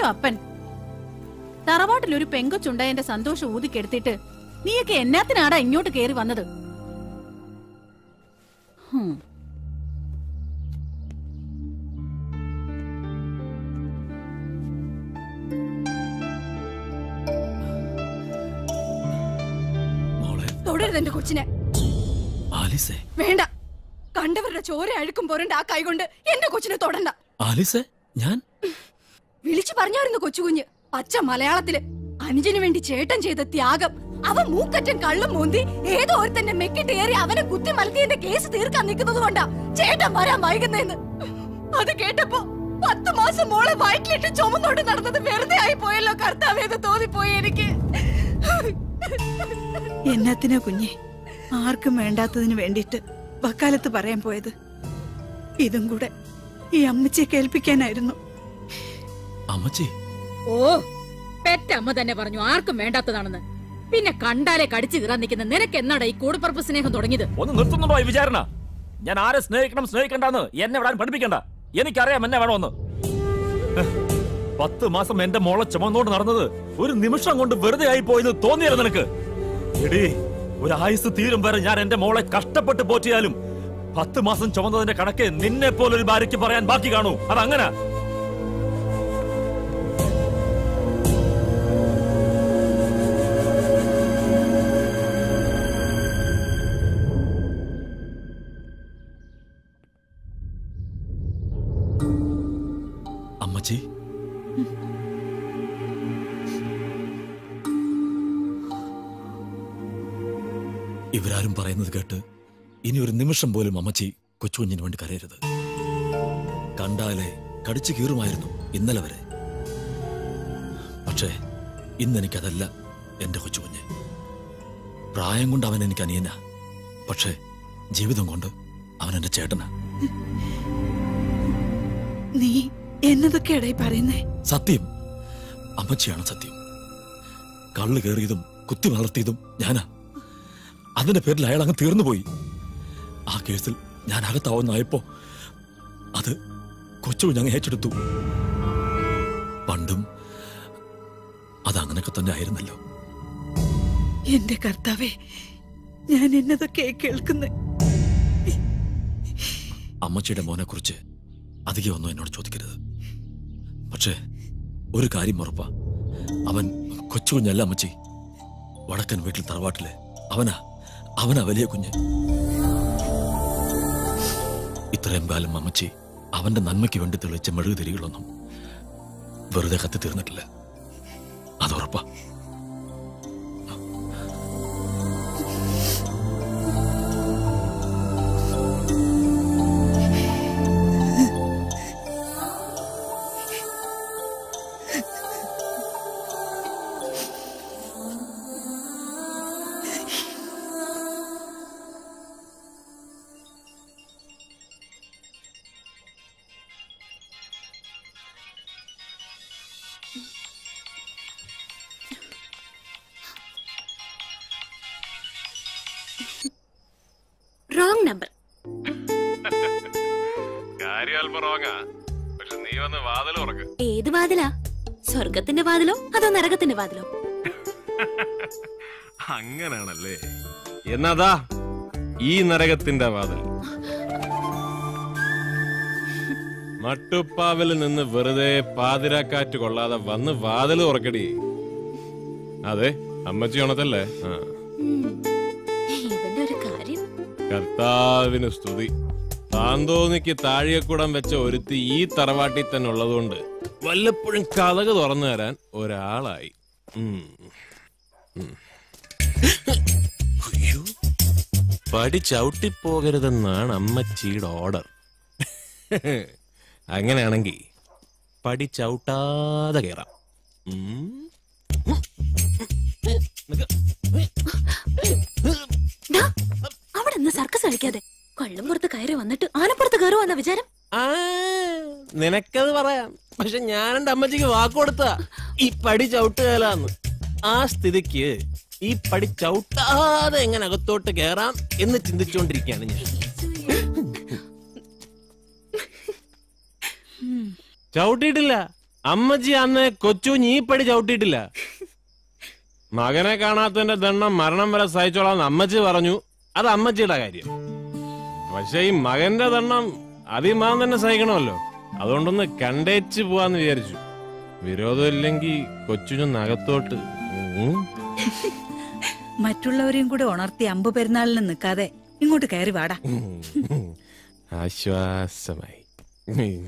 അപ്പൻ. തറവാട്ടിൽ ഒരു പെങ്കൊച്ചുണ്ടായതിന്റെ സന്തോഷം ഊതിക്കെടുത്തിട്ട് നീയൊക്കെ എന്നാത്തിനാടാ ഇങ്ങോട്ട് കേറി വന്നത്. തൊടരുത് എന്റെ കൊച്ചിനെ. ആലിസേ. വേണ്ട. കണ്ടവരുടെ ചോര അഴുക്കും പോരണ്ട ആ കൈകൊണ്ട് എന്റെ കൊച്ചിനെ തൊടണ്ട. ആലിസേ ഞാൻ? വിളിച്ചു പറഞ്ഞായിരുന്നു കൊച്ചുകുഞ്ഞ്. പച്ച മലയാളത്തിൽ അനുജന് വേണ്ടി ചേട്ടൻ ചെയ്ത ത്യാഗം. അവ മൂക്കറ്റൻ കള്ളും മൂന്തി ഏതോ ഒരുത്തന്റെ മെക്കിട്ട് ഏറി അവനെ കുത്തി മലത്തിയതിന്റെ കേസ് തീർക്കാൻ നിൽക്കുന്നത് കൊണ്ടാ ചേട്ടൻ വരാൻ വൈകുന്നേന്ന്. അത് കേട്ടപ്പോ പത്ത് മാസം മോളെ വയറ്റിലിട്ട് ചുമന്നോണ്ട് നടന്നത് വെറുതെ ആയി പോയല്ലോ കർത്താവേത് തോന്നിപ്പോയി എനിക്ക്. എന്നത്തിനാ കുഞ്ഞെ? ആർക്കും വേണ്ടാത്തതിന് വേണ്ടിട്ട് വക്കാലത്ത് പറയാൻ പോയത്. ഇതും കൂടെ ഈ അമ്മച്ചെ കേൾപ്പിക്കാനായിരുന്നു. അമ്മച്ചി. ഓ പെറ്റമ്മ തന്നെ പറഞ്ഞു ആർക്കും വേണ്ടാത്തതാണെന്ന്. പിന്നെ കണ്ടാലേ കടിച്ചു കീറാൻ നിൽക്കുന്ന നിനക്ക് എന്നാടാ ഈ കൂടുപ്പറപ്പ് സ്നേഹം തുടങ്ങിയത്? ഒന്ന് നിർത്തുന്നുണ്ടോ ഈ വിചാരണ? ഞാൻ ആരെ സ്നേഹിക്കണം സ്നേഹിക്കണ്ടെന്ന് എന്നെ വിടാൻ പഠിപ്പിക്കണ്ട. എനിക്കറിയാം എന്നെ വേണമെന്ന്. പത്ത് മാസം എന്റെ മോളെ ചുമന്നുകൊണ്ട് നടന്നത് ഒരു നിമിഷം കൊണ്ട് വെറുതെ ആയി പോയത് തോന്നിയല്ലോ നിനക്ക്. എടീ ഒരു ആയുസ് തീരും വരെ ഞാൻ എന്റെ മോളെ കഷ്ടപ്പെട്ട് പോറ്റിയാലും പത്ത് മാസം ചുമന്നതിന്റെ കണക്ക് നിന്നെ പോലൊരു ഭാര്യയ്ക്ക് പറയാൻ ബാക്കി കാണൂ. അതങ്ങനെ? ഒരു നിമിഷം പോലും അമ്മച്ചി കൊച്ചുകുഞ്ഞിന് വേണ്ടി കരയരുത്. കണ്ടാലേ കടിച്ചു കീറുമായിരുന്നു ഇന്നലെ വരെ. പക്ഷേ ഇന്നെനിക്കതല്ല എന്റെ കൊച്ചുകുഞ്ഞ്. പ്രായം കൊണ്ട് അവൻ എനിക്ക് അനിയന. പക്ഷേ ജീവിതം കൊണ്ട് അവൻ എന്റെ ചേട്ടനാ. നീ എന്നതൊക്കെയാടായി പറയുന്നേ? സത്യം. അമ്മച്ചിയാണ് സത്യം. കള്ളു കയറിയതും കുത്തി വളർത്തിയതും ഞാനാ. അതിന്റെ പേരിൽ അയാൾ അങ്ങ് തീർന്നുപോയി. ആ കേസിൽ ഞാൻ അകത്താവുന്നായപ്പോ അത് കൊച്ചു ഞങ്ങൾ ഏറ്റെടുത്തു. പണ്ടും അതങ്ങനൊക്കെ തന്നെ ആയിരുന്നല്ലോ. എന്റെ കർത്താവേ ഞാൻ എന്നതൊക്കെ കേൾക്കുന്നേ? അമ്മച്ചിയുടെ മോനെ കുറിച്ച് അധികം ഒന്നും എന്നോട് ചോദിക്കരുത്. പക്ഷേ ഒരു കാര്യം ഉറപ്പാ. അവൻ കൊച്ചു കുഞ്ഞല്ല അമ്മച്ചി. വടക്കൻ വീട്ടിൽ തറവാട്ടിലെ. അവനാ അവനാ വലിയ കുഞ്ഞ്. ഇത്രയും കാലം അമ്മച്ചി അവന്റെ നന്മയ്ക്ക് വേണ്ടി തെളിച്ച മെഴുകുതിരികളൊന്നും വെറുതെ കത്തി തീർന്നിട്ടില്ല അത് വാതിലോ അങ്ങനാണല്ലേ. എന്നതാ ഈ നരകത്തിന്റെ വാതിൽ. മട്ടുപ്പാവിൽ നിന്ന് വെറുതെ പാതിരാക്കാറ്റ് കൊള്ളാതെ വന്ന് വാതിൽ തുറക്കടി. അതെ അമ്മച്ചി ഉണത്തല്ലേ കാര്യം. കർത്താവിന് സ്തുതി. താന്തോന്നിക്ക് താഴികക്കുടം വെച്ച ഒരുത്തി ഈ തറവാട്ടിൽ തന്നെ ഉള്ളതുകൊണ്ട് വല്ലപ്പോഴും കഥക് തുറന്നു തരാൻ ഒരാളായി. പടി ചവിട്ടിപ്പോകരുതെന്നാണ് അമ്മച്ചിയുടെ ഓർഡർ. അങ്ങനെയാണെങ്കിൽ പടി ചവിട്ടാതെ കയറാം അവിടെ നിന്ന് സർക്കസ് കളിക്കാതെ കള്ളും പുറത്ത് കയറി വന്നിട്ട് ആനപ്പുറത്ത് കയറുവാന്ന വിചാരം? നിനക്കത് പറയാം. പക്ഷെ ഞാൻ എന്റെ അമ്മച്ചിക്ക് വാക്ക് കൊടുത്ത. ഈ പടി ചവിട്ടുകയലാന്ന് ആ സ്ഥിതിക്ക് ഈ പടി ചവിട്ടാതെ എങ്ങനെ അകത്തോട്ട് കേറാം എന്ന് ചിന്തിച്ചുകൊണ്ടിരിക്കുകയാണ് ഞാൻ. ചവിട്ടിയിട്ടില്ല. അമ്മച്ചി അന്ന് കൊച്ചു നീ പടി ചവിട്ടിയിട്ടില്ല. മകനെ കാണാത്തതിന്റെ ദണ്ണം മരണം വരെ സഹിച്ചോളാന്ന് അമ്മച്ചി പറഞ്ഞു. അത് അമ്മച്ചിയുടെ കാര്യം. പക്ഷെ ഈ മകന്റെ ദണ്ണം അതിമാൻ തന്നെ സഹിക്കണമല്ലോ. അതുകൊണ്ടൊന്ന് കണ്ടേച്ച് പോവാന്ന് വിചാരിച്ചു. വിരോധമില്ലെങ്കിൽ ഇല്ലെങ്കി അകത്തോട്ട് ഉം. മറ്റുള്ളവരെയും കൂടെ ഉണർത്തി അമ്പ് പെരുന്നാളിന് നിൽക്കാതെ ഇങ്ങോട്ട് കയറി വാടാ. ആശ്വാസമായി.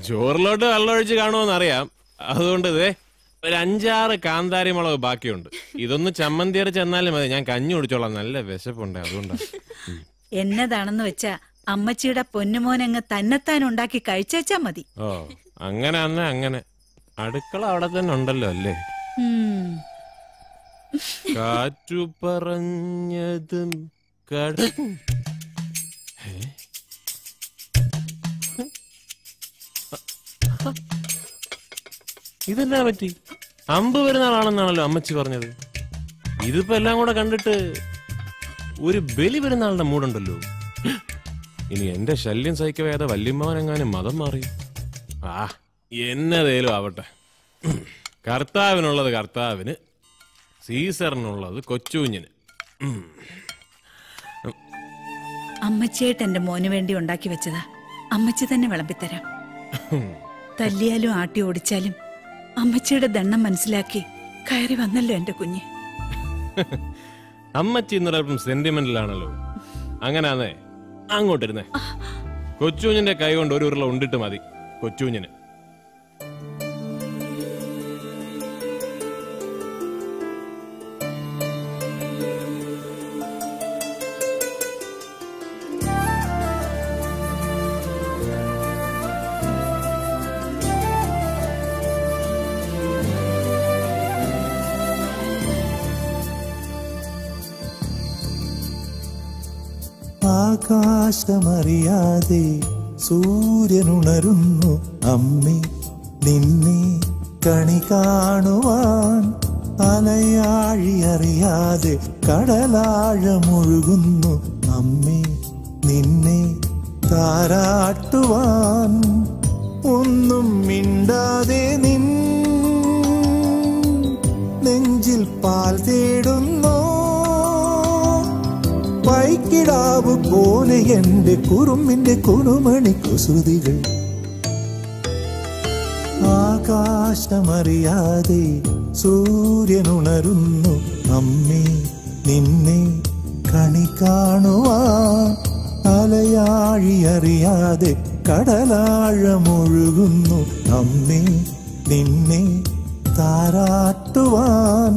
ചോറിലോട്ട് വെള്ളമൊഴിച്ച് കാണുമെന്ന് അറിയാം അതുകൊണ്ട് ഇതേ ഒരു അഞ്ചാറ് കാന്താരി മുളക് ബാക്കിയുണ്ട്. ഇതൊന്ന് ചമ്മന്തി അരച്ച് ചെന്നാലും മതി. ഞാൻ കഞ്ഞി കുടിച്ചോളാം. നല്ല വിശപ്പുണ്ട് അതുകൊണ്ടാണ് എന്നതാണെന്ന് വെച്ചാ അമ്മച്ചിയുടെ പൊന്നുമോനങ്ങ് തന്നെത്താൻ ഉണ്ടാക്കി കഴിച്ചേച്ചാ മതി. ഓ അങ്ങനെ അന്നെ അങ്ങനെ. അടുക്കള അവിടെ തന്നെ ഉണ്ടല്ലോ അല്ലേ? ഉം. കാറ്റു പറഞ്ഞതും കട ഇതെന്നാ പറ്റി? അമ്പ് വരുന്ന പെരുന്നാളാണെന്നാണല്ലോ അമ്മച്ചി പറഞ്ഞത്. ഇതിപ്പോ എല്ലാം കൂടെ കണ്ടിട്ട് ഒരു ബലി വരുന്ന പെരുന്നാളിന്റെ മൂടുണ്ടല്ലോ. ഇനി എന്റെ ശല്യം സഹിക്കവേദ വല്യമ്മവനെങ്ങാനും മതം മാറി. ആ എന്നതേലും ആവട്ടെ. കർത്താവിനുള്ളത് കർത്താവിന് സീസറിനുള്ളത് കൊച്ചുകുഞ്ഞിന് അമ്മച്ചേട്ട് അമ്മച്ചിയായിട്ട് എന്റെ മോന് വേണ്ടി ഉണ്ടാക്കി വെച്ചതാ. അമ്മച്ചി തന്നെ വിളമ്പിത്തരാം. തല്ലിയാലും ആട്ടി ഓടിച്ചാലും അമ്മച്ചിയുടെ ദണ്ണം മനസ്സിലാക്കി കയറി വന്നല്ലോ എന്റെ കുഞ്ഞ്. അമ്മച്ചി ആണല്ലോ. സെന്റിമെന്റിലാണല്ലോ അങ്ങനാന്നേ. അങ്ങോട്ടിരുന്നേ. കൊച്ചുകുഞ്ഞിന്റെ കൈ കൊണ്ട് ഒരു ഉരുള ഉണ്ടിട്ട് മതി. കൊച്ചുകുഞ്ഞിന് ആകാശമറിയാതെ സൂര്യനുണരുന്നു അമ്മി നിന്നെ കണി കാണുവാൻ അലയാഴി അറിയാതെ കടലാഴമൊഴുകുന്നു അമ്മി നിന്നെ താരാട്ടുവാൻ ഒന്നും മിണ്ടാതെ നിൻ നെഞ്ചിൽ പാൽ തേടുന്നോ. പൈക്കിടാവ് പോലെ എന്റെ കുറുമിന്റെ കുണുമണി കുസൃതികൾ. ആകാശമറിയാതെ സൂര്യനുണരുന്നു അമ്മേ നിന്നെ കണി അലയാഴി അറിയാതെ കടലാഴമൊഴുകുന്നു അമ്മേ നിന്നെ താരാട്ടുവാൻ.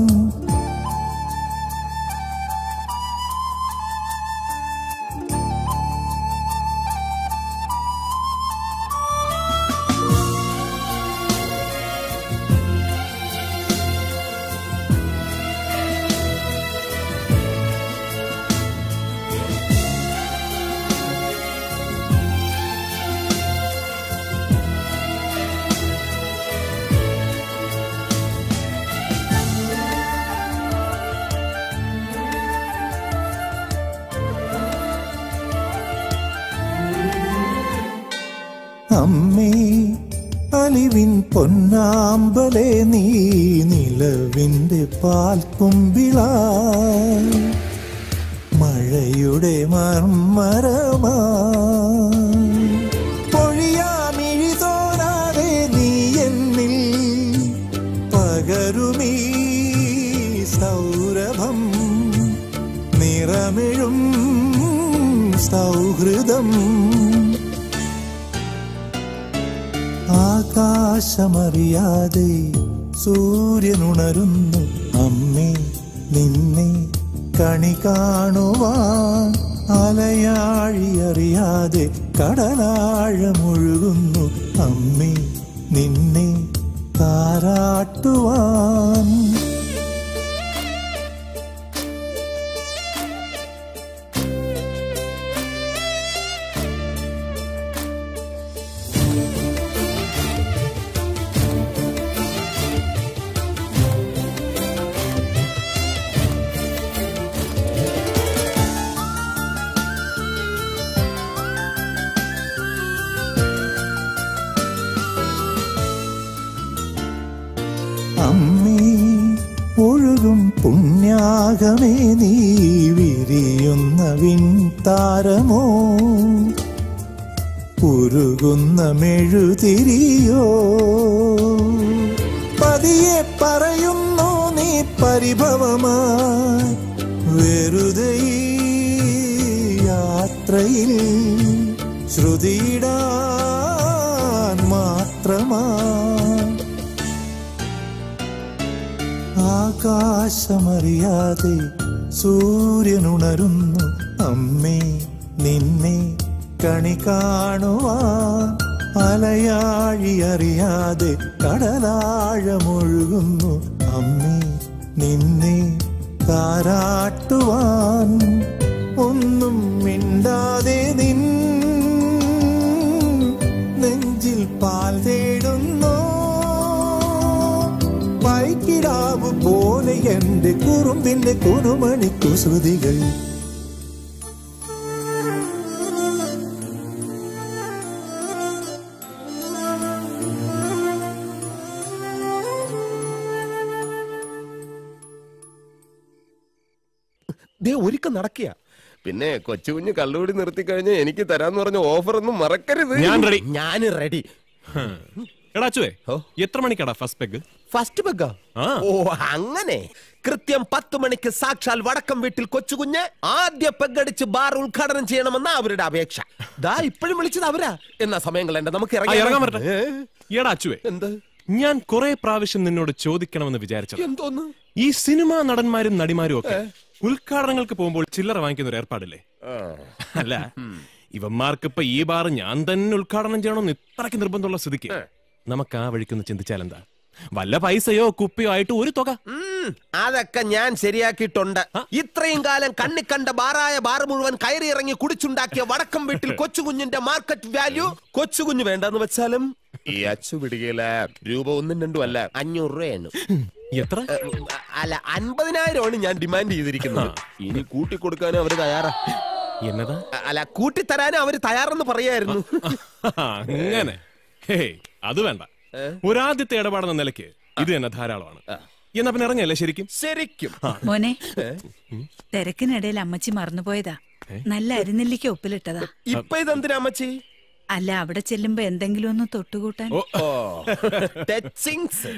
നിലവിന്റെ കൊച്ചുകുഞ്ഞ് കള്ളുകൂടി നിർത്തി കഴിഞ്ഞാൽ എനിക്ക് തരാന്ന് പറഞ്ഞ ഓഫർ ഒന്നും മറക്കരുത്. ഞാൻ റെഡി ഞാൻ റെഡി എടാ അച്ചുവേ എത്ര മണിക്കടാ ഫസ്റ്റ് പെഗ് ഫസ്റ്റ് പെഗ് ഓ അങ്ങനെ. കൃത്യം പത്ത് മണിക്ക് സാക്ഷാൽ വടക്കം വീട്ടിൽ കൊച്ചുകുഞ്ഞ് ആദ്യ പെഗടിച്ച് ബാർ ഉദ്ഘാടനം ചെയ്യണമെന്ന അവരുടെ അപേക്ഷ. ദാ ഇപ്പോഴും വിളിച്ചത് അവരാ. എന്നാ സമയങ്ങൾ എന്റെ നമുക്ക് ഇറങ്ങാൻ എടാ അച്ചുവേ ഞാൻ കുറെ പ്രാവശ്യം നിന്നോട് ചോദിക്കണമെന്ന് വിചാരിച്ചു എന്തോന്ന്? ഈ സിനിമാ നടന്മാരും നടിമാരും ഒക്കെ ഉദ്ഘാടനങ്ങൾക്ക് പോകുമ്പോൾ ചില്ലറ വാങ്ങിക്കുന്ന ഒരു ഏർപ്പാടില്ലേ അല്ല ഇവന്മാർക്ക് ഇപ്പൊ ഈ ബാർ ഞാൻ തന്നെ ഉദ്ഘാടനം ചെയ്യണമെന്ന് ഇത്രയ്ക്ക് നിർബന്ധമുള്ള സ്ഥിതിക്ക് നമുക്ക് ആ വഴിക്കൊന്ന് ചിന്തിച്ചാൽ എന്താ വല്ല പൈസയോ കുപ്പിയോ ആയിട്ട് ഒരു തുക. അതൊക്കെ ഞാൻ ശരിയാക്കിയിട്ടുണ്ട്. ഇത്രയും കാലം കണ്ണി കണ്ട ബാറായ ബാർ മുഴുവൻ കയറി ഇറങ്ങി കുടിച്ചുണ്ടാക്കിയ വടക്കം വീട്ടിൽ കൊച്ചുകുഞ്ഞിന്റെ മാർക്കറ്റ് വാല്യൂ കൊച്ചുകുഞ്ഞ് വേണ്ടെന്ന് വെച്ചാലും ഈ അച്ചു പിടികയില രൂപ ഒന്നും രണ്ടും അല്ല. അഞ്ഞൂറ് രൂപയാണ്. എത്ര? അല്ല അൻപതിനായിരമാണ് ഞാൻ ഡിമാൻഡ് ചെയ്തിരിക്കുന്നത്. ഇനി കൂട്ടി കൊടുക്കാനും അവർ തയ്യാറാ. എന്നതാ? അല്ല കൂട്ടിത്തരാനും അവർ തയ്യാറെന്ന് പറയായിരുന്നു. അങ്ങനെ. അത് വേണ്ട. ഒരാദ്യത്തെ ഇടപാടെന്ന നിലയ്ക്ക് ഇത് തന്നെ ധാരാളമാണ്. എന്നാ പിന്നെ ഇറങ്ങിയല്ലേ ശരിക്കും? ശരിക്കും. മോനെ തിരക്കിനിടയിൽ അമ്മച്ചി മറന്നുപോയതാ. നല്ല അരിനെല്ലിക്ക് ഒപ്പിലിട്ടതാ ഇപ്പൊ ഇതെന്തിനാ അമ്മച്ചി? അല്ല അവിടെ ചെല്ലുമ്പോ എന്തെങ്കിലും ഒന്ന് തൊട്ടുകൂട്ടാൻ. ടച്ചിങ്സ്.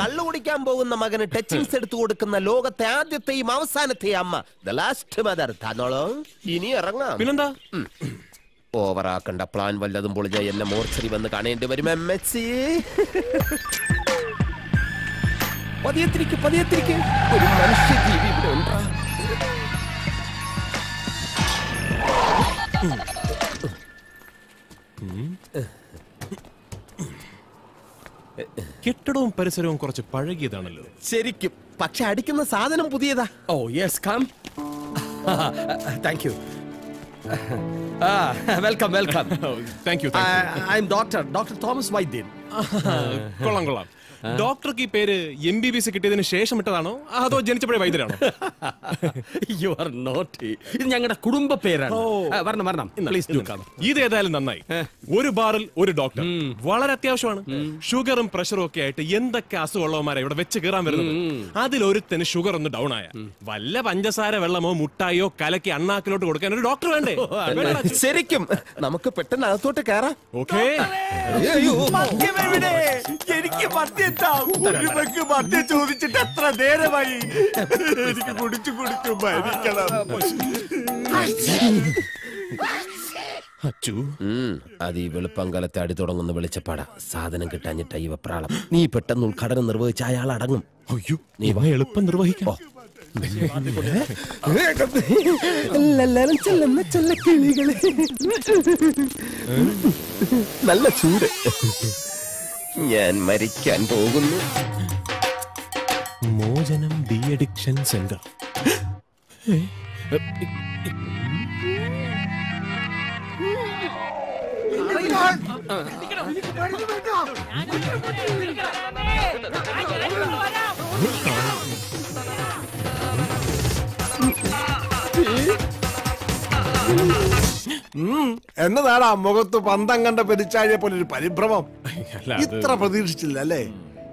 കള്ളു കുടിക്കാൻ പോകുന്ന മകന് ടച്ചിങ്സ് എടുത്തു കൊടുക്കുന്ന ലോകത്തെ ആദ്യത്തെയും അവസാനത്തെയും അമ്മ. ദ ലാസ്റ്റ് മദർ തന്നോളോ. ഇനി ഇറങ്ങാം. പിന്നെന്താ? ഓവറാക്കണ്ട പ്ലാൻ വല്ലതും പൊളിഞ്ഞ എന്നെ മോർച്ചറി വന്ന് കാണേണ്ടി വരും എം എച്ച് പതിയത്തിരിക്ക് പതിയത്തിരിക്ക് ഒരു മനുഷ്യ ജീവി ഇവിടെ ഉണ്ടാ? കെട്ടിടവും പരിസരവും കുറച്ച് പഴകിയതാണല്ലോ. ശരിക്കും. പക്ഷെ അടിക്കുന്ന സാധനം പുതിയതാ. ഓ yes come thank you welcome welcome thank you I'm doctor doctor Thomas വൈദ്യൻ കൊള്ളാം കൊള്ളാം ഡോക്ടർക്ക് ഈ പേര് എം ബി ബി സി കിട്ടിയതിന് ശേഷം ഇട്ടതാണോ? അതോ ജനിച്ചപ്പോഴേ വൈദ്യരാണോ? യു ആർ നോട്ട് ഇത് ഞങ്ങളുടെ കുടുംബ പേരാണ്. ആ, വരണം വരണം. പ്ലീസ് ഡു കം ഇത് ഏതായാലും നന്നായി. ഒരു ബാറിൽ ഒരു ഡോക്ടർ. വളരെ അത്യാവശ്യമാണ്. ഷുഗറും പ്രഷറും ഒക്കെ ആയിട്ട് എന്തൊക്കെ അസുഖമുള്ളവന്മാരെ ഇവിടെ വെച്ച് കയറാൻ വരുന്നത്? അതിലൊരുത്തന് ഷുഗർ ഒന്ന് ഡൗൺ ആയ. വല്ല പഞ്ചസാര വെള്ളമോ മുട്ടായോ കലക്കി അണ്ണാക്കിലോട്ട് കൊടുക്കാൻ ഒരു ഡോക്ടർ വേണ്ടേ? ശരിക്കും. നമുക്ക് പെട്ടെന്ന് അകത്തോട്ട് കയറാം ഓക്കേ. മദ്യം മദ്യം ചോദിച്ചിട്ട് എത്ര നേരമായി? എനിക്ക് കുടിച്ചു കുടിച്ചു മരിക്കണം. അച്ചു അത് ഈ വെളുപ്പങ്കലത്തെ അടി തുടങ്ങുന്ന വെളിച്ചപ്പാട. സാധനം കിട്ടാഞ്ഞിട്ട ഈ വെപ്രാളം. നീ പെട്ടെന്ന് ഉദ്ഘാടനം നിർവഹിച്ച അയാൾ അടങ്ങും. അയ്യോ നീ എളുപ്പം നിർവഹിക്കോ. ചെല്ലുന്ന ചെല്ല കിളികളെ നല്ല ചൂട്. ഞാൻ മരിക്കാൻ പോകുന്നു. മോചനം ഡി അഡിക്ഷൻ സെന്റർ. എന്നതാടാ മുഖത്ത് പന്തം കണ്ട പെരിച്ചാഴിയെ പോലെ ഒരു പരിഭ്രമം ഇത്ര പ്രതീക്ഷിച്ചില്ല അല്ലേ?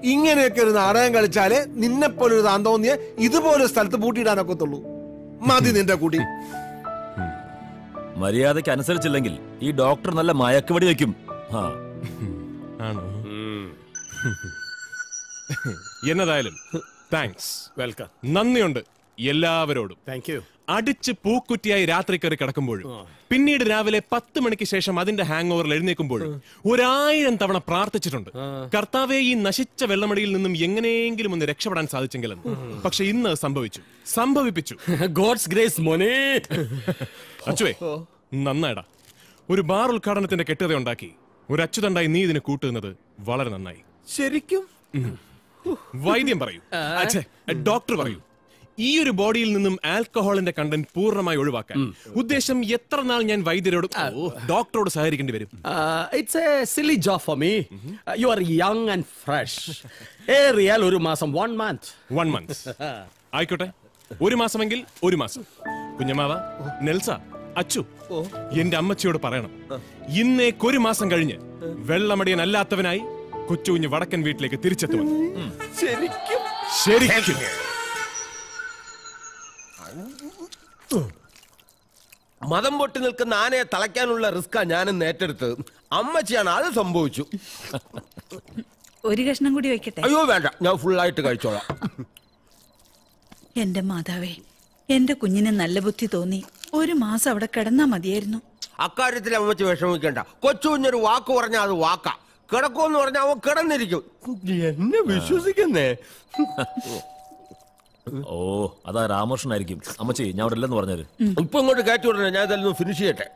ഇങ്ങനെയൊക്കെ ഒരു നാടകം കളിച്ചാലേ നിന്നെ പോലെ ഒരു താന്തോന്നിയെ ഇതുപോലെ സ്ഥലത്ത് പൂട്ടിയിടാനൊക്കത്തുള്ളൂ മതി നിന്റെ കൂടി. മര്യാദയ്ക്ക് അനുസരിച്ചില്ലെങ്കിൽ ഈ ഡോക്ടർ നല്ല മയക്കുവടി വെക്കും ആ <laughs> എന്നതായാലും താങ്ക്സ് വെൽക്കം നന്ദിയുണ്ട് എല്ലാവരോടും. താങ്ക് യു അടിച്ച് പൂക്കുറ്റിയായി രാത്രി കയറി കിടക്കുമ്പോഴും പിന്നീട് രാവിലെ പത്ത് മണിക്ക് ശേഷം അതിന്റെ ഹാങ് ഓവറിൽ എഴുന്നേക്കുമ്പോഴും ഒരായിരം തവണ പ്രാർത്ഥിച്ചിട്ടുണ്ട്. കർത്താവെ ഈ നശിച്ച വെള്ളമടിയിൽ നിന്നും എങ്ങനെയെങ്കിലും ഒന്ന് രക്ഷപ്പെടാൻ സാധിച്ചെങ്കിലെന്ന് പക്ഷെ ഇന്ന് സംഭവിച്ചു. സംഭവിപ്പിച്ചു. <laughs> ഗോഡ്സ് ഗ്രേസ് മോനെ. <laughs> അച്ചുവേ നന്നായിടാ. ഒരു ബാർ ഉദ്ഘാടനത്തിന്റെ കെട്ടുകഥ ഉണ്ടാക്കി. ഒരു അച്ചുതണ്ടായി നീ ഇതിന് കൂട്ടുന്നത് വളരെ നന്നായി. ശരിക്കും? വൈദ്യം പറയൂ. ഡോക്ടർ പറയൂ. ഈ ഒരു ബോഡിയിൽ നിന്നും ആൽക്കഹോളിന്റെ കണ്ടന്റ് പൂർണമായി ഒഴിവാക്കാൻ. ഉദ്ദേശം എത്ര നാൾ ഞാൻ വൈദ്യരോട് ഡോക്ടറോട് സഹകരിക്കേണ്ടി വരും? It's a silly job for me you are young and fresh ഏറിയാൽ ഒരു മാസം വൺ മന്ത് വൺ മന്ത് ആയിക്കോട്ടെ. ഒരു മാസമെങ്കിൽ ഒരു മാസം. കുഞ്ഞമാവ നെൽസ അച്ചു എന്റെ അമ്മച്ചിയോട് പറയണം. ഇന്നേക്കൊരു മാസം കഴിഞ്ഞ് വെള്ളമടിയൻ അല്ലാത്തവനായി കൊച്ചുകുഞ്ഞ് വടക്കൻ വീട്ടിലേക്ക് തിരിച്ചെത്തുമെന്ന്. ശരിക്കും. ശരിക്കും. മതം പൊട്ടി നിൽക്കുന്ന ആനയെ തളയ്ക്കാനുള്ള റിസ്ക്കാ ഞാനും ഏറ്റെടുത്തത്. അമ്മച്ചിയാണ് അത് സംഭവിച്ചു. ഒരു കഷ്ണം കൂടി വെക്കട്ടെ? അയ്യോ വേണ്ട. ഞാൻ ഫുള്ളായിട്ട് കഴിച്ചോളാം. എന്റെ മാതാവേ എന്റെ കുഞ്ഞിന് നല്ല ബുദ്ധി തോന്നി. ഒരു മാസം അവിടെ കിടന്നാ മതിയായിരുന്നു. അക്കാര്യത്തിൽ അമ്മച്ചി വിഷമിക്കണ്ട. കൊച്ചു കുഞ്ഞൊരു വാക്ക് പറഞ്ഞാൽ അത് വാക്കാ. കിടക്കുമെന്ന് പറഞ്ഞാൽ അവൻ കിടന്നിരിക്കും. എന്നെ വിശ്വസിക്കുന്നേ? ഓ അതാ രാമകൃഷ്ണനായിരിക്കും. അമ്മച്ചി ഞാൻ അവിടെ ഇല്ലെന്ന് പറഞ്ഞത് ഇപ്പൊ ഇങ്ങോട്ട് കയറ്റി വിടണേ ഞാൻ ഇതെല്ലാം ഫിനിഷ് ചെയ്യട്ടെ.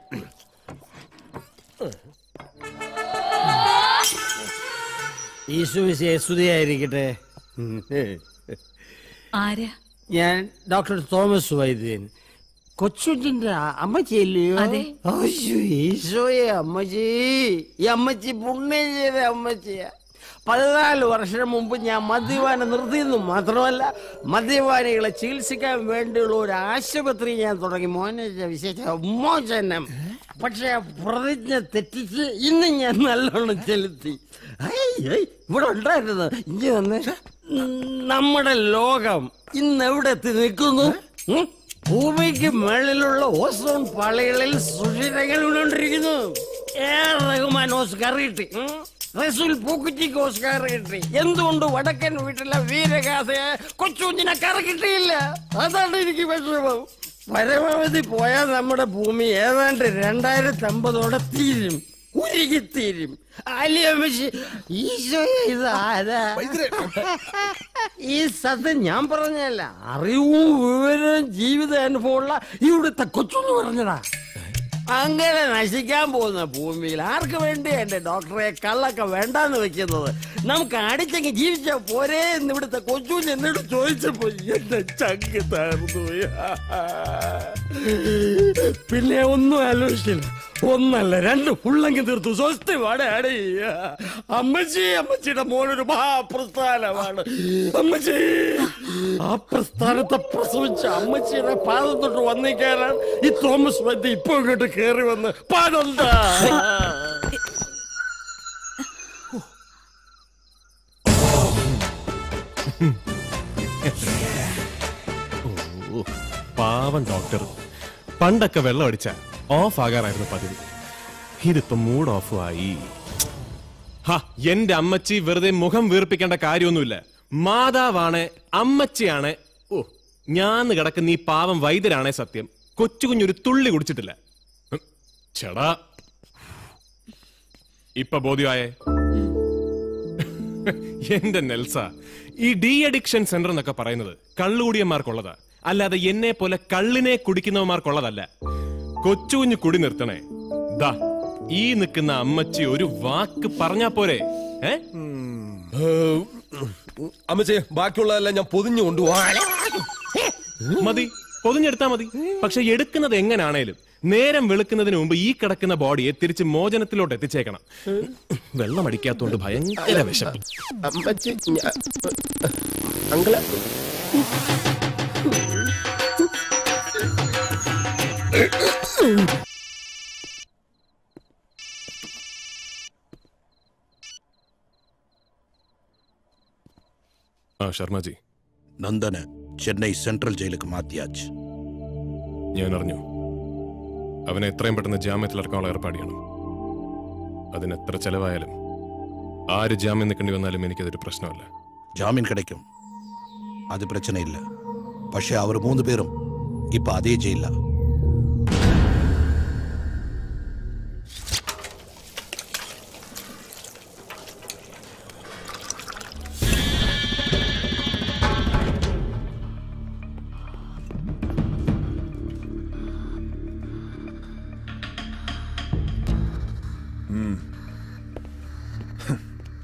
ഈശോമിശിയെ സ്തുതിയായിരിക്കട്ടെ ആരാ? ഞാൻ ഡോക്ടർ തോമസ് വൈദ്യൻ. കൊച്ചുറ്റിന്റെ അമ്മച്ചിയല്ലയോ? അതെ. അയ്യോ, ഈശോയെ അമ്മച്ചി. ഈ അമ്മച്ചി പുണ്യ ചെയ്ത അമ്മച്ചിയ. പതിനാല് വർഷം മുമ്പ് ഞാൻ മദ്യപാനം നിർത്തിയെന്നു മാത്രമല്ല മദ്യപാനികളെ ചികിത്സിക്കാൻ വേണ്ടിയുള്ള ഒരു ആശുപത്രി ഞാൻ തുടങ്ങി. മോനെ വിശേഷ. മോചനം പക്ഷെ പ്രതിജ്ഞ തെറ്റിച്ച് ഇന്ന് ഞാൻ നല്ലോണം ചെലുത്തി. ഇവിടെ ഉണ്ടായിരുന്നു ഇഞ്ചി വന്നേ. നമ്മുടെ ലോകം ഇന്ന് എവിടെ എത്തി നിൽക്കുന്നു? ഭൂമിക്ക് മേളിലുള്ള ഓസോൺ പാളികളിൽ സുഷിരങ്ങൾ വീണോണ്ടിരിക്കുന്നു ഏറെ റഹ്മാൻ ഓസ് ഉം? എന്തുകൊണ്ട് വടക്കൻ വീട്ടിലെ വീരഗാഥയെ കൊച്ചുകുഞ്ഞിനെ കറ കിട്ടിയില്ല അതാണ് എനിക്ക് വിഷമം. പരമാവധി പോയാൽ നമ്മുടെ ഭൂമി ഏതാണ്ട് രണ്ടായിരത്തി അമ്പതോടെ തീരും. ഉരുകി തീരും. ഈ സത്യം ഞാൻ പറഞ്ഞല്ല അറിവും വിവരവും ജീവിത അനുഭവമുള്ള ഇവിടുത്തെ കൊച്ചു പറഞ്ഞതാ. അങ്ങനെ നശിക്കാൻ പോകുന്ന ഭൂമിയിൽ ആർക്ക് വേണ്ടി എന്റെ ഡോക്ടറെ കള്ളൊക്കെ വേണ്ടെന്ന് വെക്കുന്നത്? നമുക്ക് അടിച്ചെങ്കിൽ ജീവിച്ച പോരേ എന്ന് ഇവിടുത്തെ കൊച്ചു എന്നോട് ചോദിച്ചപ്പോ എന്റെ ചങ്ക് തകർന്നു. പിന്നെ ഒന്നും ആലോചിച്ചില്ല. ഒന്നല്ല രണ്ട് ഫുള്ളങ്ങി തീർത്തു. സ്വസ്തി വാടയാടി അമ്മച്ചി അമ്മച്ചിയുടെ മോനൊരു മഹാപ്രസ്ഥാനമാണ്. അമ്മച്ചി ആ പ്രസ്ഥാനത്തെ പ്രസവിച്ച അമ്മച്ചിയുടെ പാദം തൊട്ട് വന്നിക്കാനാണ് ഈ തോമസ് വൈദ്യ ഇപ്പൊ ഇങ്ങോട്ട് കയറി വന്ന് ഓ, പാവം ഡോക്ടർ. പണ്ടൊക്കെ വെള്ളം അടിച്ച. ഓഫ് ആകാറായിരുന്നു പതിവ്. ഇതിപ്പോ മൂഡ് ഓഫ് ആയി. ഹാ എന്റെ അമ്മച്ചി വെറുതെ മുഖം വീർപ്പിക്കേണ്ട കാര്യമൊന്നുമില്ല. മാതാവാണ് അമ്മച്ചിയാണ്. ഓ ഞാൻ കിടക്കുന്ന ഈ പാവം വൈദ്യരാണേ സത്യം. കൊച്ചു കുഞ്ഞൊരു തുള്ളി കുടിച്ചിട്ടില്ല. ചേടാ. ഇപ്പൊ ബോധ്യമായേ. എന്റെ നെൽസ. ഈ ഡി അഡിക്ഷൻ സെന്റർ എന്നൊക്കെ പറയുന്നത് കള്ളുകൂടിയന്മാർക്കുള്ളതാ. അല്ലാതെ എന്നെ പോലെ കള്ളിനെ കുടിക്കുന്നവന്മാർക്കുള്ളതല്ല. കൊച്ചുകുഞ്ഞു കുടി നിർത്തണേ. ദാ ഈ നിൽക്കുന്ന അമ്മച്ചി ഒരു വാക്ക് പറഞ്ഞാ പോരെ ഏ? അമ്മച്ചേ ബാക്കിയുള്ളതെല്ലാം ഞാൻ പൊതിഞ്ഞു കൊണ്ടുപോകാം മതി പൊതിഞ്ഞെടുത്താ മതി. പക്ഷെ എടുക്കുന്നത് എങ്ങനാണേലും നേരം വെളുക്കുന്നതിന് മുമ്പ് ഈ കിടക്കുന്ന ബോഡിയെ തിരിച്ച് മോചനത്തിലോട്ട് എത്തിച്ചേക്കണം. വെള്ളം അടിക്കാത്തോണ്ട് ഭയങ്കര വിഷം. അങ്കിൾ. ആ ശർമ്മജി. നന്ദന് ചെന്നൈ സെൻട്രൽ ജയിലേക്ക് മാറ്റിയാച്ച്. ഞാൻ അറിഞ്ഞു അവനെ എത്രയും പെട്ടെന്ന് ജാമ്യത്തിൽ ഇറക്കാനുള്ള ഏർപ്പാടിയാണ്. അതിന് എത്ര ചെലവായാലും ആര് ജാമ്യം നിൽക്കേണ്ടി വന്നാലും എനിക്കതൊരു പ്രശ്നമല്ല. ജാമ്യം കിടക്കും അത് പ്രശ്നമില്ല. പക്ഷേ അവർ മൂന്ന് പേരും ഇപ്പൊ അതേ ചെയ്യില്ല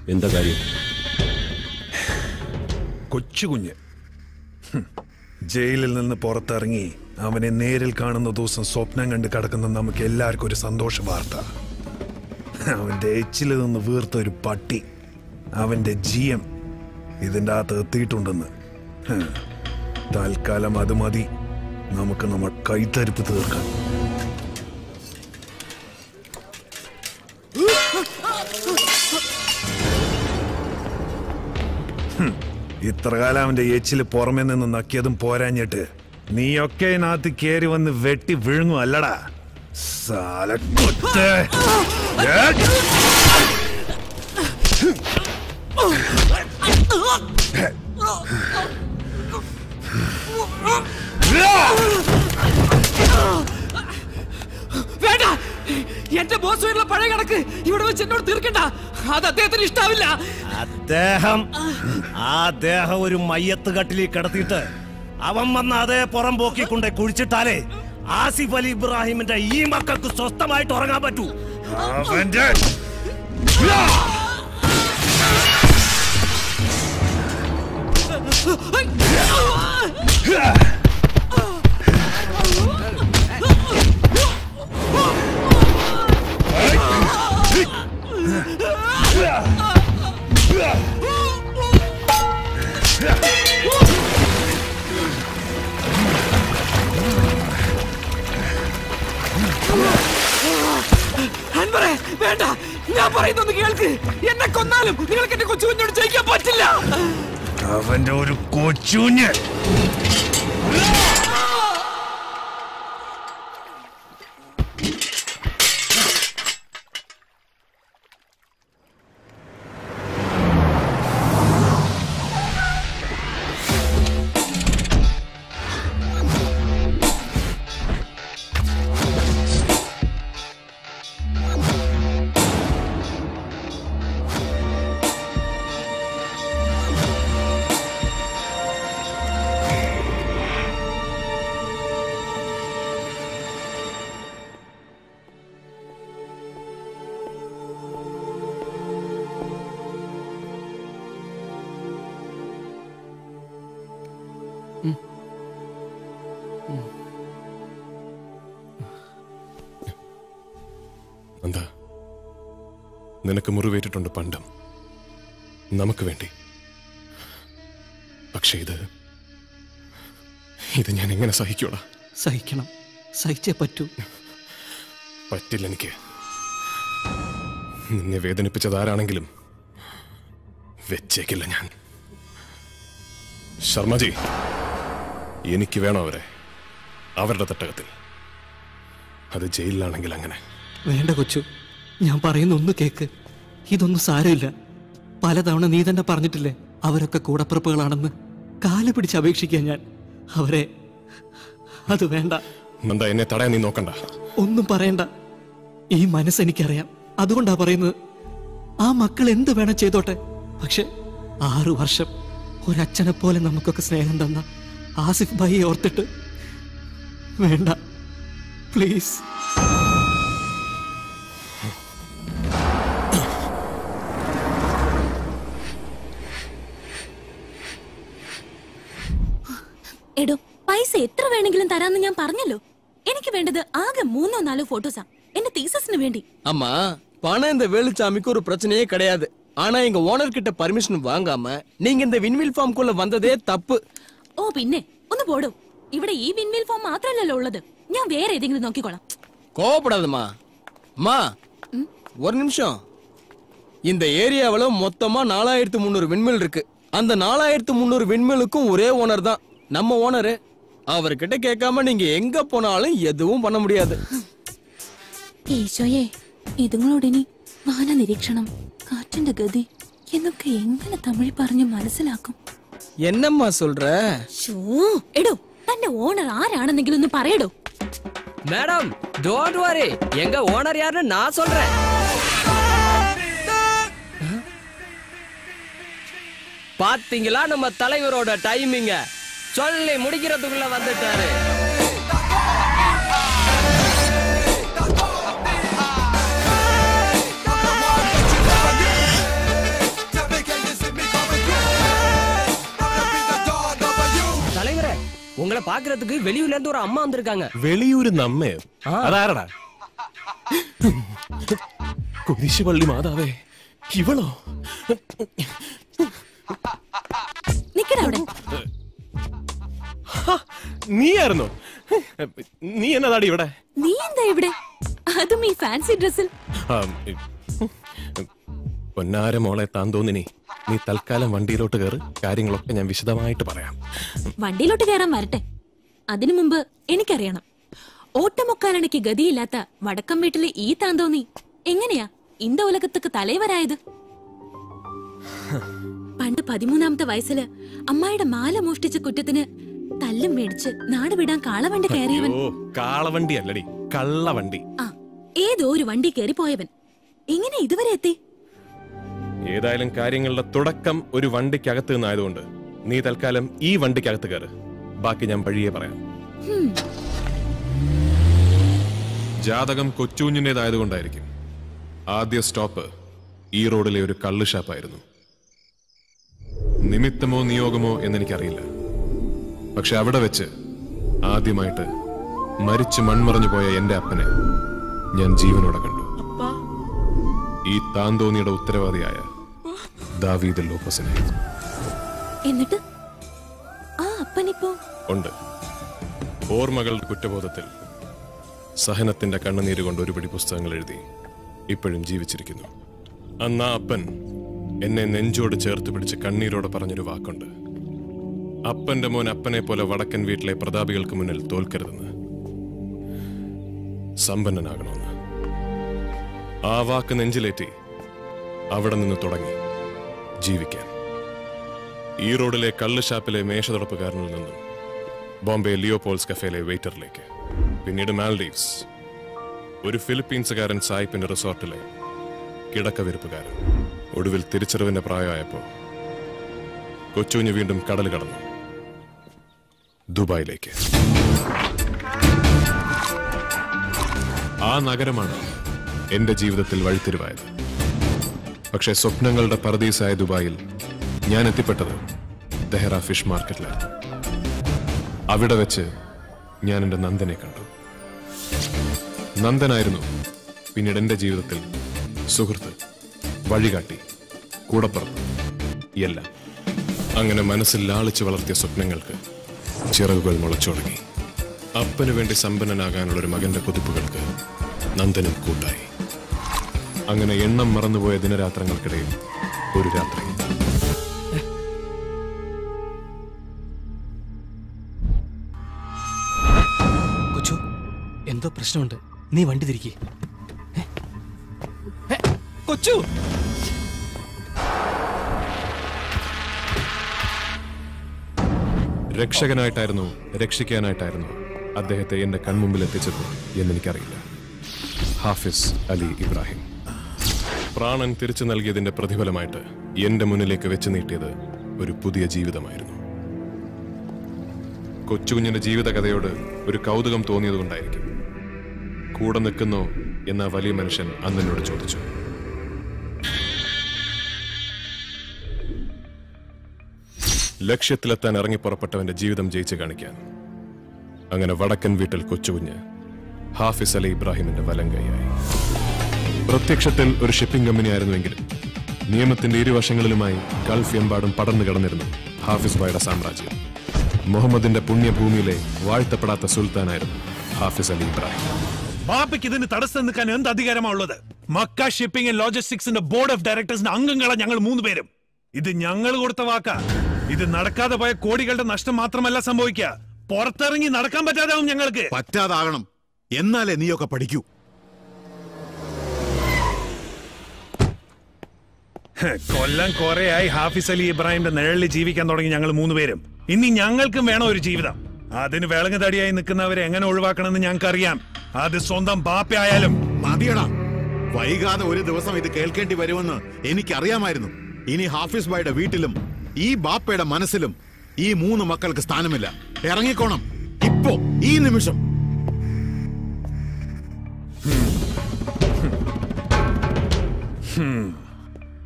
എന്താ കാര്യം? കൊച്ചുകുഞ്ഞ്. ജയിലിൽ നിന്ന് പുറത്തിറങ്ങി അവനെ നേരിൽ കാണുന്ന ദിവസം സ്വപ്നം കണ്ട് കിടക്കുന്ന നമുക്ക് എല്ലാവർക്കും ഒരു സന്തോഷ വാർത്ത. അവന്റെ എച്ചിൽ നിന്ന് വീർത്ത ഒരു പട്ടി. അവന്റെ ജിയം ഇതിന്റെ അകത്ത് എത്തിയിട്ടുണ്ടെന്ന്. തൽക്കാലം അത് മതി. നമുക്ക് നമ്മൾ കൈത്തരിപ്പ് തീർക്കാം. ഹും. ഇത്രകാലം അവന്റെ എച്ചിൽ പുറമെ നിന്ന് നക്കിയതും പോരാഞ്ഞിട്ട് നീയൊക്കെ ഇതിനകത്ത് കയറി വന്ന് വെട്ടി വിഴുങ്ങും അല്ലടാ സാല കൊത്ത്. ഏ? വേണ്ട എന്റെ ബോസ് വീട്ടിലെ പഴയ കണക്ക് ഇവിടെ വെച്ച് എന്നോട് തീർക്കണ്ട അത് അദ്ദേഹത്തിന് ഇഷ്ടാവില്ല. അദ്ദേഹം ആ ദേഹം ഒരു മയ്യത്ത് കട്ടിലിൽ കിടത്തിയിട്ട് അവൻ വന്ന അതേ പുറം പോക്കിക്കൊണ്ടേ കുഴിച്ചിട്ടാലേ ആസിഫ് അലി ഇബ്രാഹിമിന്റെ ഈ മക്കൾക്ക് സ്വസ്ഥമായിട്ട് ഉറങ്ങാൻ പറ്റൂ. അവന്റെ അൻവറെ വേണ്ട. ഞാൻ പറയുന്നൊന്ന് കേൾക്ക്. എന്നെ കൊന്നാലും നിങ്ങൾക്ക് എന്റെ കൊച്ചുകുഞ്ഞോട് ജയിക്കാൻ പറ്റില്ല. അവന്റെ ഒരു കൊച്ചുഞ്ഞ് സഹിക്കൂടാ. സഹിക്കണം. സഹിച്ചേ പറ്റൂ. പറ്റില്ല എനിക്ക്. നിന്നെ വേദനിപ്പിച്ചത് ആരാണെങ്കിലും വെച്ചേക്കില്ല ഞാൻ. ശർമ്മജി എനിക്ക് വേണം അവരെ. അവരുടെ തട്ടകത്തിൽ. അത് ജയിലിലാണെങ്കിൽ അങ്ങനെ. വേണ്ട കൊച്ചു. ഞാൻ പറയുന്ന ഒന്ന് കേക്ക്. ഇതൊന്നും സാരമില്ല. പലതവണ നീ തന്നെ പറഞ്ഞിട്ടില്ലേ അവരൊക്കെ കൂടപ്പിറപ്പുകളാണെന്ന്. കാൽ പിടിച്ച് അപേക്ഷിക്കാൻ ഞാൻ. അവരെ അത് വേണ്ട. നന്ദ എന്നെ തടയാൻ നീ നോക്കണ്ട? ഒന്നും പറയണ്ട. ഈ മനസ്സ് എനിക്കറിയാം. അതുകൊണ്ടാ പറയുന്നത്. ആ മക്കൾ എന്ത് വേണം ചെയ്തോട്ടെ? പക്ഷെ ആറു വർഷം ഒരച്ഛനെ പോലെ നമുക്കൊക്കെ സ്നേഹം തന്ന ആസിഫ് ഭായിയെ ഓർത്തിട്ട് വേണ്ട. പ്ലീസ്. എടോ പൈസ എത്ര വേണമെങ്കിലും തരാന്ന് ഞാൻ പറഞ്ഞല്ലോ എനിക്ക് വേണ്ടത് ആകെ മൂന്നോ നാലോ ഫോട്ടോസാ എന്റെ തീസസിന് വേണ്ടി அம்மா பணம் இந்த வேலுச்சாமிக்கு ஒரு பிரச்சனையே கிடையாது ஆனா எங்க ஓனர் கிட்ட பர்மிஷன் வாங்காம நீங்க இந்த விண்வில் ஃபார்ம்குள்ள வந்ததே தப்பு ഓ പിന്നെ ഒന്ന് പോടോ ഇവിടെ ഈ വിൻമിൽ ഫോം മാത്രമല്ലല്ലോ ഉള്ളത് ഞാൻ വേറെ ഏതെങ്കിലും നോക്കിക്കോളാം கோவப்படாதம்மா அம்மா ஒரு நிமிஷம் இந்த ஏரியாவுல மொத்தமா நாலாயிரத்து முந்நூறு விண்மில் இருக்கு அந்த நாலாயிரத்து முந்நூறு விண்மிலுக்கும் ஒரே ஓனர் தான் நம்ம ஓனரு அவர்கிட்ட கேட்காம நீங்க எங்க போனாலும் எதுவும் பண்ண முடியாது ഈശോയെ ഇതുങ്ങളോടിനി വാന നിരീക്ഷണം കാറ്റിന്റെ ഗതി എന്നൊക്കെ എങ്ങനെ തമിഴ് പറഞ്ഞ് മനസ്സിലാക്കും என்னம்மா சொல்ற ഷോ എടോ തന്റെ ഓണർ ആരാണെന്നെങ്കിലും ഒന്ന് പറയടോ மேடம் டோன்ட் வரி எங்க ஓனர் யாருன்னு நான் சொல்றேன் பாத்தீங்களா நம்ம தலைவரோட டைமிங்க சொல்லி முடிக்கிறதுக்குள்ள வந்துட்டாரு தலைவரே உங்களை பாக்குறதுக்கு வெளியூர்ல இருந்து ஒரு அம்மா வந்திருக்காங்க വെളിയൂര് നമ്മയോ അതാരടാ കുരിശുപള്ളി മാതാവേ ഇവളോ നിക്കടാ അവിടെ നീയായിരുന്നോ? നീ എന്നതാടി ഇവിടെ? നീ എന്താ ഇവിടെ? അതും ഈ ഫാൻസി ഡ്രസ്സിൽ പൊന്നാര മോളെ താൻ തോന്നിനി. നീ തൽക്കാലം വണ്ടിയിലോട്ട് കയറി. കാര്യങ്ങളൊക്കെ ഞാൻ വിശദമായിട്ട് പറയാം. വണ്ടിയിലോട്ട് കയറാൻ വരട്ടെ. അതിനു മുമ്പ് എനിക്കറിയണം. ഓട്ടമൊക്കാലണയ്ക്ക് ഗതിയില്ലാത്ത വടക്കം വീട്ടിലെ ഈ താന്തോന്നി എങ്ങനെയാ ഇന്ത ഉലകത്തേക്ക് തലൈവരായത് പണ്ട് പതിമൂന്നാമത്തെ വയസ്സിൽ അമ്മായിയുടെ മാല മോഷ്ടിച്ച കുറ്റത്തിന് തല്ലും മേടിച്ച് നാട് വിടാൻ കാളവണ്ടി കയറിയവൻ. ഓ കാളവണ്ടി അല്ലടി കള്ളവണ്ടി. ആ ഏതോ ഒരു വണ്ടി കയറി പോയവൻ എങ്ങനെ ഇതുവരെ എത്തി? ഏതായാലും കാര്യങ്ങളുടെ തുടക്കം ഒരു വണ്ടിക്കകത്ത് നിന്നായതുകൊണ്ട് നീ തൽക്കാലം ഈ വണ്ടിക്കകത്ത് കയറ്. ബാക്കി ഞാൻ വഴിയെ പറയാം. ജാതകം കൊച്ചുകുഞ്ഞിന്റെതായതുകൊണ്ടായിരിക്കും ആദ്യ സ്റ്റോപ്പ് ഈ റോഡിലെ ഒരു കള്ള് ഷാപ്പായിരുന്നു. നിമിത്തമോ നിയോഗമോ എന്നെനിക്കറിയില്ല. പക്ഷെ അവിടെ വെച്ച് ആദ്യമായിട്ട് മരിച്ച് മൺമറഞ്ഞു പോയ എന്റെ അപ്പനെ ഞാൻ ജീവനോടെ കണ്ടു. ഈ താന്തോന്നിയുടെ ഉത്തരവാദിയായ ദാവീദ് ലോപ്പസിനെ. എന്നിട്ട്? ആ അപ്പനിപ്പോ? ഉണ്ട്. ഓർമ്മകളുടെ കുറ്റബോധത്തിൽ സഹനത്തിന്റെ കണ്ണുനീര് കൊണ്ട് ഒരു പിടി പുസ്തകങ്ങൾ എഴുതി ഇപ്പോഴും ജീവിച്ചിരിക്കുന്നു. അന്ന് ആ അപ്പൻ എന്നെ നെഞ്ചോട് ചേർത്ത് പിടിച്ച് കണ്ണീരോടെ പറഞ്ഞൊരു വാക്കുണ്ട്. അപ്പന്റെ മോൻ അപ്പനെ പോലെ വടക്കൻ വീട്ടിലെ പ്രതാപികൾക്ക് മുന്നിൽ തോൽക്കരുതെന്ന്. സമ്പന്നനാകണമെന്ന്. ആ വാക്ക് നെഞ്ചിലേറ്റി അവിടെ നിന്ന് തുടങ്ങി ജീവിക്കാൻ. ഈ റോഡിലെ കള്ള് ഷാപ്പിലെ മേശതുടപ്പുകാരനിൽ നിന്നും ബോംബെ ലിയോപോൾസ് കഫേയിലെ വെയിറ്ററിലേക്ക് പിന്നീട് മാൽഡീവ്സ് ഒരു ഫിലിപ്പീൻസുകാരൻ സായിപ്പിന്റെ റിസോർട്ടിലെ കിടക്കവിരുപ്പുകാരൻ. ഒടുവിൽ തിരിച്ചറിവിന്റെ പ്രായമായപ്പോൾ കൊച്ചുഞ്ഞ് വീണ്ടും കടൽ കടന്നു. ദുബായിലേക്ക്. ആ നഗരമാണ് എന്റെ ജീവിതത്തിൽ വഴിത്തിരിവായത്. പക്ഷെ സ്വപ്നങ്ങളുടെ പറദീസായ ദുബായിൽ ഞാൻ എത്തിപ്പെട്ടത് ദഹ്റ ഫിഷ് മാർക്കറ്റിലാണ്. അവിടെ വെച്ച് ഞാൻ എന്റെ നന്ദനെ കണ്ടു. നന്ദനായിരുന്നു പിന്നീട് എന്റെ ജീവിതത്തിൽ സുഹൃത്ത് വഴികാട്ടി കൂടപ്പുറത്ത് എല്ലാം. അങ്ങനെ മനസ്സിൽ ലാളിച്ച് വളർത്തിയ സ്വപ്നങ്ങൾക്ക് ചിറകുകൾ മുളച്ചു തുടങ്ങി അപ്പനു വേണ്ടി സമ്പന്നനാകാനുള്ള ഒരു മകന്റെ കൊതിപ്പുകൾക്ക് നന്ദനും കൂട്ടായി. അങ്ങനെ എണ്ണം മറന്നുപോയ ദിനരാത്രങ്ങൾക്കിടയിൽ ഒരു രാത്രി. കൊച്ചു എന്തോ പ്രശ്നമുണ്ട്. നീ വണ്ടി തിരിക്കേ. കൊച്ചു! രക്ഷകനായിട്ടായിരുന്നു രക്ഷിക്കാനായിട്ടായിരുന്നു അദ്ദേഹത്തെ എന്റെ കൺമുമ്പിൽ എത്തിച്ചത് എന്നെനിക്കറിയില്ല. ഹാഫിസ് അലി ഇബ്രാഹിം. പ്രാണൻ തിരിച്ചു നൽകിയതിന്റെ പ്രതിഫലമായിട്ട് എന്റെ മുന്നിലേക്ക് വെച്ച് നീട്ടിയത് ഒരു പുതിയ ജീവിതമായിരുന്നു. കൊച്ചുകുഞ്ഞിന്റെ ജീവിതകഥയോട് ഒരു കൗതുകം തോന്നിയതുകൊണ്ടായിരിക്കും. കൂടെ നിൽക്കുന്നോ എന്ന വലിയ മനുഷ്യൻ അന്ന് ചോദിച്ചു. ലക്ഷ്യത്തിലെത്താൻ ഇറങ്ങി പുറപ്പെട്ടവന്റെ ജീവിതം ജയിച്ചു കാണിക്കാൻ. അങ്ങനെ വടക്കൻ വീട്ടിൽ കൊച്ചുകുഞ്ഞ് ഹാഫിസ് അലി ഇബ്രാഹിമിന്റെ വലം കൈയായി പ്രത്യക്ഷത്തിൽ ഒരു ഷിപ്പിംഗ് കമ്പനിയായിരുന്നുവെങ്കിലും നിയമത്തിന്റെ ഇരുവശങ്ങളിലുമായി ഗൾഫ് എമ്പാടും പടർന്നു കിടന്നിരുന്നു ഹാഫിസ് ബായുടെ സാമ്രാജ്യം. മുഹമ്മദിന്റെ പുണ്യഭൂമിയിലെ വാഴ്ത്തപ്പെടാത്ത സുൽത്താനായിരുന്നു ഹാഫിസ് അലി ഇബ്രാഹിം. ബാപ്പയ്ക്ക് ഇതിന് തടസ്സം നിൽക്കാൻ എന്ത് അധികാരമാണുള്ളത് മക്ക ഷിപ്പിംഗ് ആൻഡ് ലോജിസ്റ്റിക്സിന്റെ ബോർഡ് ഓഫ് ഡയറക്ടേഴ്സിന്റെ അംഗങ്ങളെ ഞങ്ങൾ മൂന്ന് പേരും ഇത് ഞങ്ങൾ കൊടുത്ത വാക്കാ. ഇത് നടക്കാതെ പോയ കോടികളുടെ നഷ്ടം മാത്രമല്ല സംഭവിക്കുക. പുറത്തിറങ്ങി നടക്കാൻ പറ്റാതാവും ഞങ്ങൾക്ക്. പറ്റാതാകണം. എന്നാലേ നീയൊക്കെ പഠിക്കൂ. കൊല്ലം കൊറേയായി ഹാഫിസ് അലി ഇബ്രാഹിമിന്റെ നിഴലിൽ ജീവിക്കാൻ തുടങ്ങി ഞങ്ങൾ മൂന്നുപേരും. ഇനി ഞങ്ങൾക്കും വേണം ഒരു ജീവിതം. അതിന് വിളങ്ങ് തടിയായി നിൽക്കുന്നവരെ എങ്ങനെ ഒഴിവാക്കണമെന്ന് ഞങ്ങൾക്കറിയാം. അത് സ്വന്തം ബാപ്പയായാലും മതിയടാ. വൈകാതെ ഒരു ദിവസം ഇത് കേൾക്കേണ്ടി വരുമെന്ന് എനിക്കറിയാമായിരുന്നു. ഇനി ഹാഫിസ് ബായുടെ വീട്ടിലും ഈ ബാപ്പയുടെ മനസ്സിലും ഈ മൂന്ന് മക്കൾക്ക് സ്ഥാനമില്ല. ഇറങ്ങിക്കോണം. ഇപ്പോ ഈ നിമിഷം.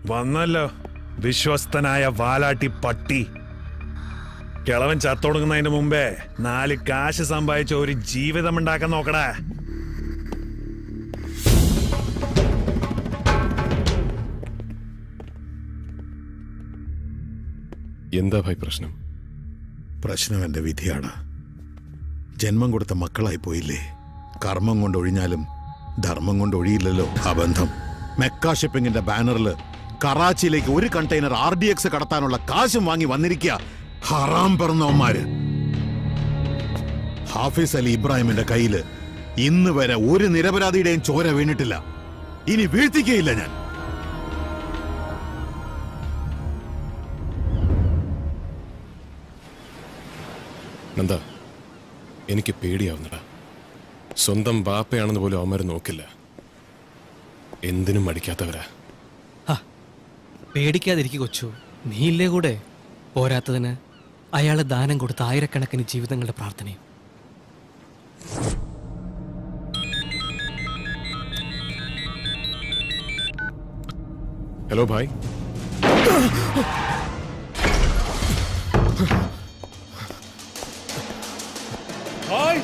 വന്നല്ലോ. വിശ്വസ്തനായ വാലാട്ടി പട്ടി. കിളവൻ ചത്തൊടുങ്ങുന്നതിന് മുമ്പേ നാല് കാശ് സമ്പാദിച്ച ഒരു ജീവിതം ഉണ്ടാക്കാൻ നോക്കടാ. എന്താ ഭായ് പ്രശ്നം? പ്രശ്നം എന്റെ വിധിയാണ്. ജന്മം കൊടുത്ത മക്കളായി പോയില്ലേ? കർമ്മം കൊണ്ട് ഒഴിഞ്ഞാലും ധർമ്മം കൊണ്ട് ഒഴിയില്ലല്ലോ ആ ബന്ധം മെക്ക ഷിപ്പിംഗിന്റെ ബാനറിൽ കറാച്ചിയിലേക്ക് ഒരു കണ്ടെയ്നർ ആർ ഡി എക്സ് കടത്താനുള്ള കാശും വാങ്ങി വന്നിരിക്കുക ഹറാം പിറന്നവന്മാര് ഹാഫിസ് അലി ഇബ്രാഹിമിന്റെ കയ്യിൽ ഇന്ന് വരെ ഒരു നിരപരാധിയുടെയും ചോര വീണിട്ടില്ല. ഇനി വീഴ്ത്തിക്കയില്ല ഞാൻ. നന്ദ എനിക്ക് പേടിയാവുന്നടാ. സ്വന്തം ബാപ്പയാണെന്ന് പോലും അവന്മാർ നോക്കില്ല. എന്തിനും മടിക്കാത്തവരാ. പേടിക്കാതിരിക്കു കൊച്ചു. നീയില്ലേ കൂടെ? പോരാത്തതിന് അയാൾ ദാനം കൊടുത്ത ആയിരക്കണക്കിന് ജീവിതങ്ങളുടെ പ്രാർത്ഥനയും. ഹലോ ഭായ്. Hi!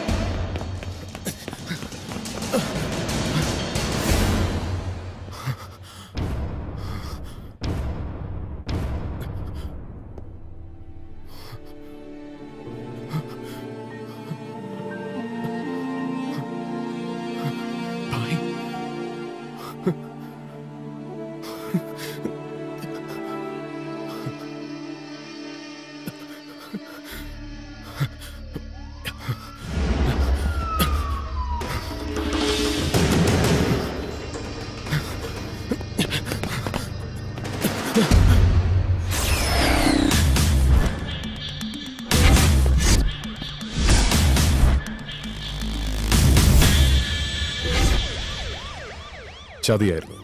ചതിയായിരുന്നു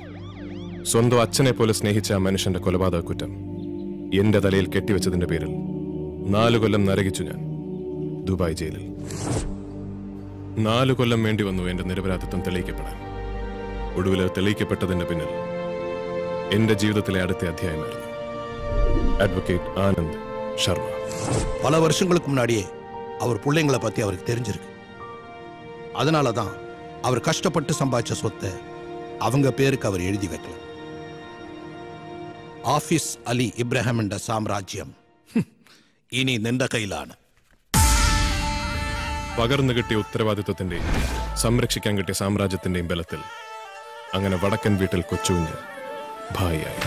സ്വന്തം അച്ഛനെ പോലെ സ്നേഹിച്ച ആ മനുഷ്യന്റെ കൊലപാതക കുറ്റം എന്റെ തലയിൽ കെട്ടിവെച്ചതിന്റെ പേരിൽ നാലു കൊല്ലം നരകിച്ചു ഞാൻ ദുബായ് ജയിലിൽ നാലു കൊല്ലം വേണ്ടി വന്നു എന്റെ നിരപരാധിത്വം തെളിയിക്കപ്പെടാൻ ഒടുവിൽ അത് തെളിയിക്കപ്പെട്ടതിന്റെ പിന്നിൽ എന്റെ ജീവിതത്തിലെ അടുത്ത അധ്യായമായിരുന്നു അഡ്വക്കേറ്റ് ആനന്ദ് ശർമ്മ பல வருஷங்களுக்கு முன்னாடியே அவர் பிள்ளைங்களை பத்தி அவருக்கு தெரிஞ்சிருக்கு அதனால தான் அவர் கஷ்டப்பட்டு சம்பாதிச்ச சொத்தை அவங்க பேருக்கு அவர் எழுதி வைக்கல ஆபீஸ் அலி இப்ராஹிம் என்ற സാമ്രാജ്യം ഹും, ഇനി നിന്റെ കയ്യിലാണ് പകർന്നു കിട്ടിയ ഉത്തരവാദിത്വത്തിന്റെയും സംരക്ഷിക്കാൻ കിട്ടിയ സാമ്രാജ്യത്തിന്റെയും ബലത്തിൽ അങ്ങനെ വടക്കൻ വീട്ടിൽ കൊച്ചുകുഞ്ഞ് ഭായിയായി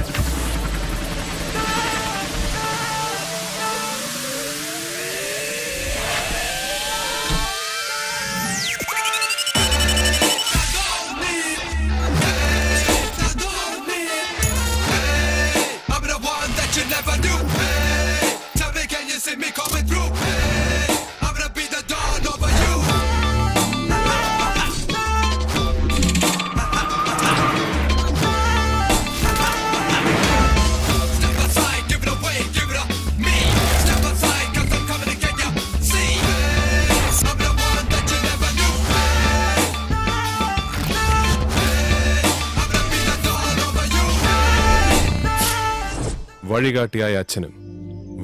വഴികാട്ടിയായ അച്ഛനും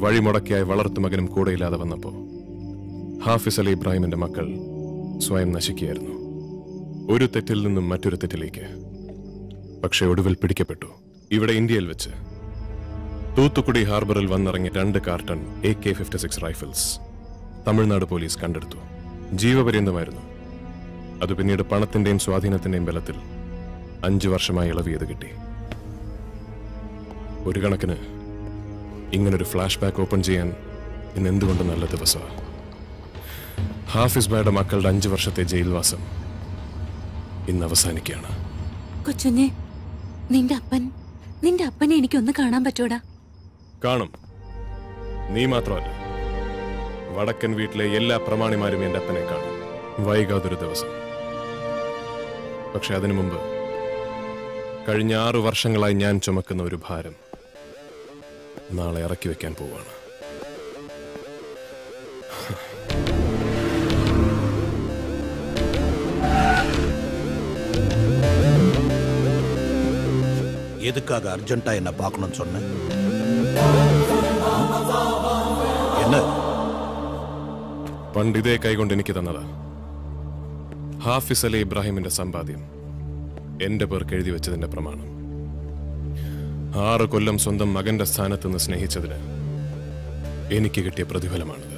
വഴിമുടക്കിയായ വളർത്തുമകനും കൂടെയില്ലാതെ വന്നപ്പോൾ ഹാഫിസ് അലി ഇബ്രാഹിമിന്റെ മക്കൾ സ്വയം നശിക്കുകയായിരുന്നു. ഒരു തെറ്റിൽ നിന്നും മറ്റൊരു തെറ്റിലേക്ക്. പക്ഷേ ഒടുവിൽ പിടിക്കപ്പെട്ടു. ഇവിടെ ഇന്ത്യയിൽ വെച്ച്. തൂത്തുക്കുടി ഹാർബറിൽ വന്നിറങ്ങി രണ്ട് carton A K fifty six rifles Tamil Nadu police കണ്ടെടുത്തു. ജീവപര്യന്തമായിരുന്നു. അത് പിന്നീട് പണത്തിന്റെയും സ്വാധീനത്തിന്റെയും ബലത്തിൽ അഞ്ചു വർഷമായി ഇളവിയത് കിട്ടി. ഒരു കണക്കിന് ഇങ്ങനൊരു ഫ്ലാഷ് ബാക്ക് ഓപ്പൺ ചെയ്യാൻ ഇന്ന് എന്തുകൊണ്ട് നല്ല ദിവസമാണ് ഹാഫിസ് ബായുടെ മക്കളുടെ അഞ്ചു വർഷത്തെ ജയിൽവാസം ഇന്ന് അവസാനിക്കുകയാണ്. കൊച്ചുഞ്ഞെ നിന്റെ അപ്പൻ നിന്റെ അപ്പനെ എനിക്ക് ഒന്ന് കാണാൻ പറ്റൂടാ? കാണും. നീ മാത്രമല്ല വടക്കൻ വീട്ടിലെ എല്ലാ പ്രമാണിമാരും എന്റെ അപ്പനെ കാണും. വൈകാതൊരു ദിവസം. പക്ഷെ അതിനു മുമ്പ് കഴിഞ്ഞ ആറു വർഷങ്ങളായി ഞാൻ ചുമക്കുന്ന ഒരു ഭാരം നാളെ ഇറക്കി വെക്കാൻ പോവാണ് எதுக்காக அர்ஜென்ட்டா என்ன பார்க்கணும்னு சொன்னேன் என்ன പണ്ട് ഇതേ കൈകൊണ്ട് എനിക്ക് തന്നതാ ഹാഫിസ് അലി ഇബ്രാഹിമിന്റെ സമ്പാദ്യം എന്റെ പേർക്ക് എഴുതി വെച്ചതിന്റെ പ്രമാണം ആറ് കൊല്ലം സ്വന്തം മകന്റെ സ്ഥാനത്ത് നിന്ന് സ്നേഹിച്ചതിന് എനിക്ക് കിട്ടിയ പ്രതിഫലമാണിത്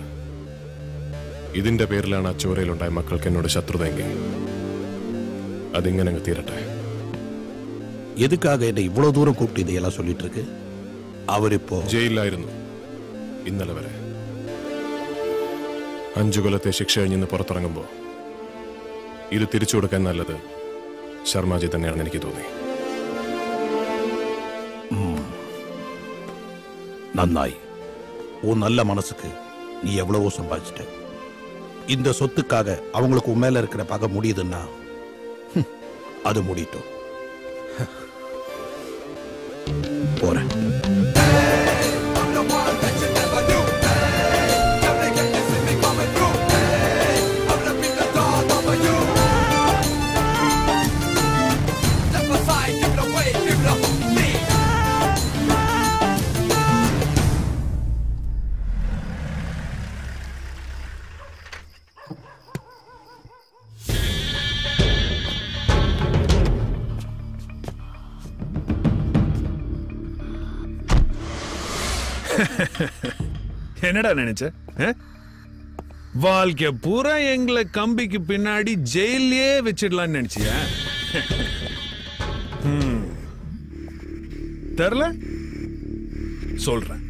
ഇതിന്റെ പേരിലാണ് ആ ചോരയിലുണ്ടായ മക്കൾക്ക് എന്നോട് ശത്രുതയെങ്കിൽ അതിങ്ങനെ അങ്ങ് തീരട്ടെ எதுக்காக என்னை இவ்வளவு தூரம் கூப்பிட்டு இதையெல்லாம் சொல்லிட்டு இருக்கு அவர் இப்போ ജയിലിലായിരുന്നു ഇന്നലെ വരെ അഞ്ചു കൊല്ലത്തെ ശിക്ഷ കഴിഞ്ഞ് പുറത്തിറങ്ങുമ്പോൾ ഇത് തിരിച്ചു കൊടുക്കാൻ നല്ലത് ശർമാജി തന്നെയാണെന്ന് എനിക്ക് തോന്നി நன்னாய். உன் நல்ல மனசுக்கு நீ எவ்வளவோ சம்பாதிச்சிட்ட. இந்த சொத்துக்காக அவங்களுக்கு உன் மேல இருக்கிற பகை முடியுதுன்னா அது முடியட்டும் போறேன். என்னடா நினைச்ச? வாழ்க்கை பூரா எங்களை கம்பிக்கு பின்னாடி ஜெயிலே வச்சிடலாம்னு நினைச்சிய? <laughs> தெரியல? தெரில சொல்றேன்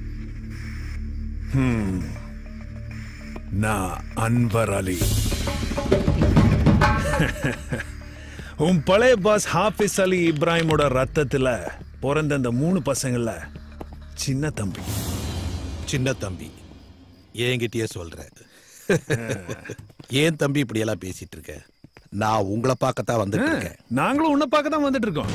நான் அன்வர் அலி. <laughs> உன் பழைய பாஸ் ஹாஃபிஸ் அலி இப்ராஹிமோட ரத்தத்துல பிறந்த அந்த மூணு பசங்கள்ல சின்ன தம்பி. சின்ன தம்பி. என்கிட்டயே சொல்ற. <laughs> ஏன் தம்பி இப்படி எல்லாம் பேசிட்டு இருக்க? நான் உங்களை பார்க்கத்தான் வந்துட்டு இருக்கேன். நாங்களும் உன்னை பார்க்க தான் வந்துட்டு இருக்கோம்.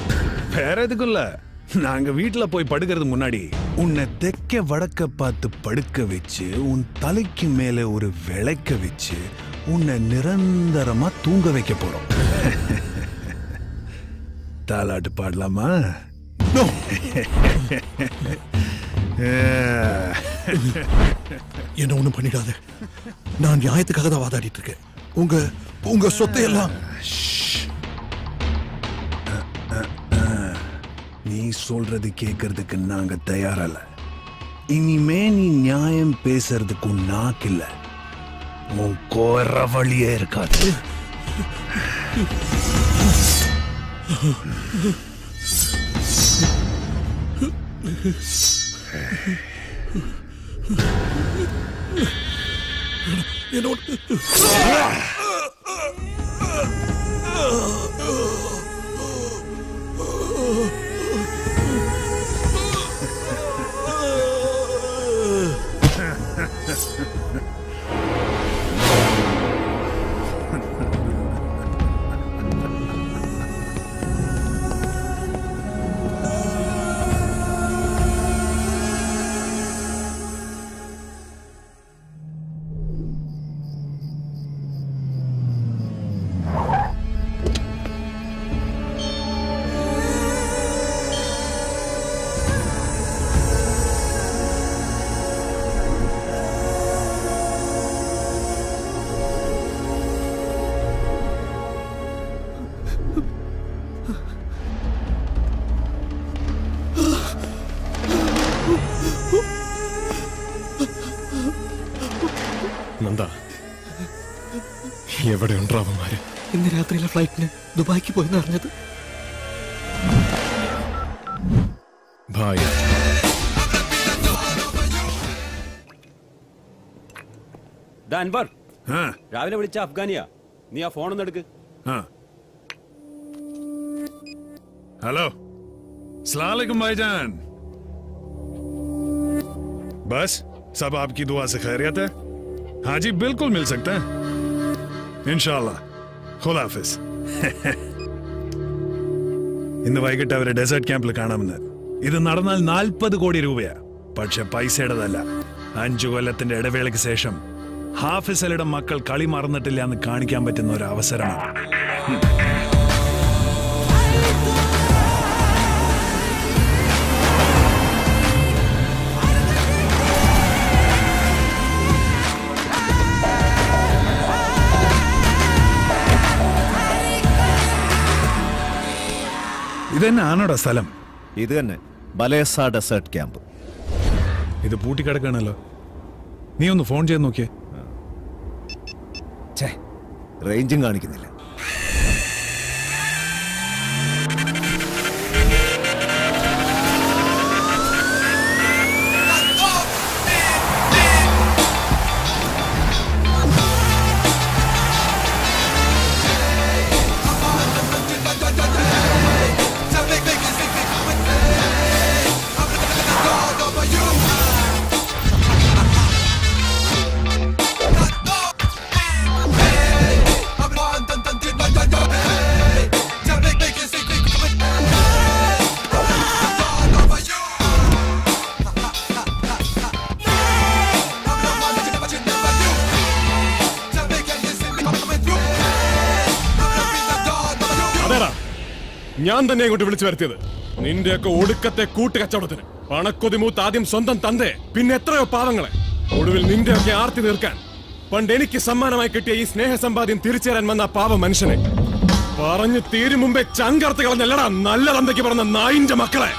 வேற எதுக்கும் இல்ல. நாங்க வீட்டுல போய் படுக்கிறது முன்னாடி உன்னை தெக்க வடக்க பார்த்து படுக்க வச்சு உன் தலைக்கு மேல ஒரு விளக்க வச்சு உன்னை நிரந்தரமா தூங்க வைக்க போறோம். தாலாட்டு பாடலாமா? <laughs> <laughs> என்ன ஒண்ணும் பண்ணிடாத. நான் நியாயத்துக்காக தான் வாதாடிட்டு இருக்கேன். உங்க உங்க சொத்தை எல்லாம். நீ சொல்றது கேட்கறதுக்கு நாங்க தயாரல்ல. இனிமே நீ நியாயம் பேசுறதுக்கு நாக்கில்ல நாக்கு இல்ல. உன் கோர வழியே இருக்காது. നന്ദ ദുബായിക്ക് പോയെന്ന് അറിഞ്ഞത് ഭായ് ദാ അൻവർ രാവിലെ വിളിച്ച അഫ്ഗാനിയാ നീ ആ ഫോൺ ഒന്ന് എടുക്ക് हेलो सलामकुम भाईजान बस सब आपकी दुआ से खैरियत है हाँ जी बिल्कुल मिल सकता है ഇൻഷാല്ല ഖുദാഫിസ് <laughs> ഇന്ന് വൈകിട്ട് അവരെ ഡെസേർട്ട് ക്യാമ്പിൽ കാണാമെന്ന്. ഇത് നടന്നാൽ നാൽപ്പത് കോടി രൂപയാ. പക്ഷെ പൈസയുടേതല്ല. അഞ്ചു കൊല്ലത്തിന്റെ ഇടവേളയ്ക്ക് ശേഷം ഹാഫിസലയുടെ മക്കൾ കളി മറന്നിട്ടില്ല എന്ന് കാണിക്കാൻ പറ്റുന്ന ഒരു അവസരമാണ്. ഉം. സ്ഥലം? ഇത് തന്നെ. ബലേസ ഡെസേർട്ട് ക്യാമ്പ്. ഇത് പൂട്ടിക്കിടക്കാണല്ലോ. നീ ഒന്ന് ഫോൺ ചെയ്ത് നോക്കിയേ. റേഞ്ചും കാണിക്കുന്നില്ല. തന്നെ ഇങ്ങോട്ട് വിളിച്ചു വരുത്തിയത്? നിന്റെയൊക്കെ ഒടുക്കത്തെ കൂട്ടുകച്ചവടത്തിന് പണക്കൊതി മൂത്ത് ആദ്യം സ്വന്തം തന്തേ പിന്നെ എത്രയോ പാവങ്ങളെ. ഒടുവിൽ നിന്റെയൊക്കെ ആർത്തി തീർക്കാൻ പണ്ട് എനിക്ക് സമ്മാനമായി കിട്ടിയ ഈ സ്നേഹസമ്പാദ്യം തിരിച്ചു തരാൻ വന്ന പാവ മനുഷ്യനെ. പറഞ്ഞു തീരും മുമ്പേ ചങ്കർത്ത് കളഞ്ഞല്ലടാ നല്ല തന്തയ്ക്ക് പറഞ്ഞ നായിന്റെ മക്കളെ.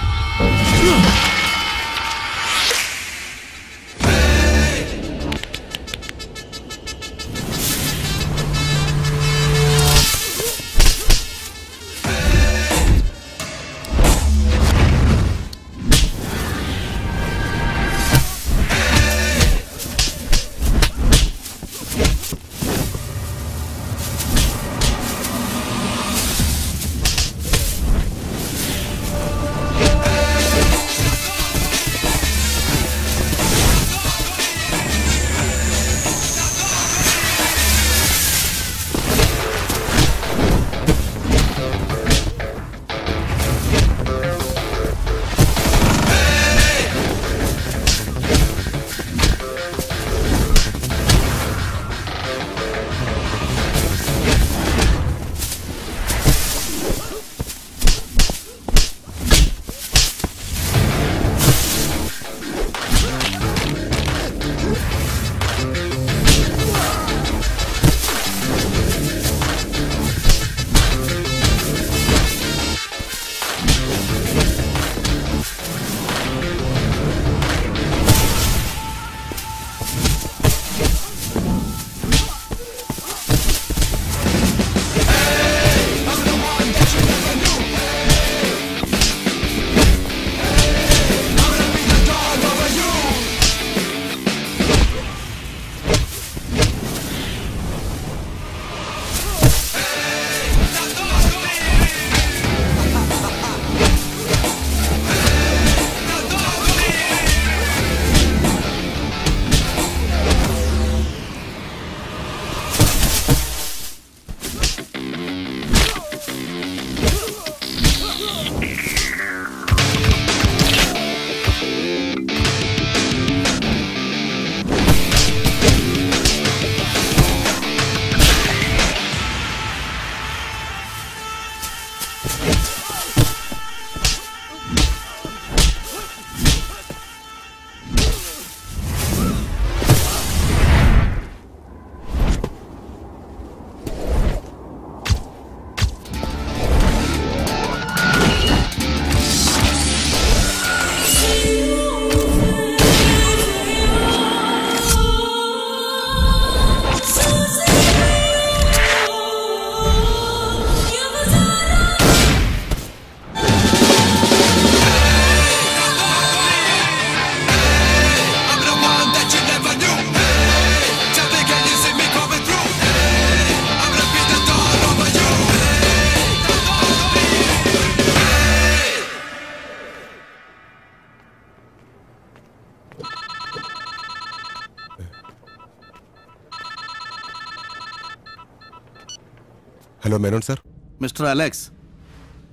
Hello Menon sir mister Alex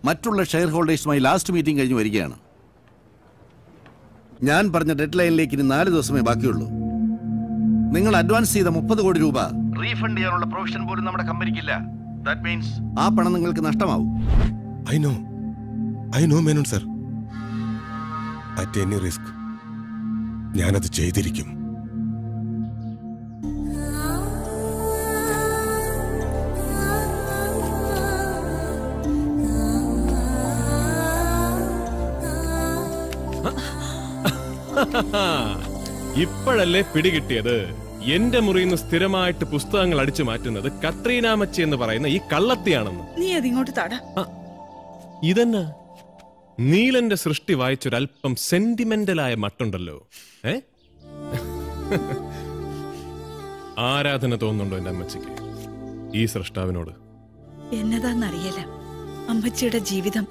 മറ്റുള്ള ഷെയർ ഹോൾഡേഴ്സുമായി ലാസ്റ്റ് മീറ്റിംഗ് കഴിഞ്ഞ് വരികയാണ്. ഞാൻ പറഞ്ഞ ഡെഡ് ലൈനിലേക്ക് ഇനി നാല് ദിവസമേ ബാക്കിയുള്ളൂ. നിങ്ങൾ അഡ്വാൻസ് ചെയ്ത മുപ്പത് കോടി രൂപ റീഫണ്ട് ചെയ്യാനുള്ള പ്രൊവിഷൻ പോലും നമ്മുടെ കമ്പനിക്കില്ല ദാറ്റ് മീൻസ് ആ പണം നിങ്ങൾക്ക് നഷ്ടമാവും. I know I know Menon sir at any risk ഞാനത് ചെയ്തിരിക്കും. ഇപ്പോഴല്ലേ പിടികിട്ടിയത്? എന്റെ മുറിയിൽ നിന്ന് സ്ഥിരമായിട്ട് പുസ്തകങ്ങൾ അടിച്ചു മാറ്റുന്നത് കത്രീനാമച്ചി എന്ന് പറയുന്ന ഈ കള്ളത്തിയാണെന്ന്. നീ അതിങ്ങോട്ട് താടാ. ഇതെന്നാ? നീലന്റെ സൃഷ്ടി വായിച്ചൊരല്പം സെന്റിമെന്റലായ മട്ടുണ്ടല്ലോ. ഏ? ആരാധന തോന്നുന്നുണ്ടോ എന്റെ അമ്മച്ചിക്ക്? ഈ സൃഷ്ടാവിനോട്. എന്നതാന്നറിയില്ല. അമ്മച്ചിയുടെ ജീവിതം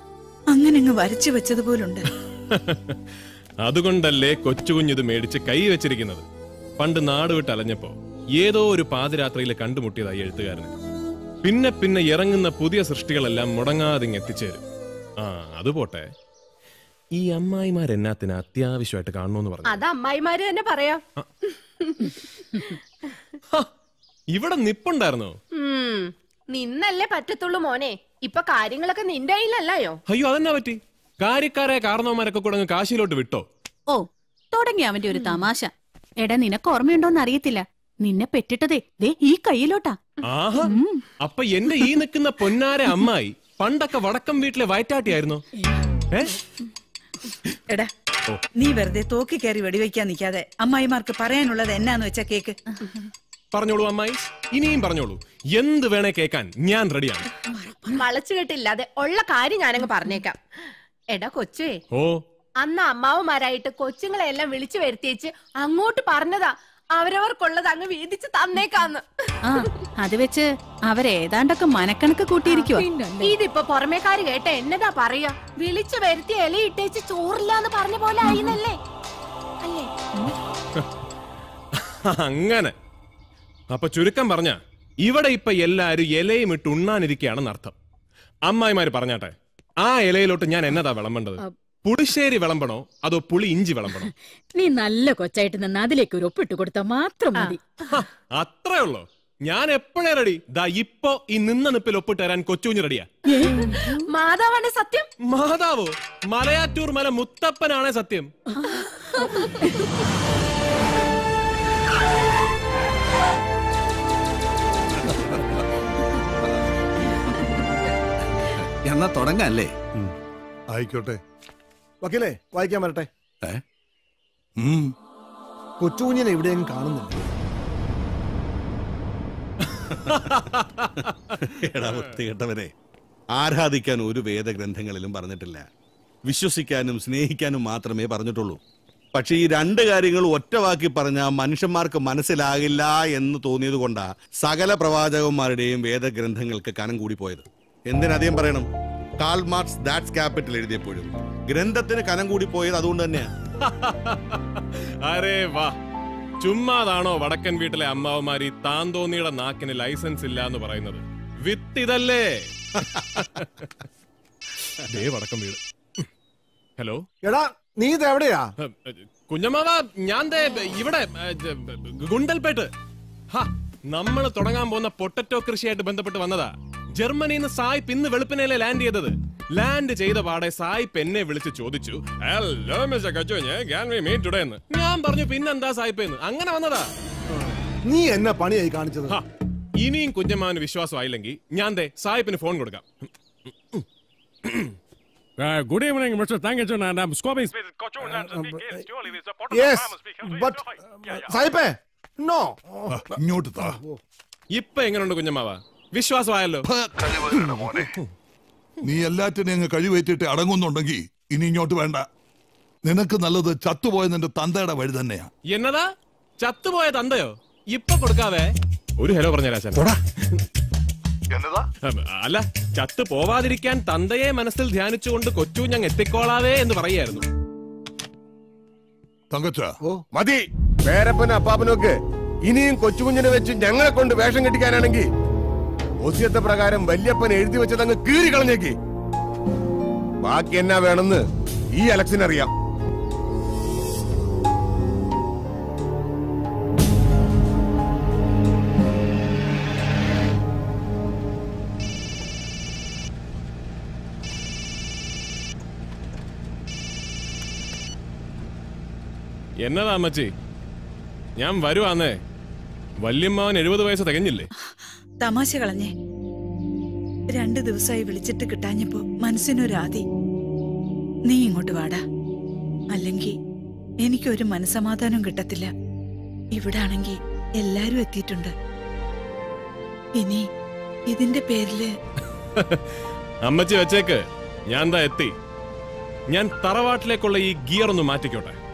അങ്ങനെ അങ്ങ് വരച്ചു വെച്ചതുപോലുണ്ട്. <laughs> അതുകൊണ്ടല്ലേ കൊച്ചുകുഞ്ഞിത് മേടിച്ച് കൈ വെച്ചിരിക്കുന്നത്? പണ്ട് നാട് വിട്ട് അലഞ്ഞപ്പോ ഏതോ ഒരു പാതിരാത്രിയിൽ കണ്ടുമുട്ടിയതായി എഴുത്തുകാരന്. പിന്നെ പിന്നെ ഇറങ്ങുന്ന പുതിയ സൃഷ്ടികളെല്ലാം മുടങ്ങാതിങ് എത്തിച്ചേരും. ആ അത് പോട്ടെ. ഈ അമ്മായിമാരെന്നാത്തിന് അത്യാവശ്യമായിട്ട് കാണണമെന്ന് പറഞ്ഞു അത് അമ്മായിമാര് തന്നെ പറയാം. ഇവിടെ നിപ്പുണ്ടായിരുന്നോ. നിന്നല്ലേ പറ്റത്തുള്ളൂ മോനെ. ഇപ്പൊ കാര്യങ്ങളൊക്കെ നിന്റെ കയ്യിലല്ലയോ? അയ്യോ അതെന്നാ പറ്റി? കാര്യക്കാരെ കാരണവന്മാരൊക്കെ കൂടെ അങ്ങ് കാശിയിലോട്ട് വിട്ടോ? ഓ തുടങ്ങി അവന്റെ ഒരു തമാശ. എടാ നിനക്ക് ഓർമ്മയുണ്ടോന്ന് അറിയത്തില്ല. നിന്നെ പെറ്റിട്ടതേ ദേ ഈ കയ്യിലോട്ടാ. ആഹാ അപ്പൊ എന്റെ ഈ നിൽക്കുന്ന പൊന്നാര അമ്മായി പണ്ടൊക്കെ വടക്കം വീട്ടിലെ വയറ്റാട്ടിയായിരുന്നോ? ഏ? എടാ നീ വെറുതെ തോക്കി കയറി വെടിവെക്കാൻ നിൽക്കാതെ അമ്മായിമാർക്ക് പറയാനുള്ളത് എന്നാന്ന് വെച്ചാ കേക്ക്. പറഞ്ഞോളൂ അമ്മായി. ഇനിയും പറഞ്ഞോളൂ. എന്ത് വേണേ കേക്കാൻ ഞാൻ റെഡിയാണ്. വളച്ചു കേട്ടില്ലാതെ ഉള്ള കാര്യം ഞാനങ്ങ് പറഞ്ഞേക്കാം. എടാ കൊച്ചേ ഓ. അന്ന് അമ്മാവന്മാരായിട്ട് കൊച്ചുങ്ങളെ എല്ലാം വിളിച്ചു വരുത്തിയേച്ച് അങ്ങോട്ട് പറഞ്ഞതാ. അവരവർക്കുള്ളത് അങ്ങ് വീതിച്ച് തന്നേക്കാന്ന്. ആ അത് വെച്ച് അവരേതാണ്ടൊക്കെ മനക്കണക്ക് കൂട്ടിയിരിക്കുവോ. ഇതിപ്പോ പുറമേക്കാര് കേട്ട എന്നതാ പറയാ? വിളിച്ചു വരുത്തി ഇല ഇട്ടേച്ച് ചോറില്ലാന്ന് പറഞ്ഞ പോലെ ആയിന്നല്ലേ? അല്ലേ? അങ്ങനെ. അപ്പൊ ചുരുക്കം പറഞ്ഞ ഇവിടെ ഇപ്പൊ എല്ലാരും ഇലയും ഇട്ട് ഉണ്ണാനിരിക്കുകയാണെന്നർത്ഥം അമ്മായിമാര് പറഞ്ഞാട്ടെ ആ ഇലയിലോട്ട് ഞാൻ എന്നതാ വിളമ്പേണ്ടത്? പുളിശ്ശേരി വിളമ്പണോ അതോ പുളി ഇഞ്ചി വിളമ്പണോ? നീ നല്ല കൊച്ചായിട്ട് നിന്ന് അതിലേക്ക് ഒരു ഒപ്പിട്ട് കൊടുത്താൽ മാത്രം മതി. അത്രേ ഉള്ളോ. ഞാൻ എപ്പോഴേ റെഡി ദാ ഇപ്പോ ഈ നിന്ന നിപ്പിൽ ഒപ്പിട്ട് തരാൻ കൊച്ചുഞ്ഞു റെഡിയാ മാതാവാണ് സത്യം. മാതാവോ? മലയാറ്റൂർ മല മുത്തപ്പനാണേ സത്യം. എന്നാ തുടങ്ങല്ലേ? ആയിക്കോട്ടെ. വക്കീലേ വായിക്കാൻ വരട്ടെ? കൊച്ചുകുഞ്ഞിനെ എവിടെയും കാണുന്നില്ല. എടാ ആരാധിക്കാൻ ഒരു വേദഗ്രന്ഥങ്ങളിലും പറഞ്ഞിട്ടില്ല. വിശ്വസിക്കാനും സ്നേഹിക്കാനും മാത്രമേ പറഞ്ഞിട്ടുള്ളൂ. പക്ഷേ ഈ രണ്ട് കാര്യങ്ങൾ ഒറ്റ വാക്കി പറഞ്ഞ മനുഷ്യന്മാർക്ക് മനസ്സിലാകില്ല എന്ന് തോന്നിയത് കൊണ്ടാ സകല പ്രവാചകന്മാരുടെയും വേദഗ്രന്ഥങ്ങൾക്ക് കനം കൂടി പോയത് എന്തിനധികം പറയണം? കാൾ മാർക്സ് ദാറ്റ്സ് ക്യാപിറ്റൽ എഴുതിയപ്പോഴും. ഗ്രന്ഥത്തിന് കനം കൂടി പോയത് അതുകൊണ്ട് തന്നെയാ. <laughs> അരേ വാ. ചുമ്മാതാണോ വടക്കൻ വീട്ടിലെ അമ്മാവന്മാര് ഈ താന്തോന്നിയുടെ നാക്കിന് ലൈസൻസ് ഇല്ല എന്ന് പറയുന്നത്? വിത്ത് ഇതല്ലേ? <laughs> ദേ വടക്കം വീട്. ഹലോ എടാ നീ ഇത് എവിടെയാ? കുഞ്ഞമ്മാവ ഞാൻ ദേ ഇവിടെ ഗുണ്ടൽപേട്ട്. ഹാ നമ്മൾ തുടങ്ങാൻ പോകുന്ന പൊട്ടറ്റോ കൃഷിയായിട്ട് ബന്ധപ്പെട്ട് വന്നതാ ജർമ്മനിയിൽ നിന്ന് സായിപ്പ് ഇന്ന് വെളുപ്പിനല്ലേ ലാൻഡ് ചെയ്തത് ലാൻഡ് ചെയ്ത പാടെ സായിപ്പ് എന്നെ വിളിച്ച് ചോദിച്ചു ഹലോ മിസ്റ്റർ ഞാൻ we meet today?" എന്ന് ഞാൻ പറഞ്ഞു പിന്നെന്താ സായിപ്പ് എന്ന് അങ്ങനെ വന്നതാ നീ എന്നെ പണിയായി കാണിച്ചത് ഇനിയും കുഞ്ഞമ്മാവന് വിശ്വാസമായില്ലെങ്കിൽ ഞാൻ ദേ സായിപ്പിന് ഫോൺ കൊടുക്കാം <clears throat> good evening, Mr. Thangajan, and I'm Squabby. Yes but സായിപ്പേ no ഇങ്ങോട്ട് താ. ഇപ്പൊ എങ്ങനെയുണ്ട് കുഞ്ഞമ്മാവ? വിശ്വാസമായല്ലോ. നീ എല്ലാറ്റിനെ അങ്ങ് കഴിവേറ്റിട്ട് അടങ്ങുന്നുണ്ടെങ്കിൽ ഇനി ഇങ്ങോട്ട് വേണ്ട. നിനക്ക് നല്ലത് ചത്തുപോയ നിന്റെ തന്തയുടെ വഴി തന്നെയാ. എന്നതാ? ചത്തുപോയ തന്തയോ? ഇപ്പൊ കൊടുക്കാവേ. ഒരു ഹലോ പറഞ്ഞാ അല്ല ചത്തു പോവാതിരിക്കാൻ തന്തയെ മനസ്സിൽ ധ്യാനിച്ചുകൊണ്ട് കൊച്ചു ഞങ്ങൾ എത്തിക്കോളാവേ എന്ന് പറയായിരുന്നു. തങ്കച്ച മതി. പേരപ്പനും അപ്പാപ്പനൊക്കെ ഇനിയും കൊച്ചുകുഞ്ഞിനെ വെച്ച് ഞങ്ങളെ കൊണ്ട് വേഷം കെട്ടിക്കാനാണെങ്കിൽ ഒസ്യത്തെ പ്രകാരം വല്യപ്പൻ എഴുതി വെച്ചത് അങ്ങ് കീറി കളഞ്ഞേക്ക്. ബാക്കി എന്നാ വേണമെന്ന് ഈ അലക്സിനറിയാം. എന്നതാ അമ്മച്ചി? ഞാൻ വരുവാന്നേ. വല്യമ്മാവൻ എഴുപത് വയസ്സ് തികഞ്ഞില്ലേ? തമാശ കളഞ്ഞേ. രണ്ടു ദിവസമായി വിളിച്ചിട്ട് കിട്ടാഞ്ഞപ്പോ മനസ്സിനൊരാതി. നീ ഇങ്ങോട്ട് വാടാ. അല്ലെങ്കിൽ എനിക്കൊരു മനസമാധാനം കിട്ടത്തില്ല. ഇവിടാണെങ്കി എല്ലാരും എത്തിയിട്ടുണ്ട്. ഇനി ഇതിന്റെ പേരിൽ അമ്മച്ചി വെച്ചേക്ക്. ഞാൻ ദാ എത്തി. ഞാൻ തറവാട്ടിലേക്കുള്ള ഈ ഗിയർ ഒന്ന് മാറ്റിക്കോട്ടെ.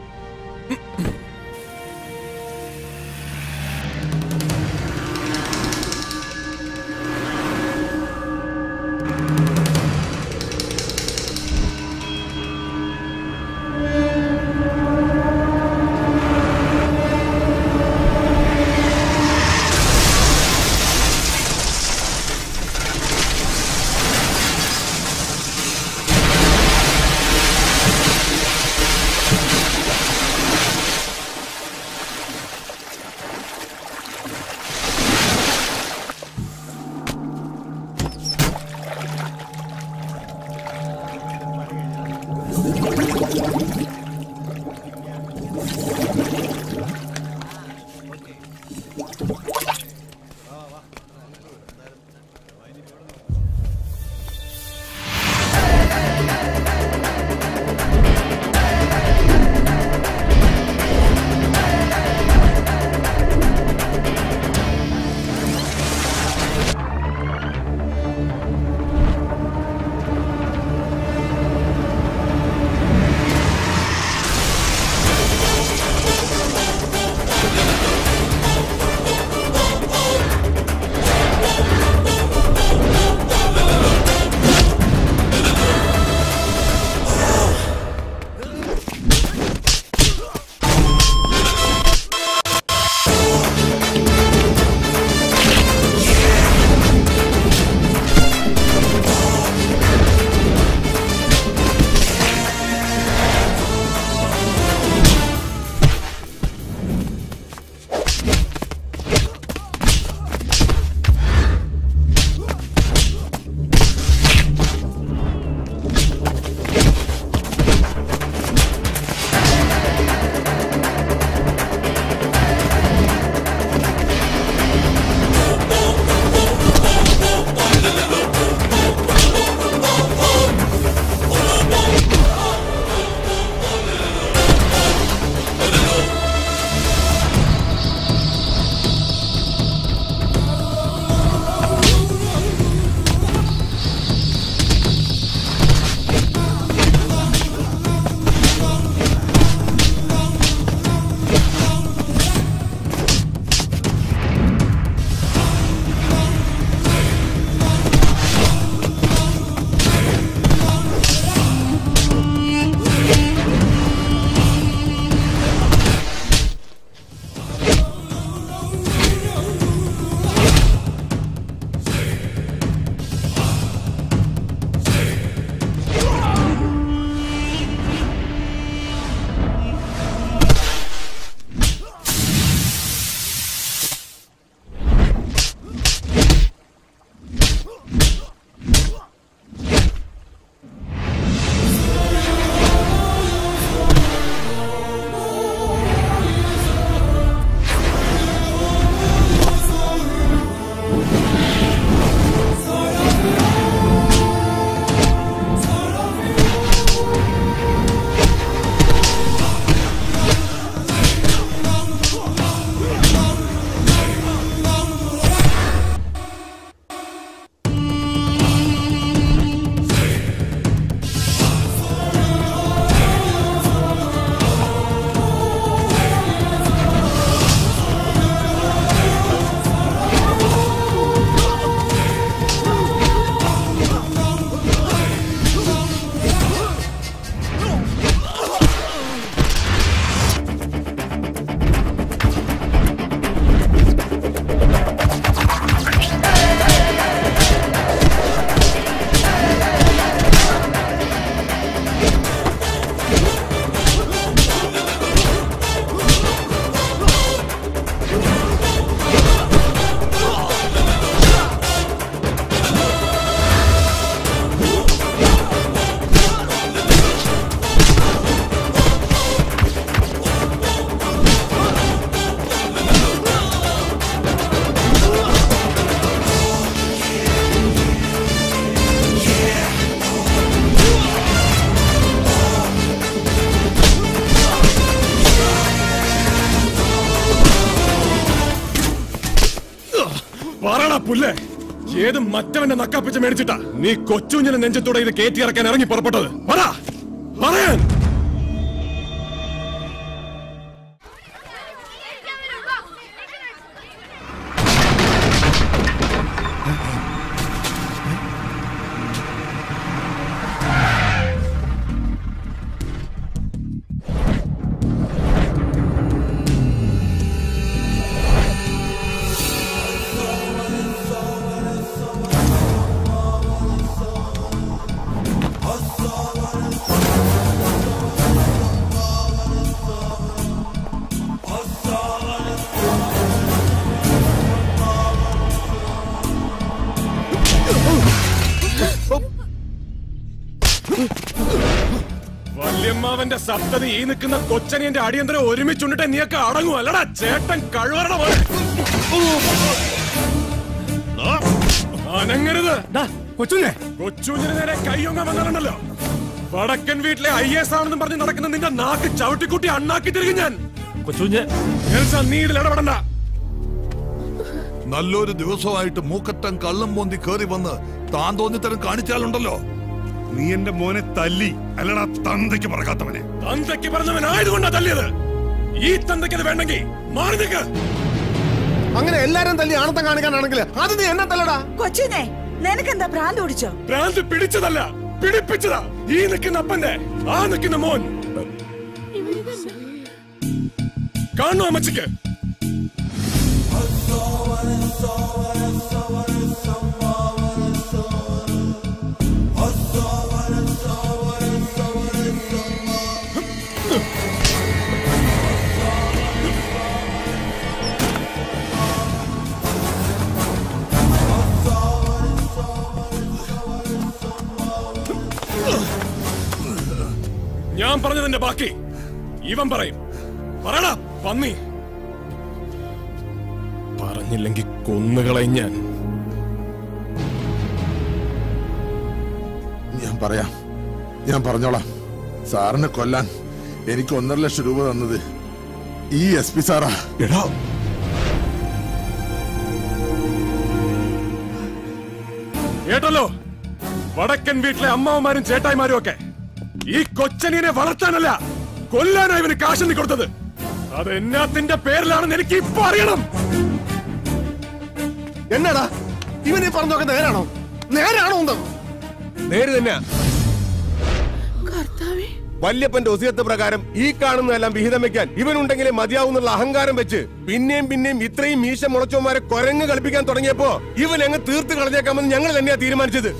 മറ്റവന്റെ നക്കാപ്പിച്ച മേടിച്ചിട്ടാ. നീ കൊച്ചുഞ്ഞിനെ നെഞ്ചത്തോടെ ഇത് കയറ്റി ഇറക്കാൻ ഇറങ്ങി പുറപ്പെട്ടത്. സപ്തതി ഈ നിൽക്കുന്ന കൊച്ചനിയന്റെ അടിയന്തരം ഒരുമിച്ചുണ്ടിട്ട് നീയൊക്കെ അടങ്ങും. അല്ലടാ ചേട്ടൻ കഴിവറണ പോലെ അനങ്ങരുത്. കൊച്ചുഞ്ഞിന് നേരെ കൈയൊങ്ങ വന്നാലുണ്ടല്ലോ. വടക്കൻ വീട്ടിലെ ഐ എസ് ആണെന്ന് പറഞ്ഞ് നടക്കുന്ന നിന്റെ നാക്ക് ചവിട്ടിക്കുട്ടി അണ്ണാക്കി തിരികെ ഞാൻ. കൊച്ചുഞ്ഞെ. നീ ഇതിൽ ഇടപെടണ്ട. നല്ലൊരു ദിവസമായിട്ട് മൂക്കറ്റം കള്ളം പോന്തി കേറി വന്ന് താൻ തോന്നിത്തരം കാണിച്ചാലുണ്ടല്ലോ. നീ എന്റെ മോനെ തല്ലി. അല്ലടാ തന്തയ്ക്ക് പറക്കാത്തവനെ തന്തയ്ക്ക് പറഞ്ഞവൻ ആയതുകൊണ്ടാ തല്ലിയത്. ഈ തന്തയ്ക്ക് അത് വേണ്ടെങ്കിൽ മാറി നിൽക്ക്. അങ്ങനെ എല്ലാരും തല്ലി ആണത്തം കാണിക്കാനാണെങ്കിൽ അത് നീ എന്നെ തല്ലടാ? കൊച്ചിനെ നിനക്കെന്താ ഭ്രാന്ത് ഓടിച്ചോ ഭ്രാന്ത് പിടിച്ചതല്ല പിടിപ്പിച്ചതാ. ഈ നിൽക്കുന്ന അപ്പന്റെ ആ നിൽക്കുന്ന മോൻ. കാണു അമ്മച്ചിക്ക്? ബാക്കി. ഇവൻ പറയും പറയണ പന്നി പറഞ്ഞില്ലെങ്കിൽ കൊന്നുകളയും ഞാൻ. ഞാൻ പറയാം. ഞാൻ പറഞ്ഞോളാം. സാറിനെ കൊല്ലാൻ എനിക്ക് ഒന്നര ലക്ഷം രൂപ തന്നത് ഈ എസ് പി സാറാ. എടാ. കേട്ടല്ലോ? വടക്കൻ വീട്ടിലെ അമ്മാവന്മാരും ചേട്ടായിമാരും ഒക്കെ. ഈ കൊച്ചനിയനെ വളർത്താനല്ല കൊല്ലാനാ ഇവന് കാശെണ്ണി കൊടുത്തത്. അത് എന്നാത്തിന്റെ പേരിലാണെന്ന് എനിക്ക് ഇപ്പൊ അറിയണം. എന്നാടാ? ഇവനെ പറഞ്ഞു പറഞ്ഞൊക്കെ നേരാണോ? നേരാണോ നേര് തന്നെയാ. വല്യപ്പന്റെ ഒസിയത്ത് പ്രകാരം ഈ കാണുന്നതെല്ലാം വിഹിതം വെക്കാൻ ഇവനുണ്ടെങ്കിലേ മതിയാവുന്നുള്ള അഹങ്കാരം വെച്ച് പിന്നെയും പിന്നെയും ഇത്രയും മീശ മുളച്ചോമാരെ കൊരങ്ങ് കളിപ്പിക്കാൻ തുടങ്ങിയപ്പോ ഇവൻ അങ്ങ് തീർത്ത് കളഞ്ഞേക്കാമെന്ന് ഞങ്ങൾ തന്നെയാ തീരുമാനിച്ചത്.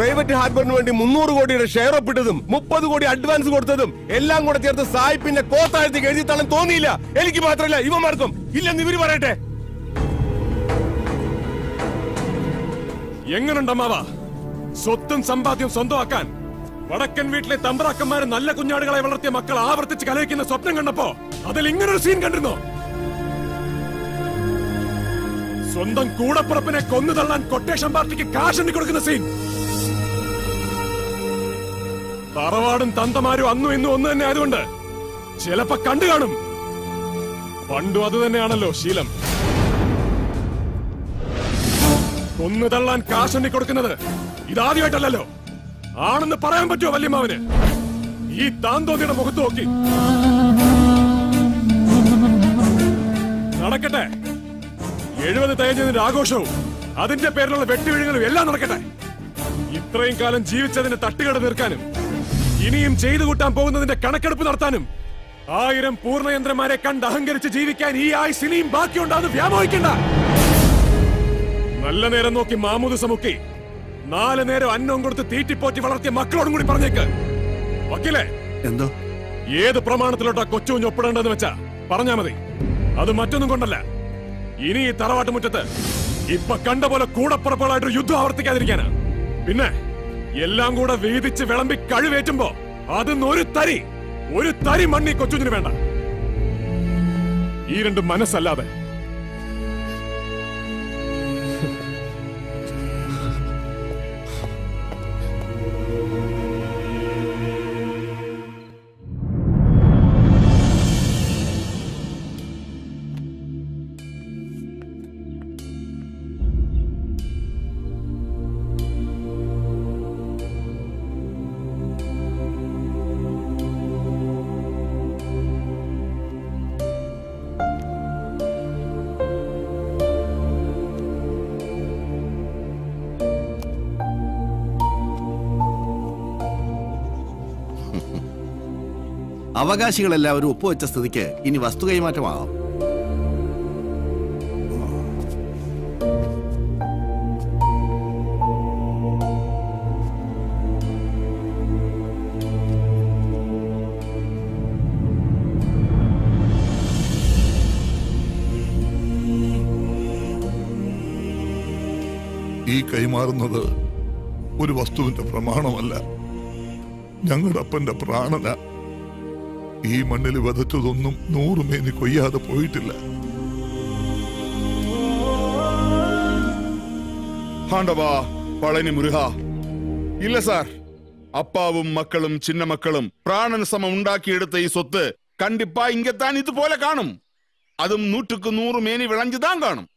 പ്രൈവറ്റ് ഹാർബറിന് വേണ്ടി മുന്നൂറ് കോടിയുടെ ഷെയർ ഒപ്പിട്ടതും മുപ്പത് കോടി അഡ്വാൻസ് കൊടുത്തതും എല്ലാം കൂടെ ചേർത്ത് സായിപ്പിന്റെ കോത്താഴ്ത്തി എഴുതി തള്ളൻ തോന്നിയില്ല. എനിക്ക് മാത്രമല്ല ഇവന്മാർക്കും. ഇല്ലെന്ന് ഇവർ പറയട്ടെ. എങ്ങനുണ്ടമ്മാവ സ്വത്തും സമ്പാദ്യം സ്വന്തമാക്കാൻ വടക്കൻ വീട്ടിലെ തമ്പ്രാക്കന്മാരെ നല്ല കുഞ്ഞാടുകളെ വളർത്തിയ മക്കൾ ആവർത്തിച്ച് കലഹിക്കുന്ന സ്വപ്നം കണ്ടപ്പോ അതിൽ ഇങ്ങനൊരു സീൻ കണ്ടിരുന്നോ? സ്വന്തം കൂടപ്പുറപ്പിനെ കൊന്നു തള്ളാൻ കൊട്ടേഷൻ പാർട്ടിക്ക് കാശെണ്ണി കൊടുക്കുന്ന സീൻ തറവാടും തന്തമാരും അന്നും ഇന്നും ഒന്ന് തന്നെ ആയതുകൊണ്ട് ചിലപ്പോ കണ്ടു കാണും. പണ്ടും അത് തന്നെയാണല്ലോ ശീലം. കൊന്നു തള്ളാൻ കാശണ്ണി കൊടുക്കുന്നത് ഇതാദ്യമായിട്ടല്ലല്ലോ. ആണെന്ന് പറയാൻ പറ്റുമോ വല്യമ്മാവന്? ഈ താന്തോതിയുടെ മുഖത്ത് നോക്കി. നടക്കട്ടെ. എഴുപത് തികഞ്ഞതിന്റെ ആഘോഷവും അതിന്റെ പേരിലുള്ള വെട്ടുവീഴുകളും എല്ലാം നടക്കട്ടെ. ഇത്രയും കാലം ജീവിച്ചതിന്റെ തട്ടുകട തീർക്കാനും ഇനിയും ചെയ്തു കൂട്ടാൻ പോകുന്നതിന്റെ കണക്കെടുപ്പ് നടത്താനും ആയിരം പൂർണയന്ത്രന്മാരെ കണ്ട് അഹങ്കരിച്ച് ജീവിക്കാൻ ഈ ആയുസ് ഇനിയും ബാക്കിയുണ്ടാന്ന് വ്യാമോഹിക്കണ്ട. നല്ല നേരം നോക്കി മാമൂദ് സമുക്കി. നാല് നേരം അന്നം കൊടുത്ത് തീറ്റിപ്പോറ്റി വളർത്തിയ മക്കളോടും കൂടി പറഞ്ഞേക്ക്. വക്കീലേ? എന്തോ? ഏത് പ്രമാണത്തിലോട്ടാ കൊച്ചുകുഞ്ഞ് ഒപ്പിടേണ്ടതെന്ന് വെച്ചാ? പറഞ്ഞാ മതി. അത് മറ്റൊന്നും കൊണ്ടല്ല. ഇനി ഈ തറവാട്ടുമുറ്റത്ത് ഇപ്പൊ കണ്ട പോലെ കൂടപ്പുറപ്പുകളായിട്ടൊരു യുദ്ധം ആവർത്തിക്കാതിരിക്കാനാ. പിന്നെ? എല്ലാം കൂടെ വീതിച്ച് വിളമ്പി കഴിവേറ്റുമ്പോ അതിന്ന് ഒരു തരി ഒരു തരി മണ്ണി കൊച്ചുഞ്ഞിന് വേണ്ട. ഈ രണ്ട് മനസ്സല്ലാതെ അവകാശികളെല്ലാവരും ഒപ്പുവെച്ച സ്ഥിതിക്ക് ഇനി വസ്തു കൈമാറ്റമാകാം. ഈ കൈമാറുന്നത് ഒരു വസ്തുവിന്റെ പ്രമാണമല്ല. ഞങ്ങളുടെ അപ്പന്റെ പ്രാണന. ഈ മണ്ണിൽ വിതച്ചതൊന്നും നൂറുമേനി കൊയ്യാതെ പോയിട്ടില്ല. ஆண்டவா பழனி முருகா இல்ல சார் அப்பாவும் மக்களும் சின்ன மக்களும் பிராணன் சமம் உண்டாக்கி எடுத்த சொத்து கண்டிப்பா இங்கத்தான் இது போல காணும் அதும் நூற்றுக்கு நூறு மேனி விளைஞ்சுதான் காணும்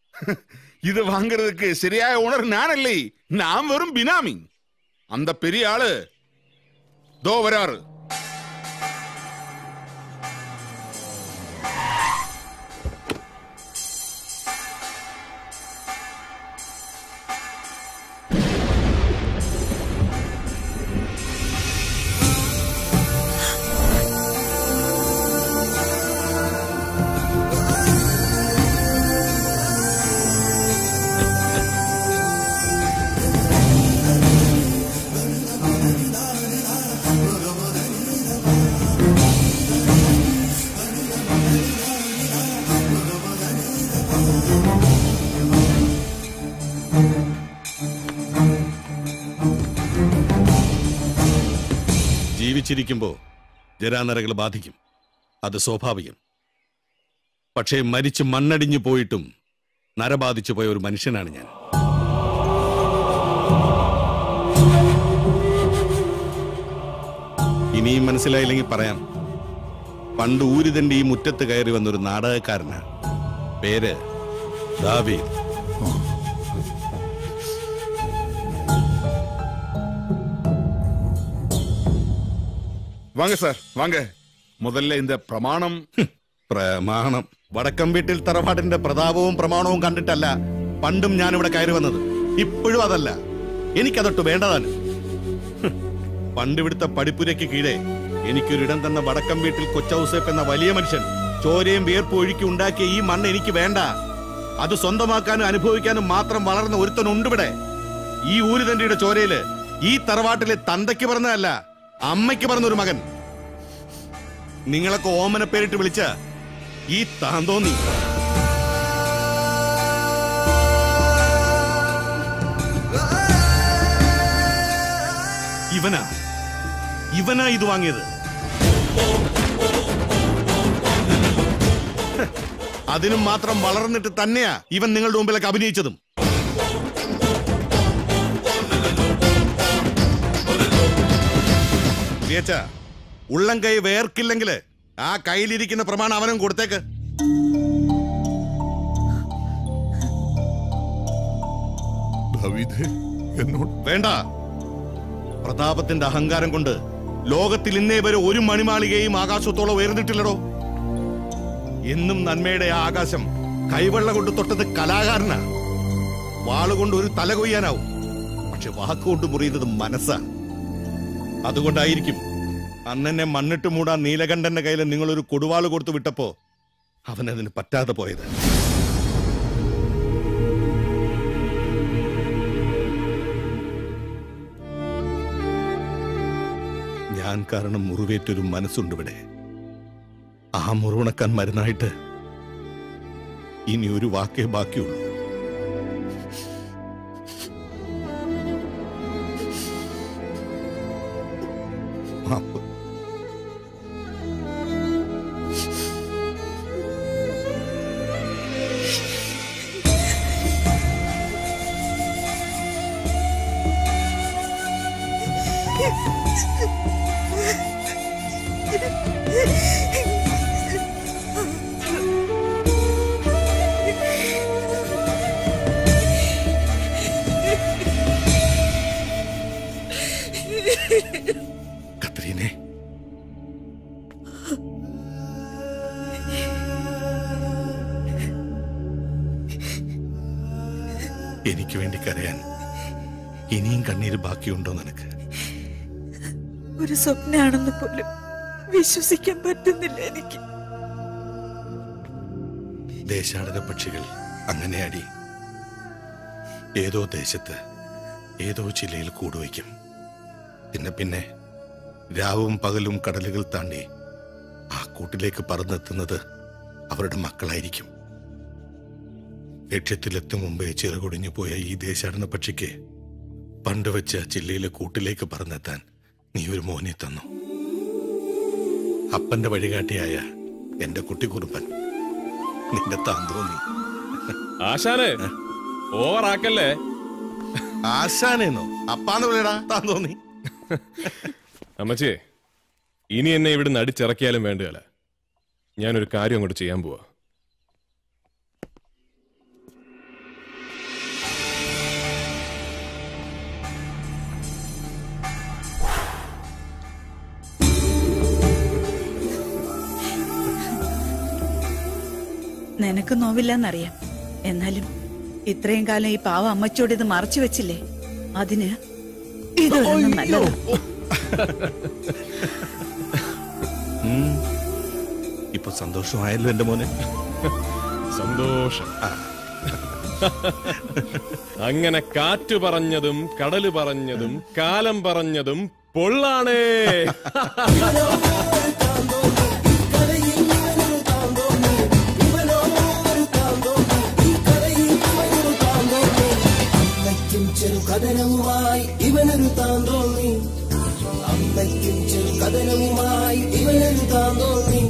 இது வாங்குறதுக்கு சரியாய உணர் நான் இல்லை நாம் வெறும் பினாமி அந்த பெரிய ஆளு தோ வராரு ജീവിച്ചിരിക്കുമ്പോൾ ജരാനരകൾ ബാധിക്കും. അത് സ്വാഭാവികം. പക്ഷേ മരിച്ച് മണ്ണടിഞ്ഞു പോയിട്ടും നരബാധിച്ചു പോയ ഒരു മനുഷ്യനാണ് ഞാൻ. ഇനിയും മനസ്സിലായില്ലെങ്കിൽ പറയാം. പണ്ട് ഊരിതന്റെ ഈ മുറ്റത്ത് കയറി വന്നൊരു നാടകക്കാരനാണ്. പേര് ദാവീദ്. வாங்க சார் வாங்க முதல்ல இந்த பிரமாணம் പ്രമാണം വടക്കം വീട്ടിൽ തറവാടിന്റെ പ്രതാപവും പ്രമാണവും കണ്ടിട്ടല്ല പണ്ടും ഞാനിവിടെ കയറി വന്നത് ഇപ്പോഴും അതല്ല എനിക്കതൊട്ട് വേണ്ടതാണ് ഹും. പണ്ട് ഇവിടുത്തെ പടിപ്പുരയ്ക്ക് കീഴെ എനിക്കൊരിടം തന്ന വടക്കം വീട്ടിൽ കൊച്ചൗസേപ്പ് എന്ന വലിയ മനുഷ്യൻ ചോരയും വിയർപ്പ് ഒഴുക്കി ഉണ്ടാക്കിയ ഈ മണ്ണ് എനിക്ക് വേണ്ട അത് സ്വന്തമാക്കാനും അനുഭവിക്കാനും മാത്രം വളർന്ന ഒരുത്തനുണ്ട് ഇവിടെ ഈ ഊരുതണ്ടിയുടെ ചോരയില് ഈ തറവാട്ടിലെ തന്തയ്ക്ക് പറഞ്ഞതല്ല അമ്മയ്ക്ക് പറഞ്ഞൊരു മകൻ. നിങ്ങളൊക്കെ ഓമന പേരിട്ട് വിളിച്ച ഈ താന്തോന്നി ഇവനാ. ഇവനാ ഇത് വാങ്ങിയത്. അതിനും മാത്രം വളർന്നിട്ട് തന്നെയാ ഇവൻ നിങ്ങളുടെ മുമ്പിലൊക്കെ അഭിനയിച്ചതും. വിയച്ച ഉള്ളം കൈ വേർക്കില്ലെങ്കിൽ ആ കയ്യിലിരിക്കുന്ന പ്രമാണം അവനും കൊടുത്തേക്ക്. വേണ്ട. പ്രതാപത്തിന്റെ അഹങ്കാരം കൊണ്ട് ലോകത്തിൽ ഇന്നേ വരെ ഒരു മണിമാളികയും ആകാശത്തോളം ഉയർന്നിട്ടില്ലടോ. എന്നും നന്മയുടെ ആ ആകാശം കൈവെള്ള കൊണ്ട് തൊട്ടത് കലാകാരനാ. വാളുകൊണ്ട് ഒരു തല കൊയ്യാനാവും. പക്ഷെ വാക്കുകൊണ്ട് മുറിയുന്നത് മനസ്സാ. അതുകൊണ്ടായിരിക്കും. അന്നെന്നെ മണ്ണിട്ട് മൂടാൻ നീലകണ്ഠന്റെ കയ്യിൽ നിങ്ങളൊരു കൊടുവാൾ കൊടുത്തു വിട്ടപ്പോ അവനതിന് പറ്റാതെ പോയത്. ഞാൻ കാരണം മുറിവേറ്റൊരു മനസ്സുണ്ടിവിടെ ആ മുറുവണക്കാൻ മരുന്നായിട്ട് ഇനി ഒരു വാക്കേ ബാക്കിയുള്ളൂ. പോലും വിശ്വസിക്കാൻ പറ്റുന്നില്ല എനിക്ക്. ദേശാടന പക്ഷികൾ അങ്ങനെ അടി. ഏതോ ദേശത്ത് ഏതോ ജില്ലയിൽ കൂടുവയ്ക്കും. പിന്നെ പിന്നെ രാവും പകലും കടലുകൾ താണ്ടി ആ കൂട്ടിലേക്ക് പറന്നെത്തുന്നത് അവരുടെ മക്കളായിരിക്കും. ലക്ഷ്യത്തിലെത്തും മുമ്പേ ചിറകൊടിഞ്ഞു പോയ ഈ ദേശാടന പക്ഷിക്ക് പണ്ട് വെച്ച ജില്ലയിലെ കൂട്ടിലേക്ക് പറന്നെത്താൻ നീ ഒരു മോനെ തന്നു. അപ്പന്റെ വഴികാട്ടിയായ എന്റെ കുട്ടിക്കുറുപ്പൻ. നിന്റെ താൻ തോന്നി ആശാനെ ഓവറാക്കല്ലേ? ആശാനേന്നോ? അപ്പാന്ന് വിളിയടാ താൻ തോന്നി അമ്മച്ചേ ഇനി എന്നെ ഇവിടുന്ന് അടിച്ചിറക്കിയാലും വേണ്ടതല്ല ഞാനൊരു കാര്യം അങ്ങോട്ട് ചെയ്യാൻ പോവാ. നിനക്ക് നോവില്ലെന്നറിയാം. എന്നാലും ഇത്രയും കാലം ഈ പാവ അമ്മച്ചോട് ഇത് മറച്ചു വെച്ചില്ലേ? അതിന് ഇത് നല്ലത്. ഇപ്പൊ സന്തോഷമായല്ലോ എന്റെ മോനെ. സന്തോഷം. അങ്ങനെ കാറ്റു പറഞ്ഞതും കടൽ പറഞ്ഞതും കാലം പറഞ്ഞതും പൊള്ളാണേ. <laughs> ചെറുകഥനവുമായി ഇവനൊരു താൻ തോന്നി. അമ്മയ്ക്കും ചെറുകഥനവുമായി ഇവനൊരു താൻ തോന്നി.